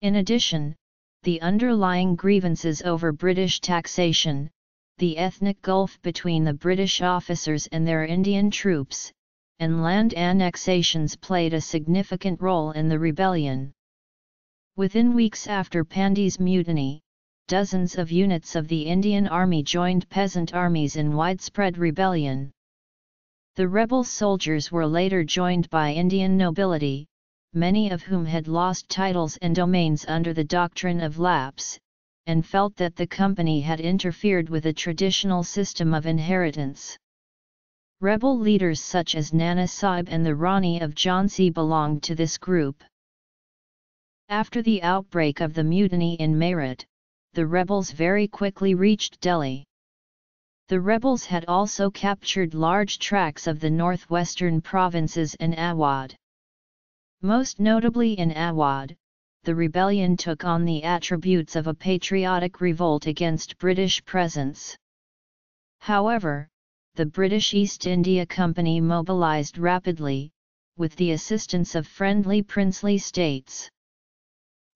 In addition, the underlying grievances over British taxation, the ethnic gulf between the British officers and their Indian troops, and land annexations played a significant role in the rebellion. Within weeks after Pandey's mutiny, dozens of units of the Indian Army joined peasant armies in widespread rebellion. The rebel soldiers were later joined by Indian nobility, many of whom had lost titles and domains under the doctrine of lapse, and felt that the company had interfered with a traditional system of inheritance. Rebel leaders such as Nana Sahib and the Rani of Jhansi belonged to this group. After the outbreak of the mutiny in Meerut, the rebels very quickly reached Delhi. The rebels had also captured large tracts of the northwestern provinces and Awadh. Most notably in Awadh, the rebellion took on the attributes of a patriotic revolt against British presence. However, the British East India Company mobilised rapidly, with the assistance of friendly princely states.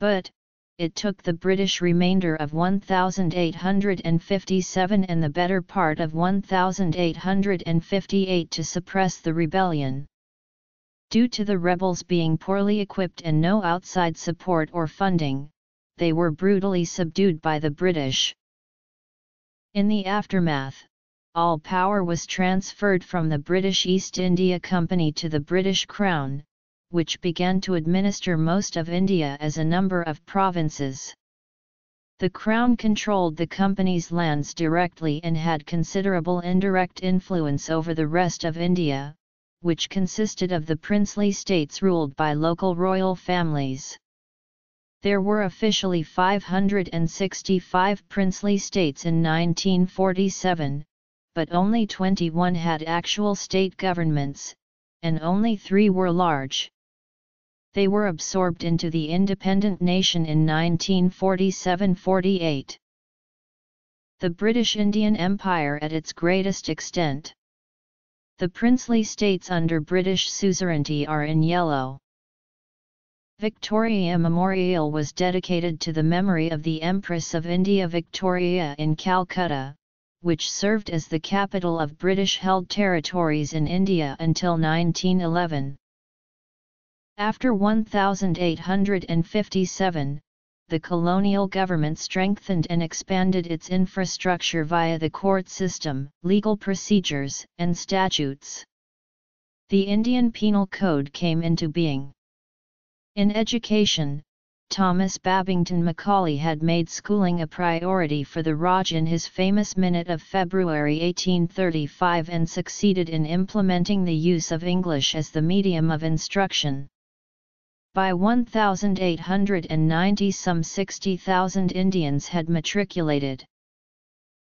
But, it took the British remainder of 1857 and the better part of 1858 to suppress the rebellion. Due to the rebels being poorly equipped and no outside support or funding, they were brutally subdued by the British. In the aftermath, all power was transferred from the British East India Company to the British Crown, which began to administer most of India as a number of provinces. The Crown controlled the company's lands directly and had considerable indirect influence over the rest of India, which consisted of the princely states ruled by local royal families. There were officially 565 princely states in 1947, but only 21 had actual state governments, and only three were large. They were absorbed into the independent nation in 1947–48. The British Indian Empire at its greatest extent. The princely states under British suzerainty are in yellow. Victoria Memorial was dedicated to the memory of the Empress of India Victoria in Calcutta, which served as the capital of British-held territories in India until 1911. After 1857, the colonial government strengthened and expanded its infrastructure via the court system, legal procedures, and statutes. The Indian Penal Code came into being. In education, Thomas Babington Macaulay had made schooling a priority for the Raj in his famous Minute of February 1835 and succeeded in implementing the use of English as the medium of instruction. By 1890 some 60,000 Indians had matriculated.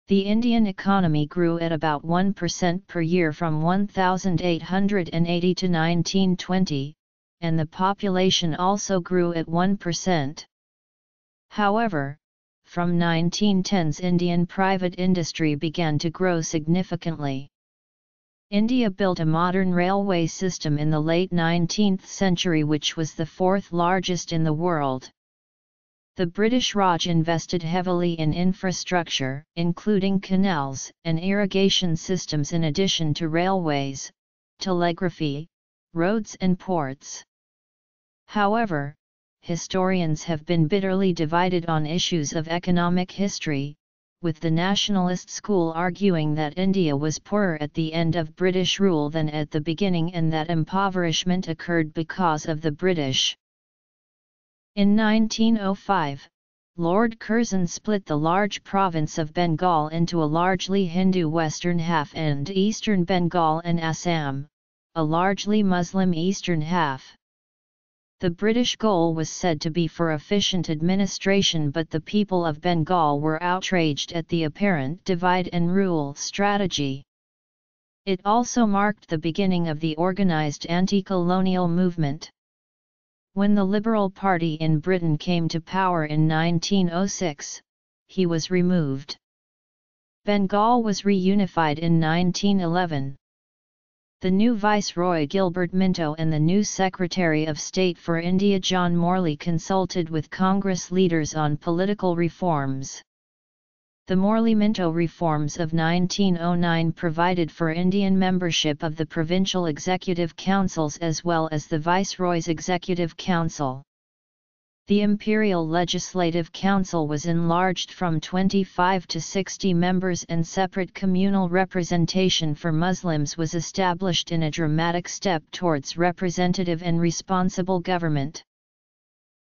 The Indian economy grew at about 1% per year from 1880 to 1920, and the population also grew at 1%. However, from 1910s Indian private industry began to grow significantly. India built a modern railway system in the late 19th century which was the fourth largest in the world. The British Raj invested heavily in infrastructure, including canals and irrigation systems in addition to railways, telegraphy, roads and ports. However, historians have been bitterly divided on issues of economic history, with the nationalist school arguing that India was poorer at the end of British rule than at the beginning and that impoverishment occurred because of the British. In 1905, Lord Curzon split the large province of Bengal into a largely Hindu western half and eastern Bengal and Assam, a largely Muslim eastern half. The British goal was said to be for efficient administration but the people of Bengal were outraged at the apparent divide and rule strategy. It also marked the beginning of the organised anti-colonial movement. When the Liberal Party in Britain came to power in 1906, he was removed. Bengal was reunified in 1911 the new Viceroy Gilbert Minto and the new Secretary of State for India John Morley consulted with Congress leaders on political reforms. The Morley-Minto reforms of 1909 provided for Indian membership of the provincial executive councils as well as the Viceroy's Executive Council. The Imperial Legislative Council was enlarged from 25 to 60 members and separate communal representation for Muslims was established in a dramatic step towards representative and responsible government.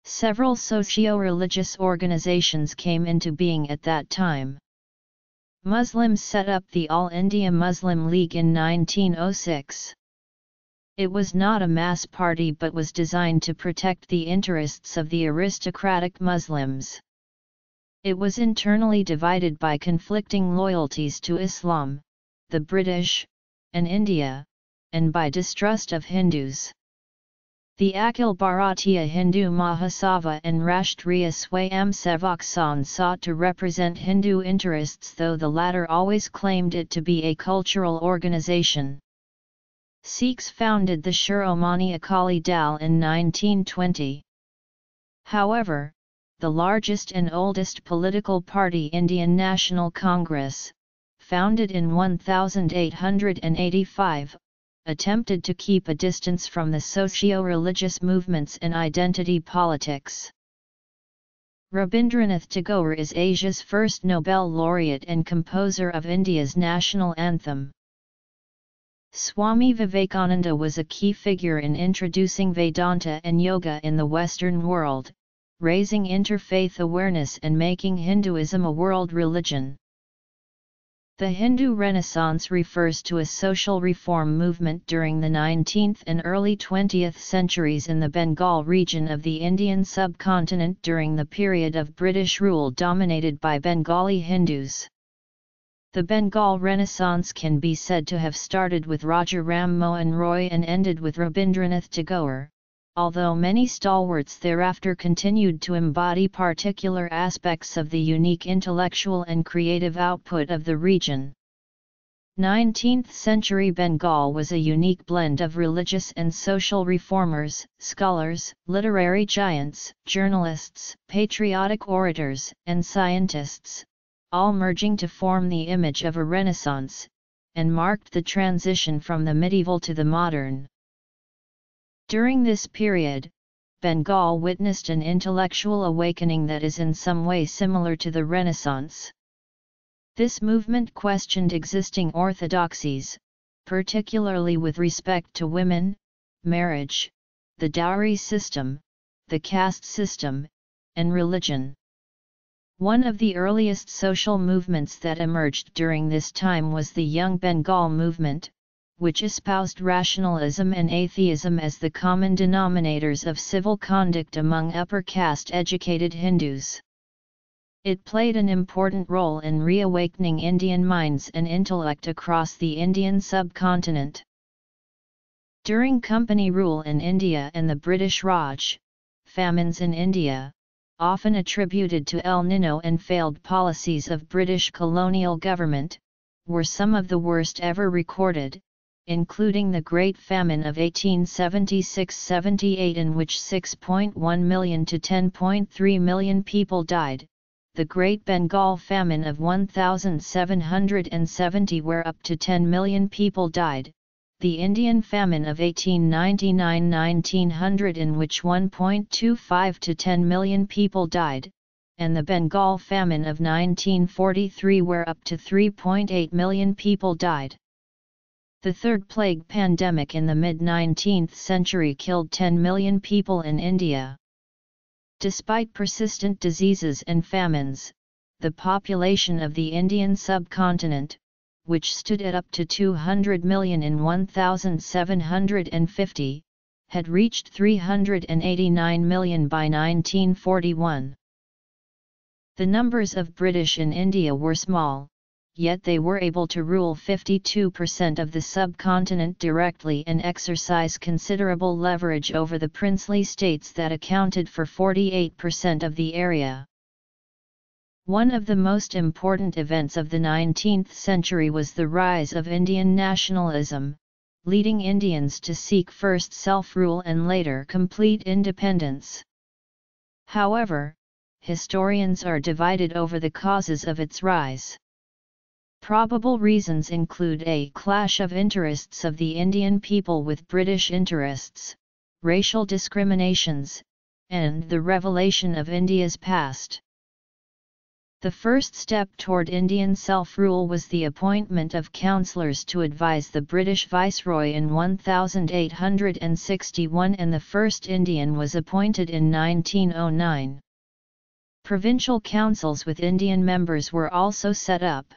Several socio-religious organizations came into being at that time. Muslims set up the All India Muslim League in 1906. It was not a mass party but was designed to protect the interests of the aristocratic Muslims. It was internally divided by conflicting loyalties to Islam, the British, and India, and by distrust of Hindus. The Akhil Bharatiya Hindu Mahasabha and Rashtriya Swayamsevak Sangh sought to represent Hindu interests though the latter always claimed it to be a cultural organization. Sikhs founded the Shiromani Akali Dal in 1920. However, the largest and oldest political party Indian National Congress, founded in 1885, attempted to keep a distance from the socio-religious movements and identity politics. Rabindranath Tagore is Asia's first Nobel laureate and composer of India's national anthem. Swami Vivekananda was a key figure in introducing Vedanta and Yoga in the Western world, raising interfaith awareness and making Hinduism a world religion. The Hindu Renaissance refers to a social reform movement during the 19th and early 20th centuries in the Bengal region of the Indian subcontinent during the period of British rule dominated by Bengali Hindus. The Bengal Renaissance can be said to have started with Raja Ram Mohan Roy and ended with Rabindranath Tagore, although many stalwarts thereafter continued to embody particular aspects of the unique intellectual and creative output of the region. 19th-century Bengal was a unique blend of religious and social reformers, scholars, literary giants, journalists, patriotic orators, and scientists, all merging to form the image of a renaissance, and marked the transition from the medieval to the modern. During this period, Bengal witnessed an intellectual awakening that is in some way similar to the Renaissance. This movement questioned existing orthodoxies, particularly with respect to women, marriage, the dowry system, the caste system, and religion. One of the earliest social movements that emerged during this time was the Young Bengal movement, which espoused rationalism and atheism as the common denominators of civil conduct among upper caste educated Hindus. It played an important role in reawakening Indian minds and intellect across the Indian subcontinent. During company rule in India and the British Raj, famines in India, often attributed to El Nino and failed policies of British colonial government, were some of the worst ever recorded, including the Great Famine of 1876–78 in which 6.1 million to 10.3 million people died, the Great Bengal Famine of 1770 where up to 10 million people died, the Indian Famine of 1899–1900 in which 1.25 to 10 million people died, and the Bengal Famine of 1943 where up to 3.8 million people died. The third plague pandemic in the mid-19th century killed 10 million people in India. Despite persistent diseases and famines, the population of the Indian subcontinent, which stood at up to 200 million in 1750, had reached 389 million by 1941. The numbers of British in India were small, yet they were able to rule 52% of the subcontinent directly and exercise considerable leverage over the princely states that accounted for 48% of the area. One of the most important events of the 19th century was the rise of Indian nationalism, leading Indians to seek first self-rule and later complete independence. However, historians are divided over the causes of its rise. Probable reasons include a clash of interests of the Indian people with British interests, racial discriminations, and the revelation of India's past. The first step toward Indian self-rule was the appointment of councillors to advise the British Viceroy in 1861 and the first Indian was appointed in 1909. Provincial councils with Indian members were also set up.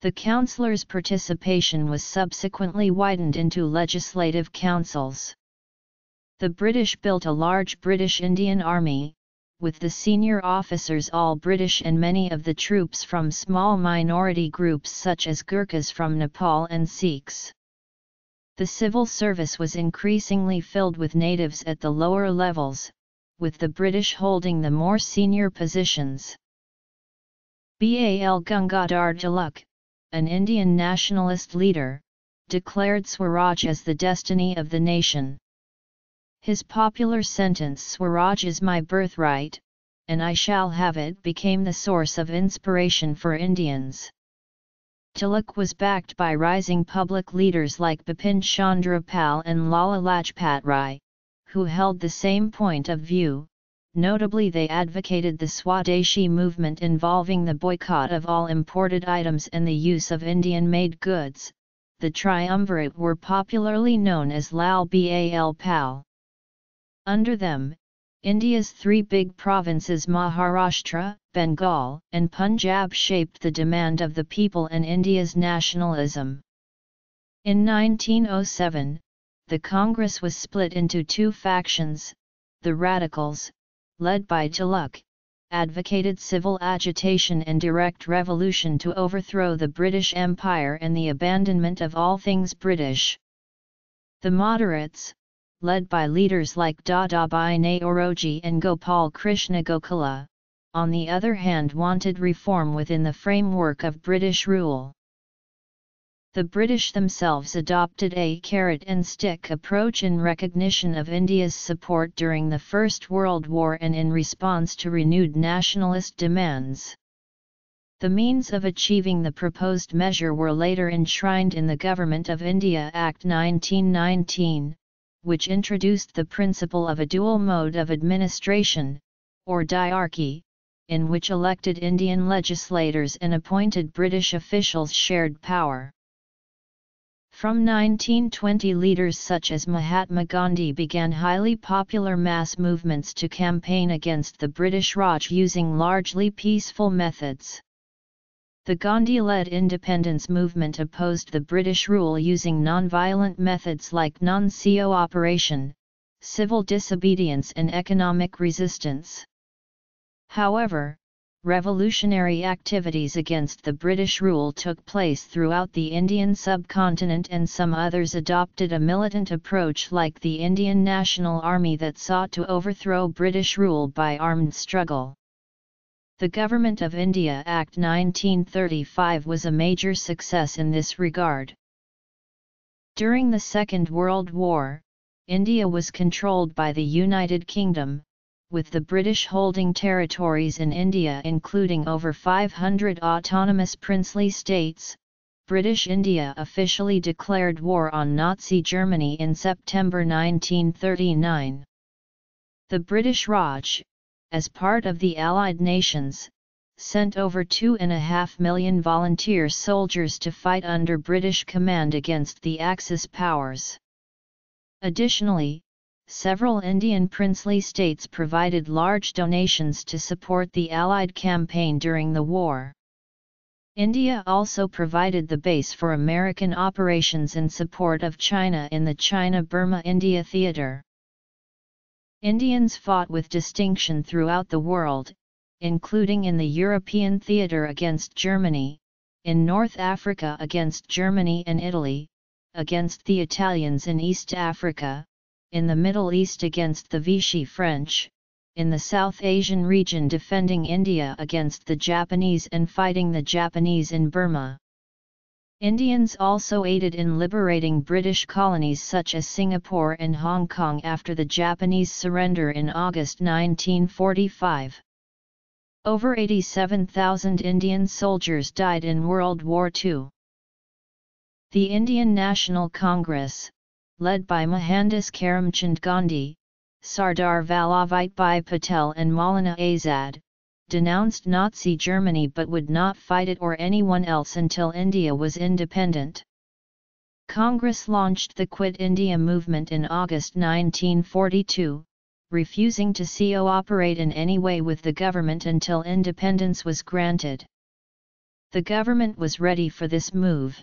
The councillors' participation was subsequently widened into legislative councils. The British built a large British Indian Army, with the senior officers all British and many of the troops from small minority groups such as Gurkhas from Nepal and Sikhs. The civil service was increasingly filled with natives at the lower levels, with the British holding the more senior positions. Bal Gangadhar Tilak, an Indian nationalist leader, declared Swaraj as the destiny of the nation. His popular sentence Swaraj is my birthright, and I shall have it became the source of inspiration for Indians. Tilak was backed by rising public leaders like Bipin Chandra Pal and Lala Lajpat Rai, who held the same point of view, Notably they advocated the Swadeshi movement involving the boycott of all imported items and the use of Indian-made goods. The triumvirate were popularly known as Lal Bal Pal. Under them, India's three big provinces Maharashtra, Bengal, and Punjab shaped the demand of the people and India's nationalism. In 1907, the Congress was split into two factions, the Radicals, led by Tilak, advocated civil agitation and direct revolution to overthrow the British Empire and the abandonment of all things British. The moderates, led by leaders like Dadabhai Naoroji and Gopal Krishna Gokhale, on the other hand wanted reform within the framework of British rule. The British themselves adopted a carrot and stick approach in recognition of India's support during the First World War and in response to renewed nationalist demands. The means of achieving the proposed measure were later enshrined in the Government of India Act 1919, which introduced the principle of a dual mode of administration, or diarchy, in which elected Indian legislators and appointed British officials shared power. From 1920 leaders such as Mahatma Gandhi began highly popular mass movements to campaign against the British Raj using largely peaceful methods. The Gandhi-led independence movement opposed the British rule using non-violent methods like non-cooperation, civil disobedience and economic resistance. However, revolutionary activities against the British rule took place throughout the Indian subcontinent and some others adopted a militant approach like the Indian National Army that sought to overthrow British rule by armed struggle. The Government of India Act 1935 was a major success in this regard. During the Second World War, India was controlled by the United Kingdom, with the British holding territories in India including over 500 autonomous princely states, British India officially declared war on Nazi Germany in September 1939. The British Raj, as part of the Allied nations, sent over two and a half million volunteer soldiers to fight under British command against the Axis powers. Additionally, several Indian princely states provided large donations to support the Allied campaign during the war. India also provided the base for American operations in support of China in the China-Burma-India theater. Indians fought with distinction throughout the world, including in the European theater against Germany, in North Africa against Germany and Italy, against the Italians in East Africa, in the Middle East against the Vichy French, in the South Asian region defending India against the Japanese and fighting the Japanese in Burma. Indians also aided in liberating British colonies such as Singapore and Hong Kong after the Japanese surrender in August 1945. Over 87,000 Indian soldiers died in World War II. The Indian National Congress, led by Mohandas Karamchand Gandhi, Sardar Vallabhbhai Patel and Maulana Azad, denounced Nazi Germany but would not fight it or anyone else until India was independent. Congress launched the Quit India movement in August 1942, refusing to cooperate in any way with the government until independence was granted. The government was ready for this move.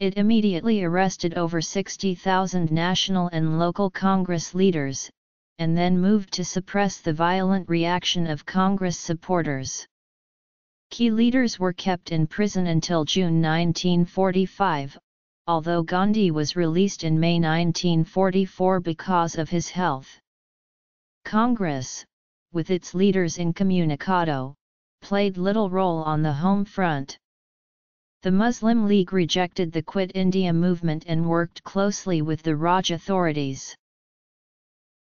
It immediately arrested over 60,000 national and local Congress leaders, and then moved to suppress the violent reaction of Congress supporters. Key leaders were kept in prison until June 1945, although Gandhi was released in May 1944 because of his health. Congress, with its leaders incommunicado, played little role on the home front. The Muslim League rejected the Quit India movement and worked closely with the Raj authorities.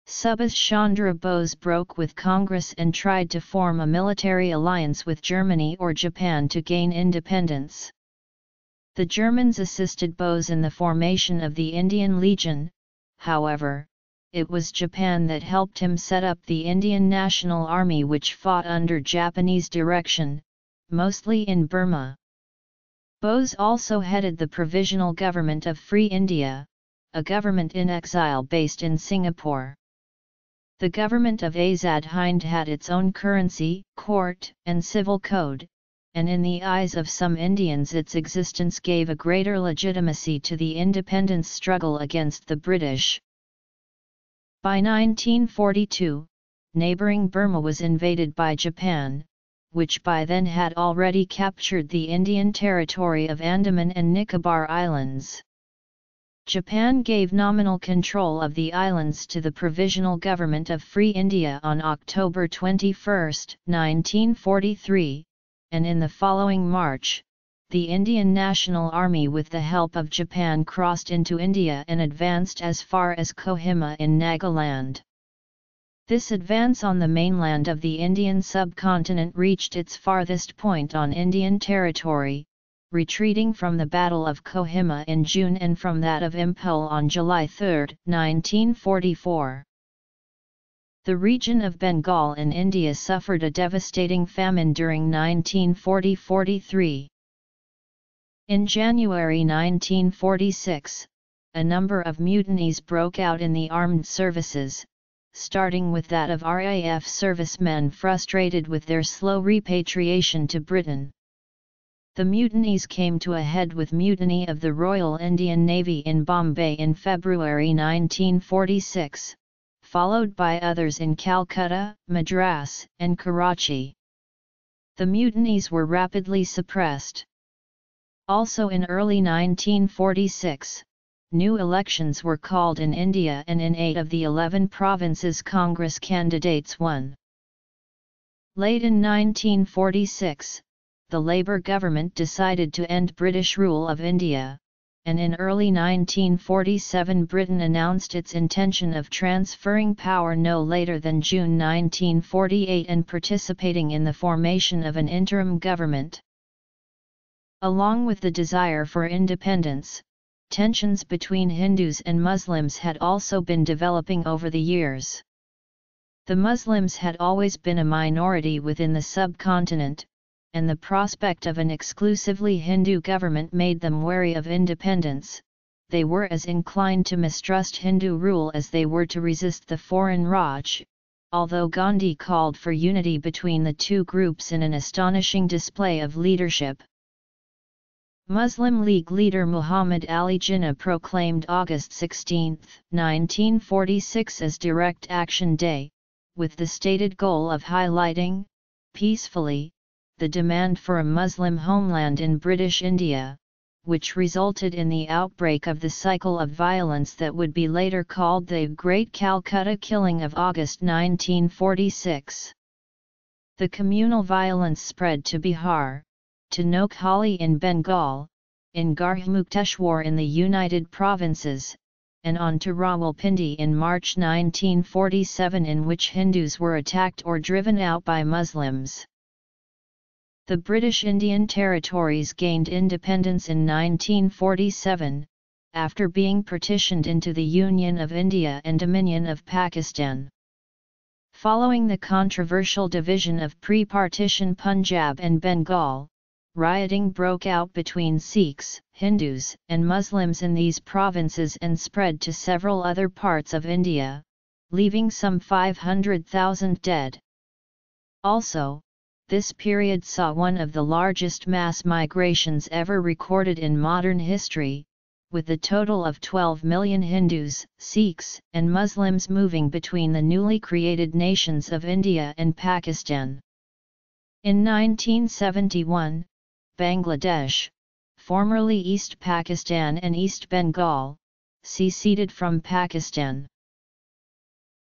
Subhash Chandra Bose broke with Congress and tried to form a military alliance with Germany or Japan to gain independence. The Germans assisted Bose in the formation of the Indian Legion, however, it was Japan that helped him set up the Indian National Army which fought under Japanese direction, mostly in Burma. Bose also headed the Provisional Government of Free India, a government in exile based in Singapore. The government of Azad Hind had its own currency, court, and civil code, and in the eyes of some Indians its existence gave a greater legitimacy to the independence struggle against the British. By 1942, neighboring Burma was invaded by Japan, which by then had already captured the Indian territory of Andaman and Nicobar Islands. Japan gave nominal control of the islands to the Provisional Government of Free India on October 21, 1943, and in the following March, the Indian National Army with the help of Japan crossed into India and advanced as far as Kohima in Nagaland. This advance on the mainland of the Indian subcontinent reached its farthest point on Indian territory, retreating from the Battle of Kohima in June and from that of Imphal on July 3, 1944. The region of Bengal in India suffered a devastating famine during 1940-43. In January 1946, a number of mutinies broke out in the armed services, starting with that of RAF servicemen frustrated with their slow repatriation to Britain. The mutinies came to a head with mutiny of the Royal Indian Navy in Bombay in February 1946, followed by others in Calcutta, Madras, and Karachi. The mutinies were rapidly suppressed. Also in early 1946, new elections were called in India and in eight of the eleven provinces Congress candidates won. Late in 1946, the Labour government decided to end British rule of India, and in early 1947 Britain announced its intention of transferring power no later than June 1948 and participating in the formation of an interim government. Along with the desire for independence, tensions between Hindus and Muslims had also been developing over the years. The Muslims had always been a minority within the subcontinent, and the prospect of an exclusively Hindu government made them wary of independence, they were as inclined to mistrust Hindu rule as they were to resist the foreign Raj, although Gandhi called for unity between the two groups in an astonishing display of leadership. Muslim League leader Muhammad Ali Jinnah proclaimed August 16, 1946 as Direct Action Day, with the stated goal of highlighting, peacefully, the demand for a Muslim homeland in British India, which resulted in the outbreak of the cycle of violence that would be later called the Great Calcutta Killing of August 1946. The communal violence spread to Bihar, to Noakhali in Bengal, in Garhmukteshwar in the United Provinces, and on to Rawalpindi in March 1947 in which Hindus were attacked or driven out by Muslims. The British Indian territories gained independence in 1947, after being partitioned into the Union of India and Dominion of Pakistan. Following the controversial division of pre-partition Punjab and Bengal, rioting broke out between Sikhs, Hindus, and Muslims in these provinces and spread to several other parts of India, leaving some 500,000 dead. Also, this period saw one of the largest mass migrations ever recorded in modern history, with a total of 12 million Hindus, Sikhs, and Muslims moving between the newly created nations of India and Pakistan. In 1971, Bangladesh, formerly East Pakistan and East Bengal, seceded from Pakistan.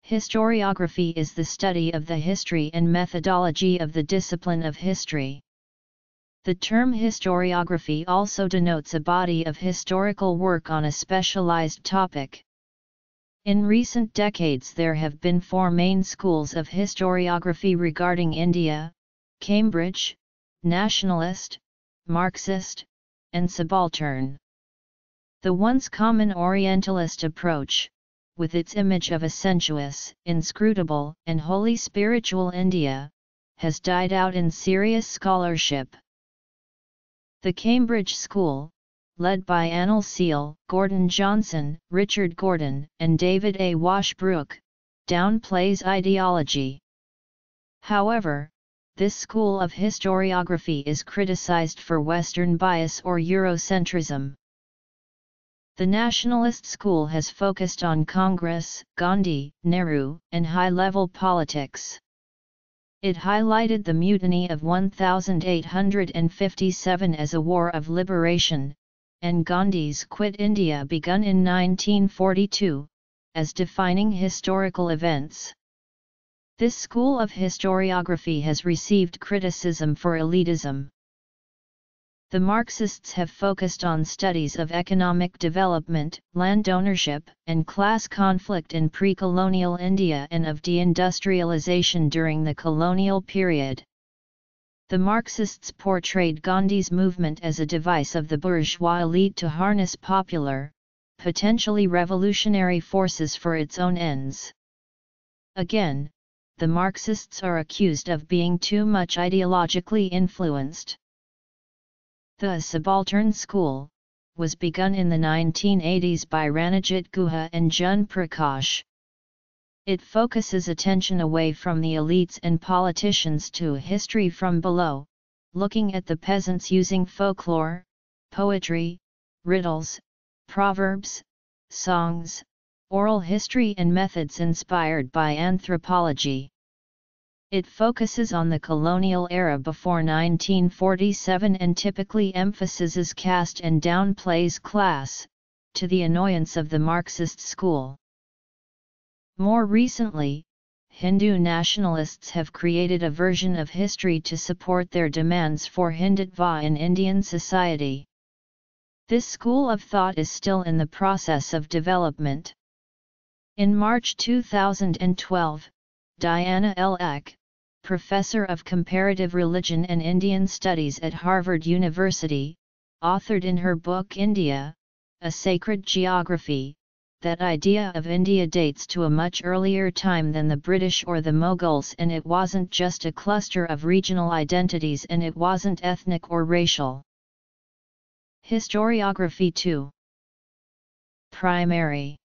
Historiography is the study of the history and methodology of the discipline of history. The term historiography also denotes a body of historical work on a specialized topic. In recent decades there have been four main schools of historiography regarding India, Cambridge, Nationalist, Marxist, and Subaltern. The once common Orientalist approach, with its image of a sensuous, inscrutable, and wholly spiritual India, has died out in serious scholarship. The Cambridge School, led by Anil Seal, Gordon Johnson, Richard Gordon, and David A. Washbrook, downplays ideology. However, this school of historiography is criticized for Western bias or Eurocentrism. The nationalist school has focused on Congress, Gandhi, Nehru, and high-level politics. It highlighted the Mutiny of 1857 as a war of liberation, and Gandhi's Quit India begun in 1942, as defining historical events. This school of historiography has received criticism for elitism. The Marxists have focused on studies of economic development, land ownership, and class conflict in pre-colonial India and of deindustrialization during the colonial period. The Marxists portrayed Gandhi's movement as a device of the bourgeois elite to harness popular, potentially revolutionary forces for its own ends. Again, the Marxists are accused of being too much ideologically influenced. The Subaltern School, was begun in the 1980s by Ranajit Guha and Gyan Prakash. It focuses attention away from the elites and politicians to history from below, looking at the peasants using folklore, poetry, riddles, proverbs, songs, oral history and methods inspired by anthropology. It focuses on the colonial era before 1947 and typically emphasizes caste and downplays class, to the annoyance of the Marxist school. More recently, Hindu nationalists have created a version of history to support their demands for Hindutva in Indian society. This school of thought is still in the process of development. In March 2012, Diana L. Eck, professor of comparative religion and Indian studies at Harvard University, authored in her book India, A Sacred Geography, that idea of India dates to a much earlier time than the British or the Mughals and it wasn't just a cluster of regional identities and it wasn't ethnic or racial. Historiography 2 Primary